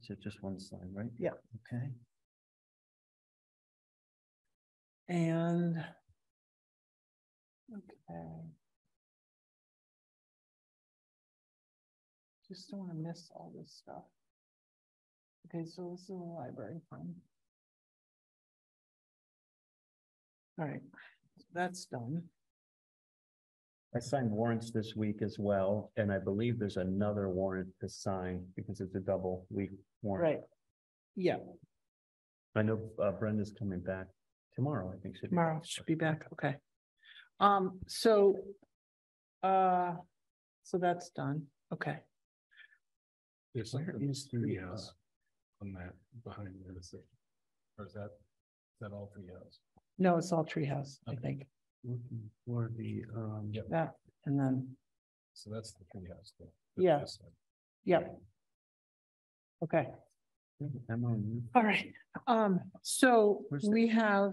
So just one sign, right? Yeah. Okay. And. Okay. Just don't wanna miss all this stuff. Okay, so this is the library fund. All right, that's done. I signed warrants this week as well, and I believe there's another warrant to sign because it's a double week warrant. Right. Yeah, I know uh, Brenda's coming back tomorrow, I think. should be tomorrow back. should be back, okay. Um, so. Uh, so that's done, okay. There's Where something is the, three uh, house on that behind the decision. Or is that, is that all Treehouse? No, it's all treehouse, I Okay. think, Looking for the, um. Yep. that, and then, So that's the Treehouse. thing. Yeah. Side. yep. Okay. the MOU, All right, um, so Where's the- we have,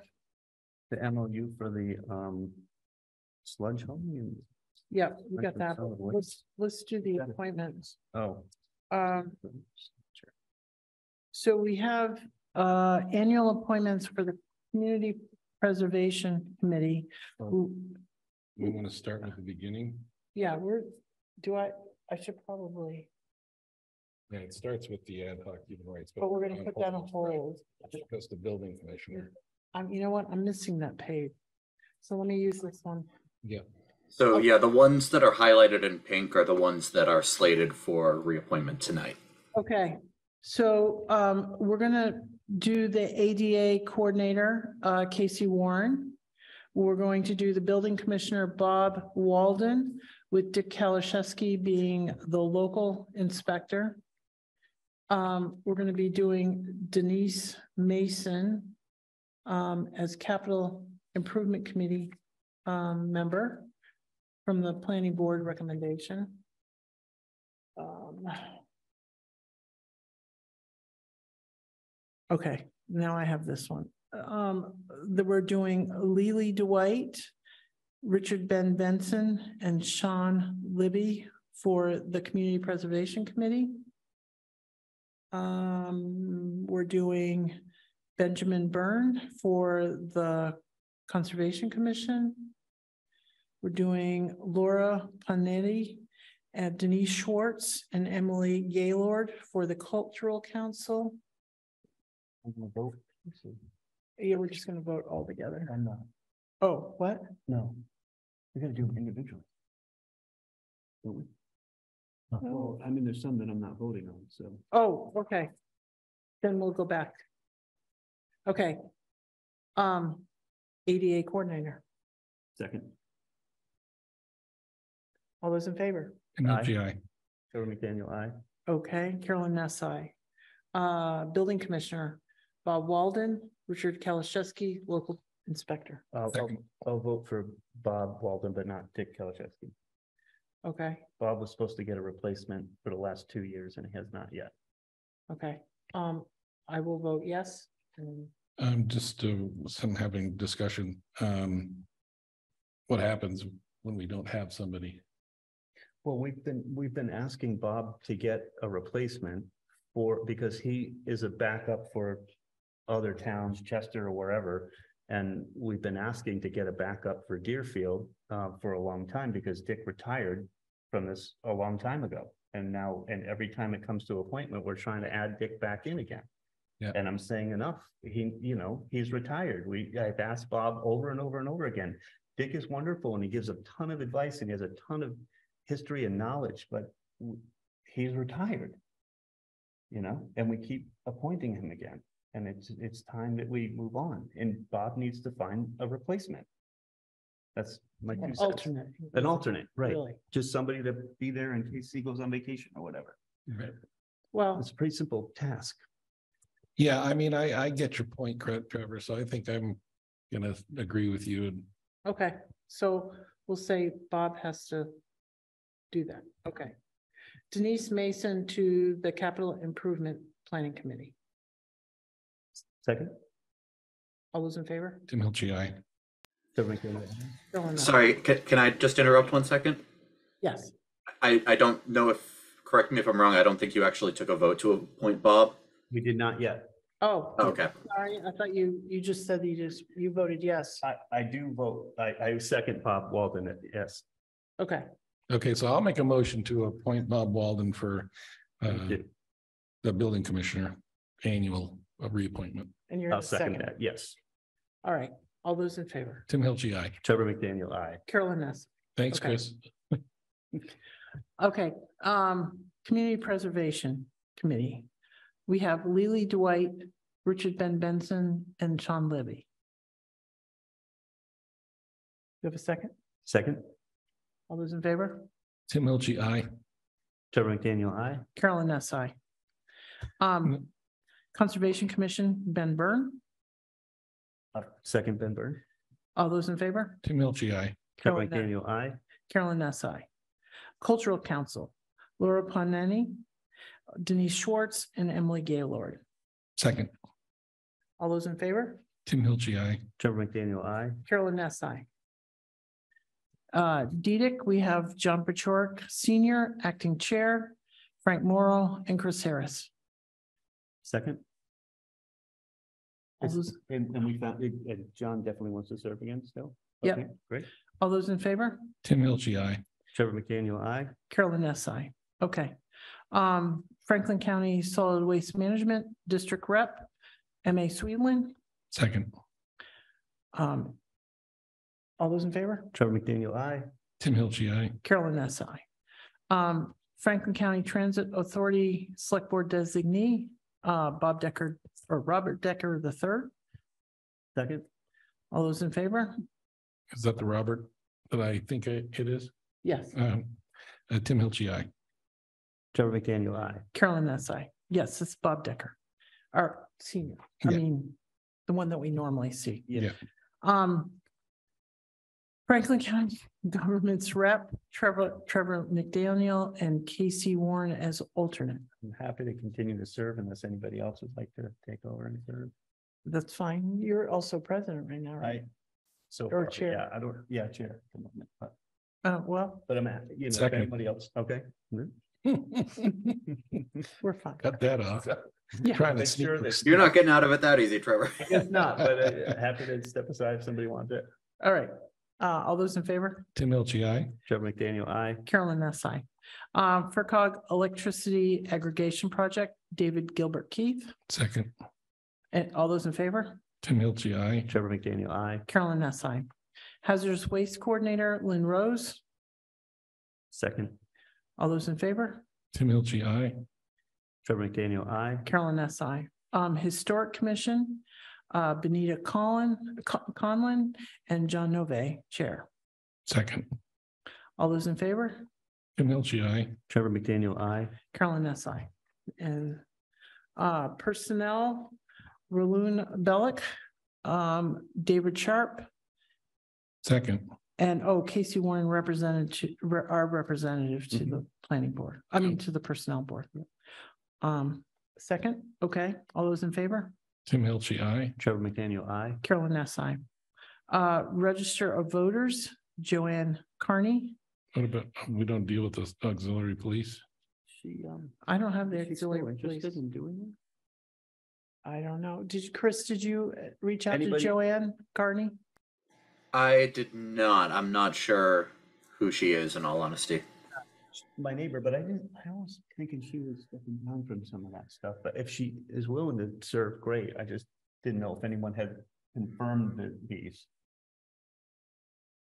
the MOU for the, um. Sludge home, yeah, we got Franklin that. Solid Waste. Let's, let's do the appointments. oh. Um, so we have, uh, annual appointments for the Community Preservation Committee. who- We want to start with the beginning. Yeah, we're, do I, I should probably, Yeah, it starts with the ad hoc human rights. but we're gonna put that on hold. Because the building commissioner. Um, you know what? I'm missing that page. So let me use this one. Yeah. So yeah, the ones that are highlighted in pink are the ones that are slated for reappointment tonight. Okay, so um, we're gonna do the ADA coordinator, uh, Casey Warren. We're going to do the building commissioner, Bob Walden, with Dick Kalaszewski being the local inspector. Um, we're gonna be doing Denise Mason um, as Capital Improvement Committee um, member from the Planning Board recommendation. Okay, now I have this one. Um, that we're doing Lily Dwight, Richard Ben Benson, and Sean Libby for the Community Preservation Committee. Um, we're doing Benjamin Byrne for the Conservation Commission. We're doing Laura Panetti and Denise Schwartz and Emily Gaylord for the Cultural Council. Yeah, we're just gonna vote all together. I'm not. Oh, what? No. We gotta do it individually. Don't we? Well, I mean, there's some that I'm not voting on, so. Oh, okay. Then we'll go back. Okay. Um, ADA coordinator, Second. all those in favor? MLGI. Trevor McDaniel, aye. Okay, Carolyn Nessai. Uh, building commissioner, Bob Walden, Richard Kalashewski, local inspector. I'll, I'll, Second. I'll vote for Bob Walden, but not Dick Kalachewski. Okay, Bob was supposed to get a replacement for the last two years and he has not yet. okay. Um, I will vote yes. And Um, just uh, some having discussion, um. What happens when we don't have somebody? Well, we've been, we've been asking Bob to get a replacement for, because he is a backup for other towns, Chester or wherever. And we've been asking to get a backup for Deerfield uh, for a long time because Dick retired from this a long time ago. And now, and every time it comes to appointment, we're trying to add Dick back in again. Yeah. And I'm saying enough. He, you know, he's retired. We, I've asked Bob over and over and over again. Dick is wonderful and he gives a ton of advice and he has a ton of history and knowledge, but he's retired. You know, and we keep appointing him again. And it's, it's time that we move on and Bob needs to find a replacement. That's my two cents. alternate. An alternate, right? Really? Just somebody to be there in case he goes on vacation or whatever. Right. Well, It's a pretty simple task. Yeah, I mean, I, I get your point, Cre- Trevor, so I think I'm gonna agree with you and okay, so we'll say Bob has to do that. Okay. Denise Mason to the Capital Improvement Planning Committee. Second? All those in favor? Tim Hilchey, Trevor McDaniel. Carolyn, aye. Sorry, can, can I just interrupt one second? Yes, I, I don't know if, correct me if I'm wrong, I don't think you actually took a vote to appoint Bob. We did not yet. oh. Okay. Sorry, I thought you, you just said that you just, you voted yes. I, I do vote, I, I second Bob Walden, yes. Okay, Okay, so I'll make a motion to appoint Bob Walden for uh, Thank you. the building commissioner annual uh, reappointment. and you're I'll second second. that, yes. All right, all those in favor? Tim Hilchey, Trevor McDaniel, aye. Carolyn Ness. Thanks, Okay. Chris. [LAUGHS] Okay, um, Community Preservation Committee. We have Lily Dwight, Richard Ben Benson, and Sean Libby. You have a second? Second, All those in favor? Tim Hilchey, aye. Trevor McDaniel, aye. Carolyn Ness, aye. Um, Conservation Commission, Ben Byrne. Uh, Second, Ben Burn. All those in favor? Tim Hilchey, aye. Trevor Carolyn Ness. McDaniel, aye. Carolyn Ness, aye. Cultural Council, Laura Paneni, Denise Schwartz, and Emily Gaylord. Second, All those in favor? Tim Hilchey, aye. Trevor McDaniel, aye. Carolyn Ness, aye. Uh, DDIC, we have John Paciorek, Senior, Acting Chair, Frank Morrow, and Chris Harris. Second. All those, And, and we found, and John definitely wants to serve again still? Yep. Okay, Great. all those in favor? Tim Hilchey, aye. Trevor McDaniel, aye. Carolyn Ness, aye. Okay. Um, Franklin County Solid Waste Management District Rep, M.A. Sweetland. Second, Um, all those in favor? Trevor McDaniel, aye. Tim Hilchey, aye. Carolyn Ness, aye. Um, Franklin County Transit Authority Select Board Designee, uh, Bob Decker or Robert Decker the third. Second, All those in favor? Is that the Robert that I think it it is? Yes. Um, uh, Tim Hilchey, aye. Trevor McDaniel, aye. Carolyn Ness, aye. Yes, it's Bob Decker, our senior, I Yeah. mean, the one that we normally see. Yeah. Um. Franklin County Government's rep, Trevor, Trevor McDaniel and Casey Warren as alternate. I'm happy to continue to serve unless anybody else would like to take over and serve. That's fine. You're also president right now, I, right? so. Or far, chair. Yeah, I don't, yeah, chair. at the moment, But, Uh, well, but I'm at, you know, if Second. anybody else, okay. [LAUGHS] we're fine. Cut that off. Yeah. Trying to Make sneak sure this- that- You're not getting out of it that easy, Trevor. I guess not, but uh, [LAUGHS] happy to step aside if somebody wants it. All right, uh, all those in favor? Tim Elchi, aye. Trevor McDaniel, aye. Carolyn Ness, aye. Um, FRCOG Electricity Aggregation Project, David Gilbert Keith, Second, and all those in favor? Tim Elchi, aye. Trevor McDaniel, aye. Carolyn Ness, aye. Hazardous Waste Coordinator, Lynn Rose, Second, all those in favor? Tim Elchi, aye. Trevor McDaniel, aye. Carolyn Ness, aye. Um, Historic Commission, uh, Benita Collin, Con- Conlon, and John Nove, Chair. Second, All those in favor? Tim Elchi, aye. Trevor McDaniel, aye. Carolyn Ness, aye. And uh, Personnel, Raloon Bellick, um, David Sharp, Second, and oh, Casey Warren represented to, re- our representative to the planning board, I mean, to the Personnel Board. Um, second, okay, all those in favor? Tim Elchi, aye. Trevor McDaniel, aye. Carolyn Ness, aye. Uh, Register of Voters, Joanne Carney. What about, we don't deal with the auxiliary police? She, um. I don't have the she's still auxiliary police. Interested in doing it? I don't know. Did, you- Chris, did you uh, reach out to Anybody- Joanne Carney? I did not. I'm not sure who she is in all honesty. My neighbor, but I didn't, I was thinking she was stepping down from some of that stuff, but if she is willing to serve, great. I just didn't know if anyone had confirmed the these.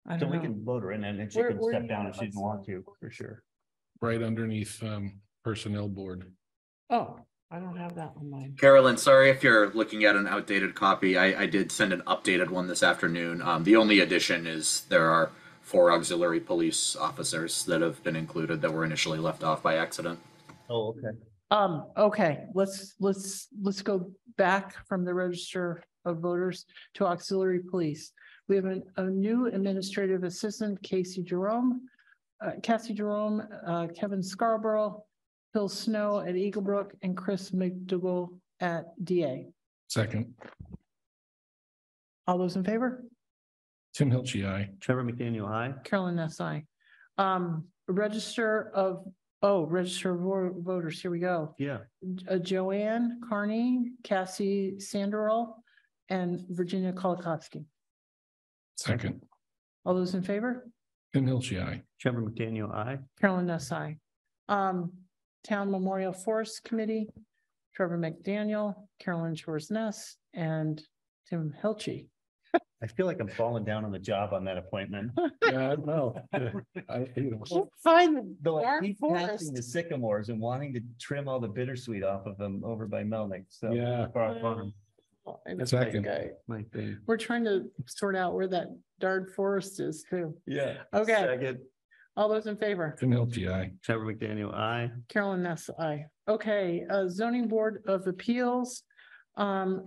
I So don't we know. can vote her in and then she Where- can where do step you down have if she doesn't want to, for sure. Right underneath, um, Personnel Board. Oh, I don't have that on mine. Carolyn, sorry if you're looking at an outdated copy. I, I did send an updated one this afternoon. Um, the only addition is there are four auxiliary police officers that have been included that were initially left off by accident. Oh, okay. Um, okay, let's, let's, let's go back from the register of voters to auxiliary police. We have a, a new administrative assistant, Casey Jerome, uh, Cassie Jerome, uh, Kevin Scarborough, Phil Snow at Eaglebrook, and Chris McDougal at DA. Second, All those in favor? Tim Elchi, aye. Trevor McDaniel, aye. Carolyn Ness, aye. Um, register of, oh, register of voters, here we go. Yeah. uh, Joanne Carney, Cassie Sanderall, and Virginia Kolakowski. Second, All those in favor? Tim Elchi, aye. Trevor McDaniel, aye. Carolyn Ness, aye. Um, Town Memorial Forest Committee, Trevor McDaniel, Carolyn Shores Ness, and Tim Hilchey. I feel like I'm falling down on the job on that appointment. [LAUGHS] Yeah, I know. I, you know, Find the Though I darn keep passing forest. the sycamores and wanting to trim all the bittersweet off of them over by Melnick, so. Yeah. for our farm. It's Second. okay. My thing. We're trying to sort out where that darn forest is too. Yeah. Okay. Second. All those in favor? Tim Elchi, aye. Trevor McDaniel, aye. Carolyn Ness, aye. Okay, uh, zoning board of appeals, um,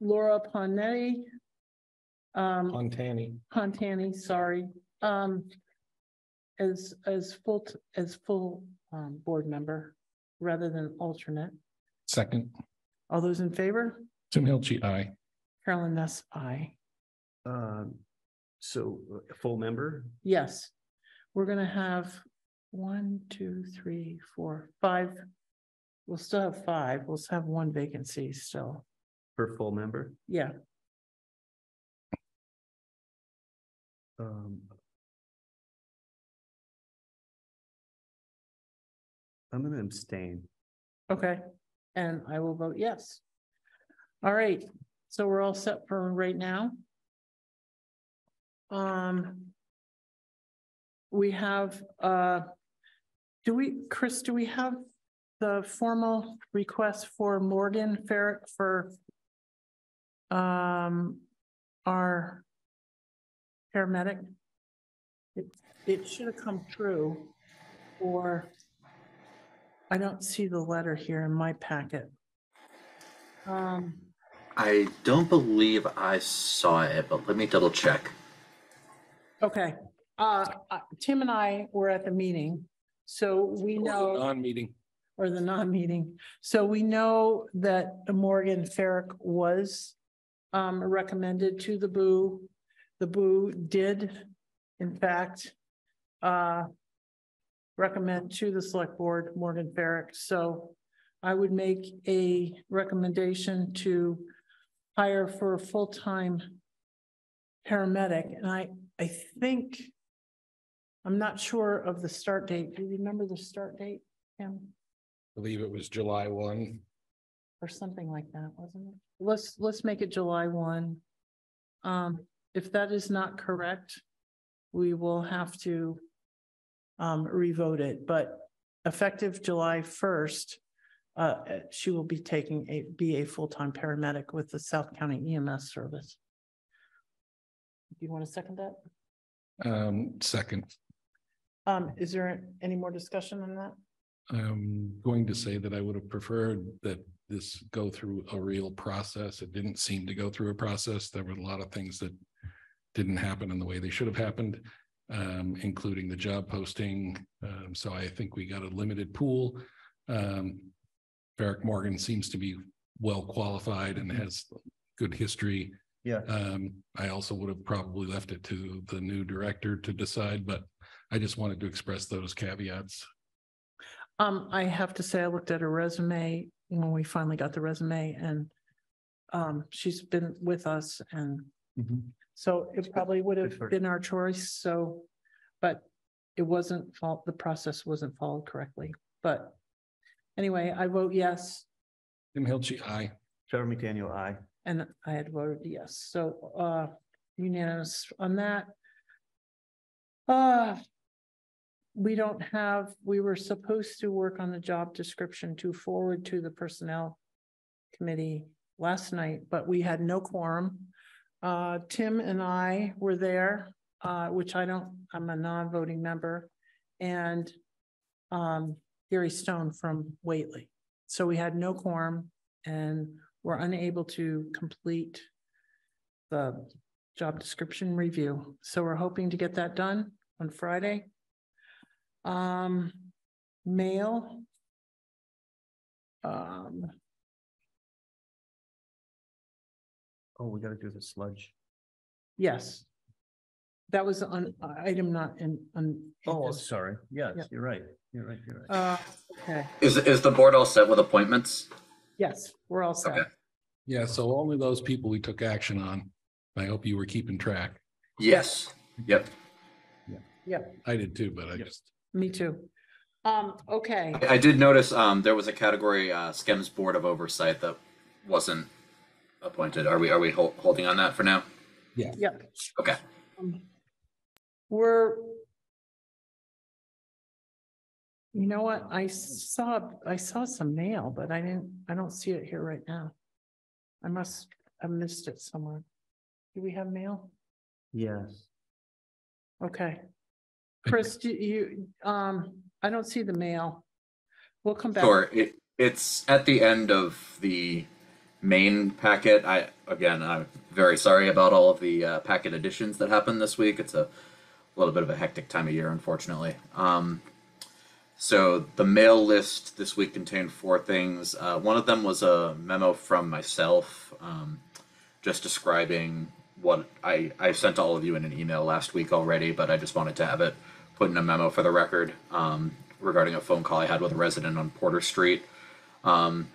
Laura Ponetti. Um, Montani, Pontani, sorry, um. As, as full, t- as full, um, board member rather than alternate. second, All those in favor? Tim Elchi, aye. Carolyn Ness, aye. Um, so uh, full member, Yes, we're gonna have one, two, three, four, five. We'll still have five. We'll still have one vacancy still. for full member. Yeah, Um. I'm gonna abstain. okay. And I will vote yes. All right, so we're all set for right now. Um. We have, uh. Do we, Chris, do we have the formal request for Morgan Ferrick for? Um, our. Paramedic? It, it should have come through for. I don't see the letter here in my packet. Um, I don't believe I saw it, but let me double check. okay, uh, uh, Tim and I were at the meeting, so we know. Non-meeting. or the non-meeting. So we know that Morgan Ferrick was um recommended to the Boo. The Boo did, in fact, uh recommend to the select board Morgan Ferrick. So I would make a recommendation to hire for a full-time paramedic, and I, I think I'm not sure of the start date. Do you remember the start date, Kim? Believe it was July one. Or something like that, wasn't it? Let's, let's make it July one. Um, if that is not correct, we will have to um, revote it, but effective July first, uh, she will be taking a, be a full-time paramedic with the South County EMS service. Do you want to second that? Um, second, Um, is there any more discussion on that? I'm going to say that I would have preferred that this go through a real process. It didn't seem to go through a process. There were a lot of things that didn't happen in the way they should have happened, um, including the job posting. Um, so I think we got a limited pool. Um, Eric Morgan seems to be well qualified and has good history. Yeah. Um, I also would have probably left it to the new director to decide, but I just wanted to express those caveats. Um, I have to say, I looked at her resume when we finally got the resume and um, she's been with us and so it probably would have been our choice, so, but it wasn't fault, the process wasn't followed correctly, but anyway, I vote yes, Tim Hilchey, aye. Trevor McDaniel, aye. and I had voted yes, so uh unanimous on that. Uh, we don't have, we were supposed to work on the job description to forward to the personnel committee last night, but we had no quorum. Uh, Tim and I were there, uh, which I don't, I'm a non-voting member, and um, Gary Stone from Whately. So we had no quorum and were unable to complete the job description review. So we're hoping to get that done on Friday. Um, mail. Um, Oh, we gotta do the sludge. yes. That was an item not in, on. Oh, sorry. Yes, Yeah. you're right. You're right. You're right. Uh, okay, Is, is the board all set with appointments? yes, we're all set. Okay. Yeah, so only those people we took action on. I hope you were keeping track. Yes. Yep. Yep, I did too, but I just, me too. Um, okay, I I did notice, um, there was a category, uh, SCEMS Board of Oversight that wasn't appointed. Are we, are we hol- holding on that for now? Yeah, yep. Okay. Um, We're. You know what? I saw, I saw some mail, but I didn't, I don't see it here right now. I must have missed it somewhere. Do we have mail? Yes. Okay. Chris, do you, um, I don't see the mail. We'll come back. Sure. It, it's at the end of the main packet. I, again, I'm very sorry about all of the uh, packet additions that happened this week. It's a little bit of a hectic time of year, unfortunately. Um, so the mail list this week contained four things. Uh, one of them was a memo from myself, um, just describing what I, I sent all of you in an email last week already, but I just wanted to have it put in a memo for the record um, regarding a phone call I had with a resident on Porter Street. Um,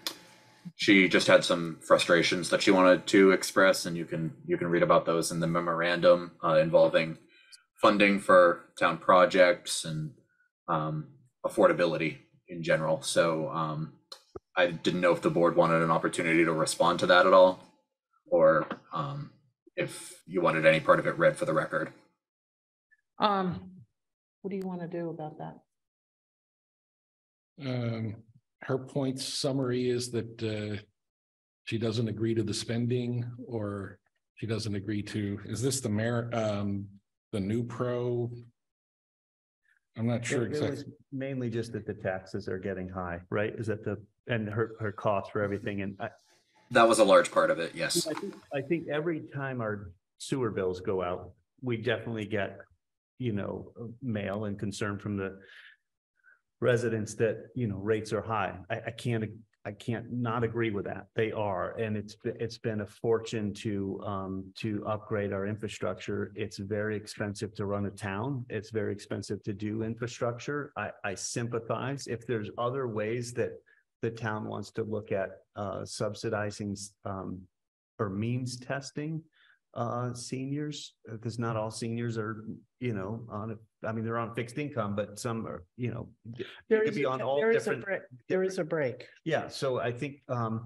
she just had some frustrations that she wanted to express, and you can you can read about those in the memorandum uh, involving funding for town projects and um, affordability in general. So um, I didn't know if the board wanted an opportunity to respond to that at all, or um, if you wanted any part of it read for the record. Um, what do you want to do about that? um, her point summary is that, uh, she doesn't agree to the spending or she doesn't agree to, is this the mayor, um, the new pro? I'm not sure It- it was exactly. Mainly just that the taxes are getting high, right? Is that the, and her, her cost for everything and I, That was a large part of it, yes. I think, I think every time our sewer bills go out, we definitely get, you know, mail and concern from the residents that, you know, rates are high. I, I can't, I can't not agree with that. They are, and it's, it's been a fortune to, um, to upgrade our infrastructure. It's very expensive to run a town. It's very expensive to do infrastructure. I, I sympathize. If there's other ways that the town wants to look at, uh, subsidizing, um, or means testing, uh, seniors, because not all seniors are, you know, on, a- I mean, they're on fixed income, but some are, you know, There could is, be a- on all there is a different. break, there is a break. Yeah, so I think, um,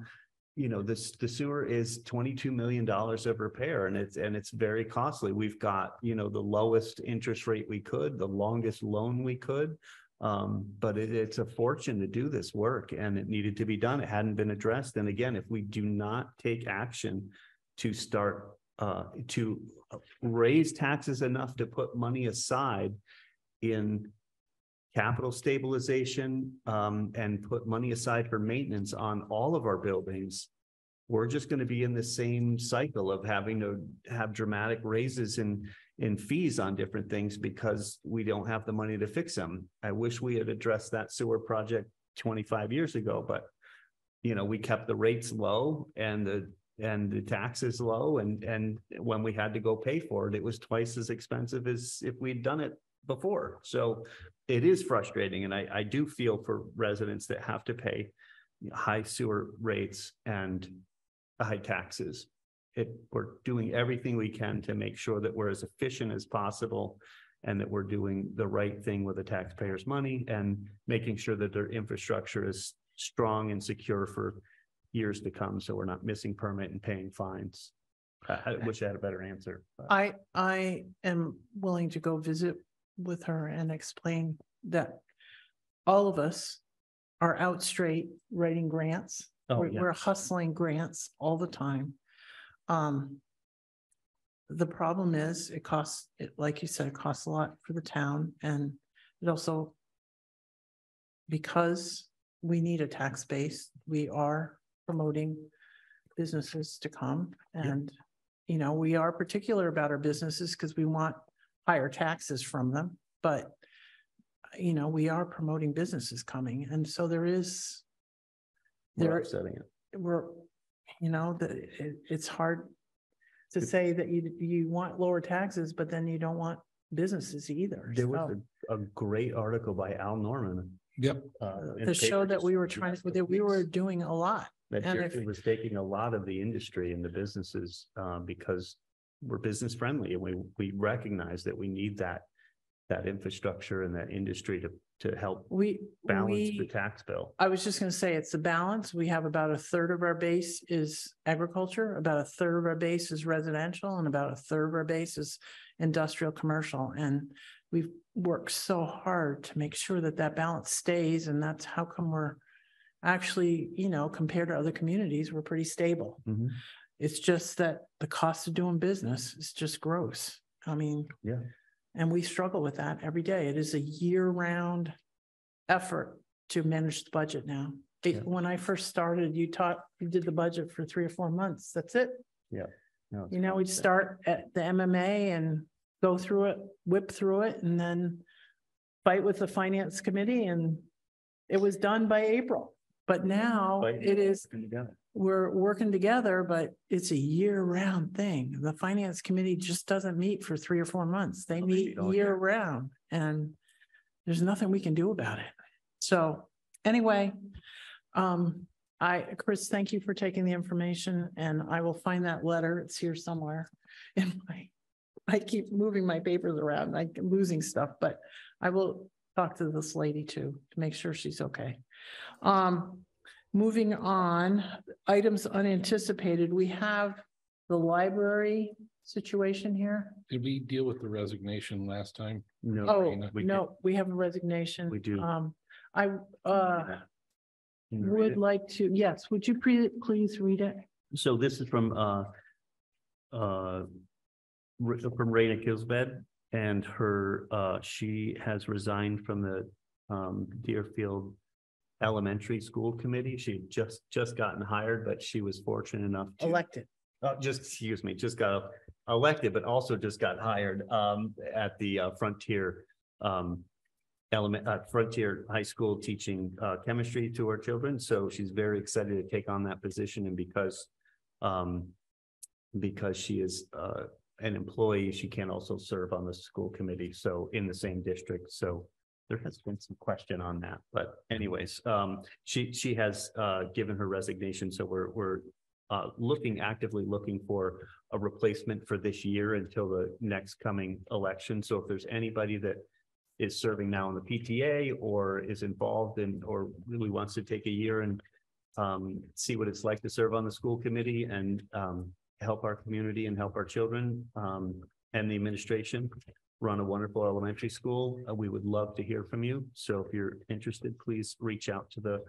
you know, this, the sewer is twenty-two million dollars of repair and it's, and it's very costly. We've got, you know, the lowest interest rate we could, the longest loan we could. Um, but it, it's a fortune to do this work and it needed to be done. It hadn't been addressed. And again, if we do not take action to start, uh, to raise taxes enough to put money aside in capital stabilization, um, and put money aside for maintenance on all of our buildings. We're just gonna be in the same cycle of having to have dramatic raises in, in fees on different things because we don't have the money to fix them. I wish we had addressed that sewer project twenty-five years ago, but you know, we kept the rates low and the, and the tax is low and, and when we had to go pay for it, it was twice as expensive as if we'd done it before. So it is frustrating and I, I do feel for residents that have to pay high sewer rates and high taxes. It, we're doing everything we can to make sure that we're as efficient as possible and that we're doing the right thing with the taxpayers' money and making sure that their infrastructure is strong and secure for years to come, so we're not missing permit and paying fines. I, I wish I had a better answer. but- I, I am willing to go visit with her and explain that all of us are out straight writing grants. Oh, We're, yeah. we're hustling grants all the time. Um, the problem is it costs, it, like you said, it costs a lot for the town and it also because we need a tax base, we are promoting businesses to come and, you know, we are particular about our businesses because we want higher taxes from them, but you know, we are promoting businesses coming and so there is We're there, upsetting it. we're, you know, the, it, it's hard to say that you, you want lower taxes, but then you don't want businesses either. There was a, a great article by Al Norman. Yep. uh, the show that we were trying, couple that we were doing a lot. That and if- was taking a lot of the industry and the businesses, um, because we're business friendly and we, we recognize that we need that. That infrastructure and that industry to, to help We, balance the tax bill. I was just gonna say, it's a balance. We have about a third of our base is agriculture, about a third of our base is residential, and about a third of our base is industrial, commercial, and we've worked so hard to make sure that that balance stays, and that's how come we're actually, you know, compared to other communities, we're pretty stable. Mhm. It's just that the cost of doing business is just gross. I mean. Yeah. And we struggle with that every day. It is a year-round effort to manage the budget now. It- Yeah. When I first started, you taught, you did the budget for three or four months. That's it. Yeah. No, You know, we'd start at the MMA and go through it, whip through it, and then fight with the finance committee and it was done by April. But now Fight it is we're working together, but it's a year-round thing. The finance committee just doesn't meet for three or four months. They Oh, meet year. year-round and there's nothing we can do about it. So anyway, um, I, Chris, thank you for taking the information and I will find that letter. It's here somewhere [LAUGHS] in my, I keep moving my papers around, I'm losing stuff, but I will talk to this lady too, to make sure she's okay. Um, moving on, items unanticipated, we have the library situation here. Did we deal with the resignation last time? No. Oh, we no, we have a resignation. We do. Um, I, uh, Can you read would it? like to, yes, would you pre- please read it? So this is from, uh, uh, from Raina Kilsbed. and her, uh, she has resigned from the, um, Deerfield Elementary School Committee. She had just, just gotten hired, but she was fortunate enough to. Elected. Uh, just, excuse me, just got elected, but also just got hired, um, at the uh, Frontier, um, element, uh, Frontier High School teaching, uh, chemistry to our children. So she's very excited to take on that position and because, um, because she is, uh, an employee, she can also serve on the school committee, so in the same district, so there has been some question on that, but anyways, um, she, she has, uh, given her resignation, so we're, we're uh, looking, actively looking for a replacement for this year until the next coming election. So if there's anybody that is serving now in the PTA or is involved in, or really wants to take a year and um, see what it's like to serve on the school committee and um, help our community and help our children um, and the administration run a wonderful elementary school, uh, we would love to hear from you. So if you're interested, please reach out to the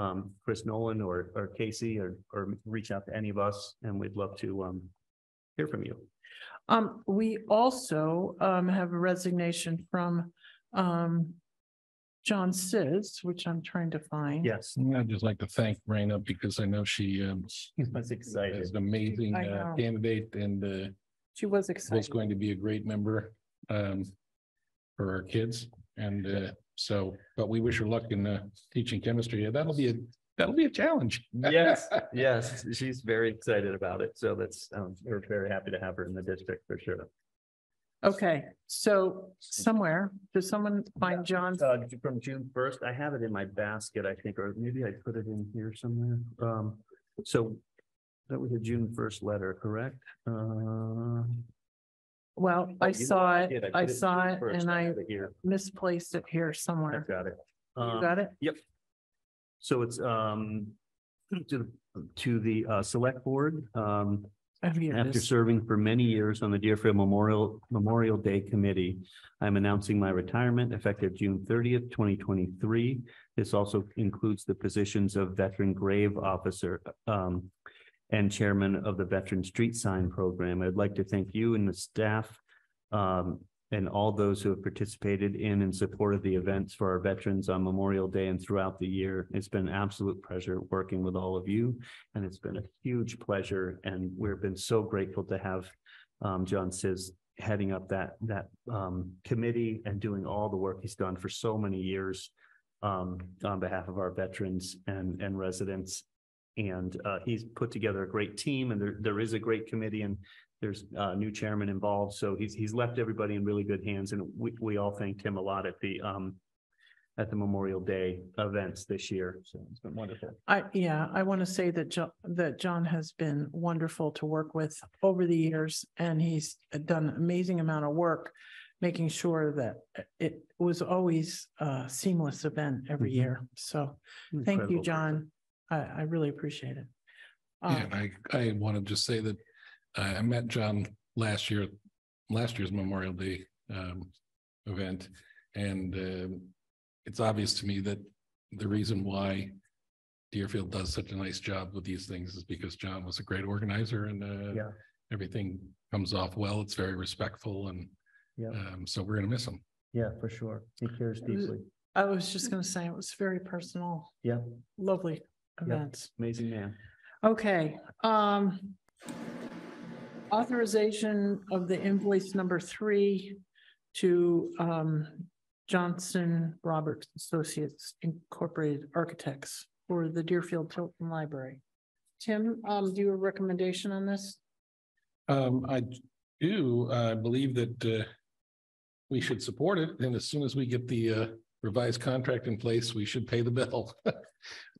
um, Chris Nolan or, or Casey or, or reach out to any of us and we'd love to, um, hear from you. Um, we also, um, have a resignation from, um, John Sis, which I'm trying to find. Yes. I'd just like to thank Raina because I know she um was excited. is an amazing I uh, know. candidate and uh She was was excited. going to be a great member um for our kids. And uh so, but we wish her luck in uh teaching chemistry. That'll be a, that'll be a challenge. [LAUGHS] Yes, yes, she's very excited about it. So that's, um, we're very happy to have her in the district for sure. Okay, so somewhere, does someone find John? Uh, from June first, I have it in my basket, I think, or maybe I put it in here somewhere. Um, so that was a June first letter, correct? Uh. Well, I saw it. I saw it and I have it Here, misplaced it here I've somewhere. got it. You Um, got it? Yep. So it's, um, [CLEARS THROAT] to, the- to the, uh, select board, um, Oh, here it After is. serving for many years on the Deerfield Memorial, Memorial Day Committee, I'm announcing my retirement effective June thirtieth, twenty twenty-three. This also includes the positions of Veteran Grave Officer um, and Chairman of the Veteran Street Sign Program. I'd like to thank you and the staff um, and all those who have participated in and supported the events for our veterans on Memorial Day and throughout the year. It's been an absolute pleasure working with all of you. And it's been a huge pleasure and we've been so grateful to have um, John Sis heading up that, that um, committee and doing all the work he's done for so many years um, on behalf of our veterans and, and residents. And uh, he's put together a great team and there, there is a great committee and there's a new chairman involved. So he's, he's left everybody in really good hands and we, we all thanked him a lot at the, um, at the Memorial Day events this year. So it's been wonderful. I, yeah, I want to say that Jo- that John has been wonderful to work with over the years and he's done an amazing amount of work. Making sure that it was always a seamless event every Mhm. year. So thank you, John. I, I really appreciate it. Yeah, Um, and I, I want to just say that I I met John last year, last year's Memorial Day um, event. And um, it's obvious to me that the reason why Deerfield does such a nice job with these things is because John was a great organizer and uh, Yeah. everything comes off well. It's very respectful and Yeah. um, so we're gonna miss him. Yeah, for sure. He cares deeply. I was just gonna say, it was very personal, Yeah, lovely events. amazing man. Okay, um. Authorization of the invoice number three to um Johnson Roberts Associates Incorporated Architects for the Deerfield Tilton Library. Tim, um, do you have a recommendation on this? Um, I do, I believe that uh. We should support it, and as soon as we get the uh revised contract in place, we should pay the bill. [LAUGHS]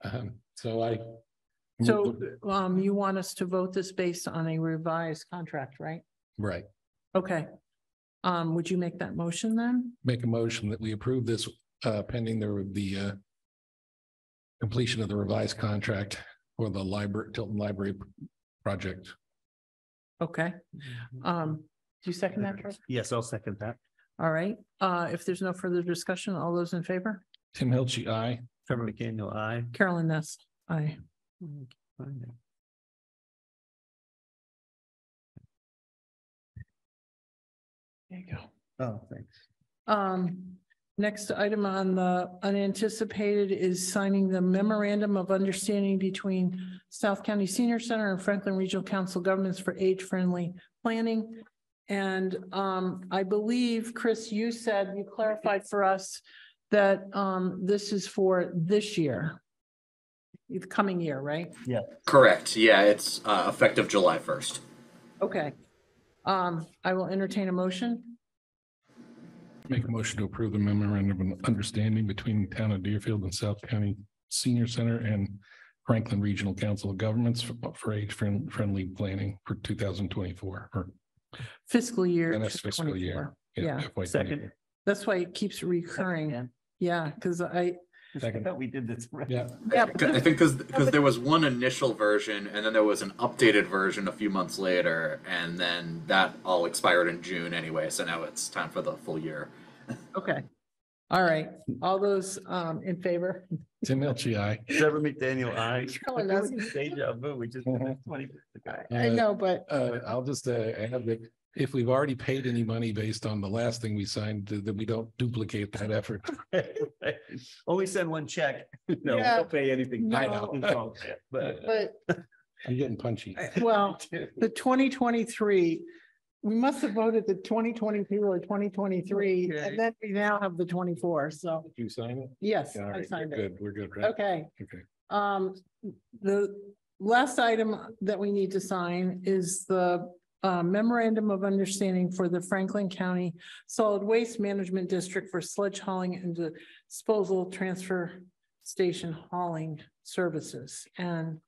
Um, so I. So um, you want us to vote this based on a revised contract, right? Right, Okay. Um, would you make that motion then? make a motion that we approve this uh pending the the uh. Completion of the revised contract for the library, Tilton Library project. Okay, um, do you second that? Charles? Yes, I'll second that. All right, uh, if there's no further discussion, all those in favor? Tim Hilchey, aye. Trevor McDaniel, aye. Carolyn Ness, aye. There you go. Oh, thanks. Um, next item on the unanticipated is signing the memorandum of understanding between South County Senior Center and Franklin Regional Council Governments for Age-Friendly Planning. And um, I believe, Chris, you said, you clarified for us that um, this is for this year. The coming year, right? Yeah. Correct. Yeah, it's uh, effective July first. Okay. Um, I will entertain a motion. Make a motion to approve the memorandum of understanding between the town of Deerfield and South County Senior Center and Franklin Regional Council of Governments for, for age friend- friendly planning for two thousand twenty-four or Fiscal year. And that's fiscal year. 24. Yeah, FY Second. That's why it keeps recurring. Yeah, because I, I thought we did this. right. Yeah. Yeah, [LAUGHS] I think because because there was one initial version and then there was an updated version a few months later, and then that all expired in June anyway. So now it's time for the full year. okay. All right, all those um in favor? Tim Elchi, aye. Trevor McDaniel, aye. Colin doesn't. Deja vu, we just did [LAUGHS] it twenty minutes ago. I know, but Uh, I'll just, uh, add that if we've already paid any money based on the last thing we signed, that that we don't duplicate that effort. [LAUGHS] Only send one check. [LAUGHS] No, Yeah. don't pay anything. I know. But. [LAUGHS] but I'm getting punchy. well, the twenty twenty-three. We must have voted the twenty twenty-two or twenty twenty-three, Okay. and then we now have the twenty-four, so Did you sign it? yes, All I right, we're signed it. good. We're good, right? Okay. Okay. Um, the last item that we need to sign is the uh, memorandum of understanding for the Franklin County Solid Waste Management District for sludge hauling and disposal transfer station hauling services. And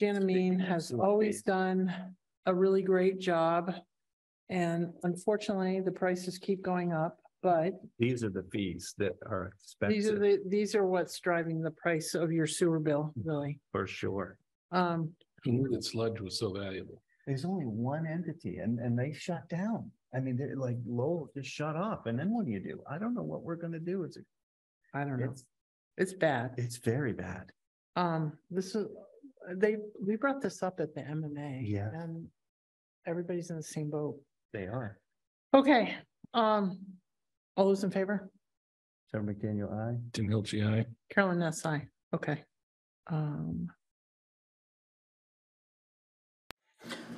Jan Ameen has always done a really great job. And unfortunately, the prices keep going up, but These are the fees that are expensive. these are the, these are what's driving the price of your sewer bill, really. for sure. Um, Who knew that sludge was so valuable? There's only one entity and, and they shut down. I mean, they're like Lowell just shut off. And then what do you do? I don't know what we're gonna do. It's, I don't know. it's, It's bad. it's very bad. Um, this is, they, we brought this up at the MMA. Yeah. And everybody's in the same boat. They are. Okay, um, all those in favor? Trevor McDaniel, aye. Tim Elchi, aye. Carolyn Ness, aye, okay. Um,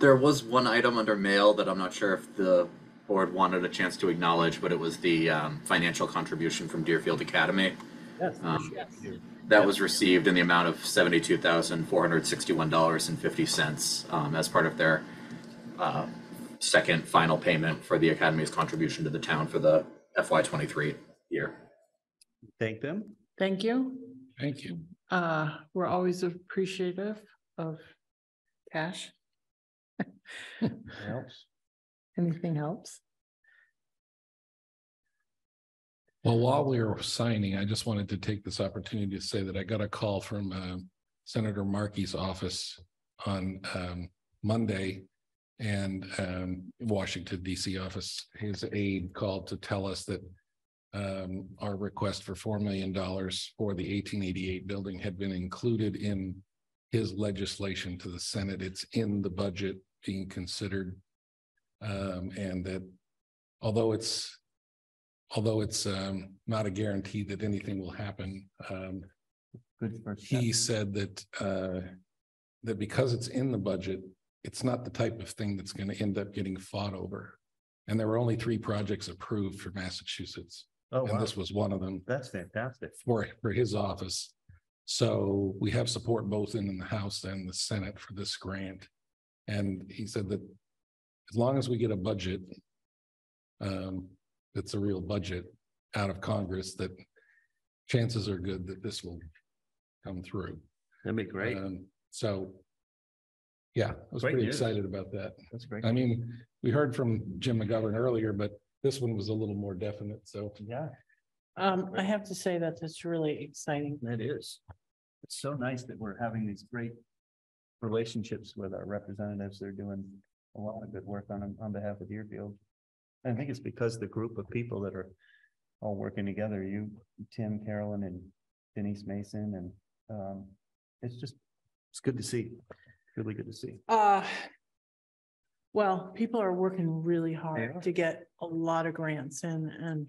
There was one item under mail that I'm not sure if the board wanted a chance to acknowledge, but it was the um, financial contribution from Deerfield Academy. Yes. Um, That was received in the amount of seventy-two thousand four hundred sixty-one dollars and fifty cents um, as part of their uh, second final payment for the academy's contribution to the town for the FY twenty-three year. Thank them. thank you. Thank you. Uh, we're always appreciative of cash. Helps. [LAUGHS] Anything helps. Well, while we were signing, I just wanted to take this opportunity to say that I got a call from um, Senator Markey's office on um, Monday and um, Washington DC office. His aide called to tell us that um, our request for four million dollars for the eighteen eighty-eight building had been included in his legislation to the Senate. It's in the budget being considered. Um, and that although it's although it's um not a guarantee that anything will happen, um, Good first step. he said that uh that because it's in the budget, it's not the type of thing that's gonna end up getting fought over. And there were only three projects approved for Massachusetts, Oh, and wow. this was one of them That's fantastic. for for his office. So we have support both in the House and the Senate for this grant. And he said that as long as we get a budget um, that's a real budget out of Congress, that chances are good that this will come through. That'd be great. Um, so yeah, I was Great pretty news. excited about that. That's great. I mean, we heard from Jim McGovern earlier, but this one was a little more definite, so. Yeah, Um, I have to say that that's really exciting. that is. It's so nice that we're having these great relationships with our representatives. They're doing a lot of good work on, on behalf of Deerfield. I think it's because the group of people that are all working together, you, Tim, Carolyn, and Denise Mason, and, um, it's just, it's good to see. Really good to see. Uh, Well, people are working really hard to get a lot of grants in and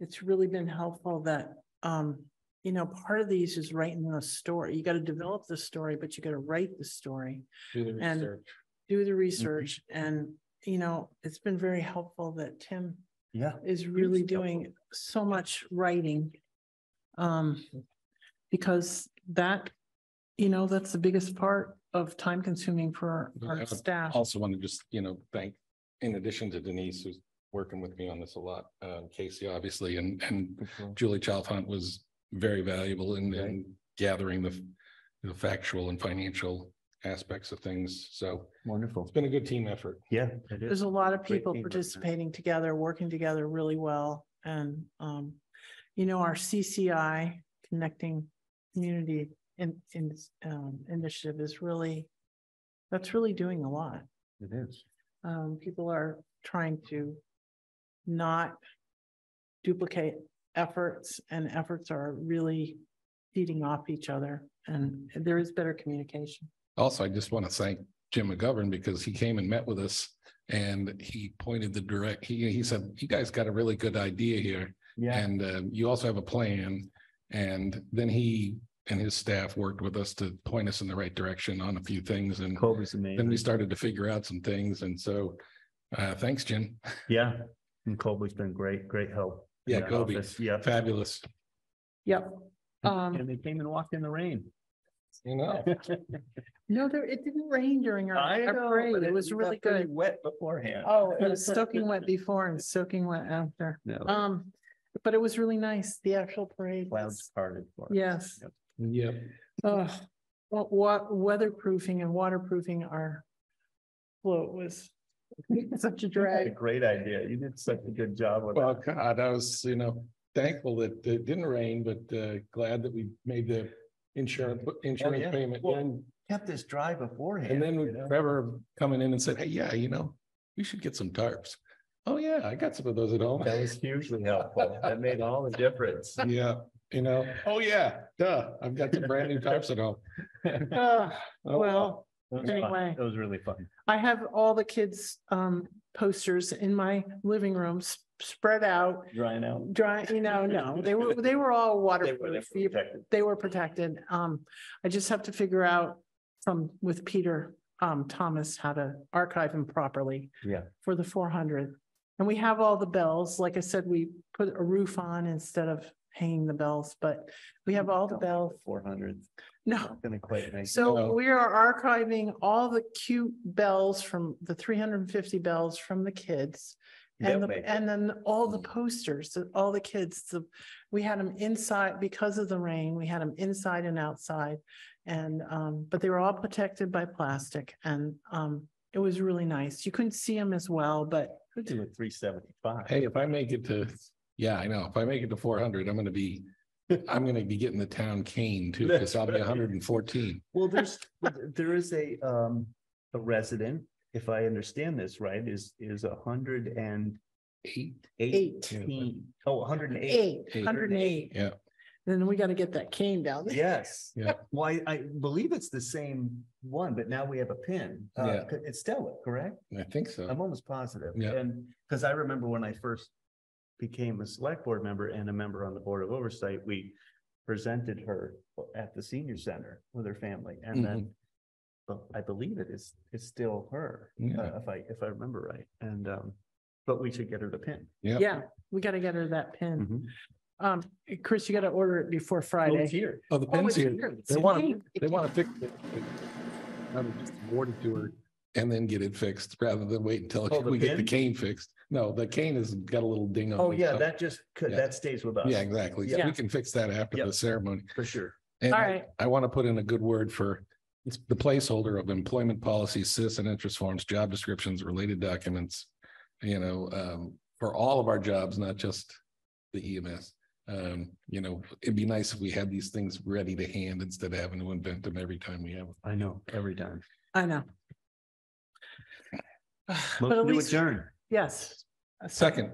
it's really been helpful that, um, you know, part of these is writing the story. You gotta develop the story, but you gotta write the story. Do the And research. do the research and, you know, it's been very helpful that Tim Yeah. is really doing so much writing. Um, because that, you know, that's the biggest part of time consuming for our would staff. Also want to just, you know, thank, in addition to Denise, who's working with me on this a lot, um, Casey, obviously, and, and Julie Chalfant was very valuable in, in gathering the, the factual and financial aspects of things. So Wonderful. it's been a good team effort. Yeah. it is. There's a lot of Great people teamwork. participating together, working together really well. And, um, you know, our CCI, Connecting Community in, in, um, initiative is really, that's really doing a lot. It is. Um, people are trying to not duplicate efforts and efforts are really feeding off each other and there is better communication. Also, I just want to thank Jim McGovern because he came and met with us and he pointed the direct, he, he said, you guys got a really good idea here. Yeah. And uh, you also have a plan. And then he and his staff worked with us to point us in the right direction on a few things. And Colby's then we started to figure out some things. And so uh, thanks, Jim. Yeah. And Colby's been great, great help. In Yeah, that Colby, office. Yeah. fabulous. Yep. Um, And they came and walked in the rain. You know, [LAUGHS] no, there, it didn't rain during our I our know, parade. but It was got really pretty good. Wet beforehand. Oh, it [LAUGHS] was soaking wet before and soaking wet after. No. Um, but it was really nice, the actual parade. Clouds was- parted for. us. Yes. Yep. yep. Uh, what, what weatherproofing and waterproofing our float was [LAUGHS] such a You had A drag. great idea. You did such a good job with Well, that. God, I was, you know, thankful that it didn't rain, but uh, glad that we made the insurance, insurance Oh, yeah. payment. Well, And Kept this dry beforehand. And then you with know? Trevor coming in and said, hey, yeah, you know, we should get some tarps. Oh, yeah, I got some of those at home. That was hugely helpful. That made all the difference. [LAUGHS] Yeah, you know, oh, yeah, duh, I've got some brand new tarps at home. Uh, [LAUGHS] Oh, Well, That was fun. Anyway. That was really fun. I have all the kids' um posters in my living room s- spread out, Drying out. dry, you know, no, they were, they were all [LAUGHS] They were- they waterproof. were You- protected. They were protected. Um, I just have to figure out from, with Peter um Thomas, how to archive them properly Yeah. for the four hundred. And we have all the bells. Like I said, we put a roof on instead of hanging the bells, but we have all the bells. Four hundred. No, Not gonna quite make. it. so No. we are archiving all the cute bells from the three hundred and fifty bells from the kids. They'll And, the- make it. and then all the posters, the- all the kids, the, we had them inside because of the rain, we had them inside and outside. And, um, but they were all protected by plastic and, um, it was really nice. You couldn't see them as well, but Could do it three seventy-five. Hey, if I make it to, yeah, I know, if I make it to four hundred, I'm gonna be, I'm gonna be getting the town cane too, because I'll be hundred and fourteen. Well, there's, [LAUGHS] there is a, um, a resident, if I understand this right, is, is a hundred and Eight. eighteen. Oh, hundred and eight. eight, Eight. hundred and eight. Yeah, Then we gotta get that cane down there. Yes. Yeah. Well, I, I believe it's the same one, but now we have a pin. Uh, Yeah. It's Stella, correct? I think so. I'm almost positive. Yeah. And, because I remember when I first became a select board member and a member on the Board of Oversight, we presented her at the senior center with her family and then but I believe it is, it's still her, Yeah. uh, if I, if I remember right. And, um, but we should get her the pin. Yeah. Yeah, we gotta get her that pin. Mhm. Um, Chris, you gotta order it before Oh, Friday. it's here. Oh, the Oh, pin's it's here. here. They want to, they want to fix it. I'm just award to her and then get it fixed rather than wait until Oh, the we get the cane fixed. No, the cane has got a little ding on it. Oh, yeah, so- that just, could Yeah. that stays with us. Yeah, exactly. So Yeah. we can fix that after Yep. the ceremony. For sure. And All I. I want to put in a good word for it's the placeholder of employment policies, citizen interest forms, job descriptions, related documents. You know, um, for all of our jobs, not just the EMS. Um, you know, it'd be nice if we had these things ready to hand instead of having to invent them every time we have. them. I know, every time. I know. [SIGHS] But at Motion to least, adjourn. Yes. Second,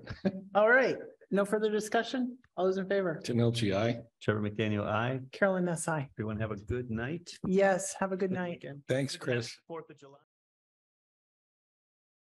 All right, no further discussion? All those in favor? Janelchi, aye. Trevor McDaniel, aye. Carolyn Ness, aye. Everyone have a good night. Yes, have a good night. Thanks, Chris. Fourth of July.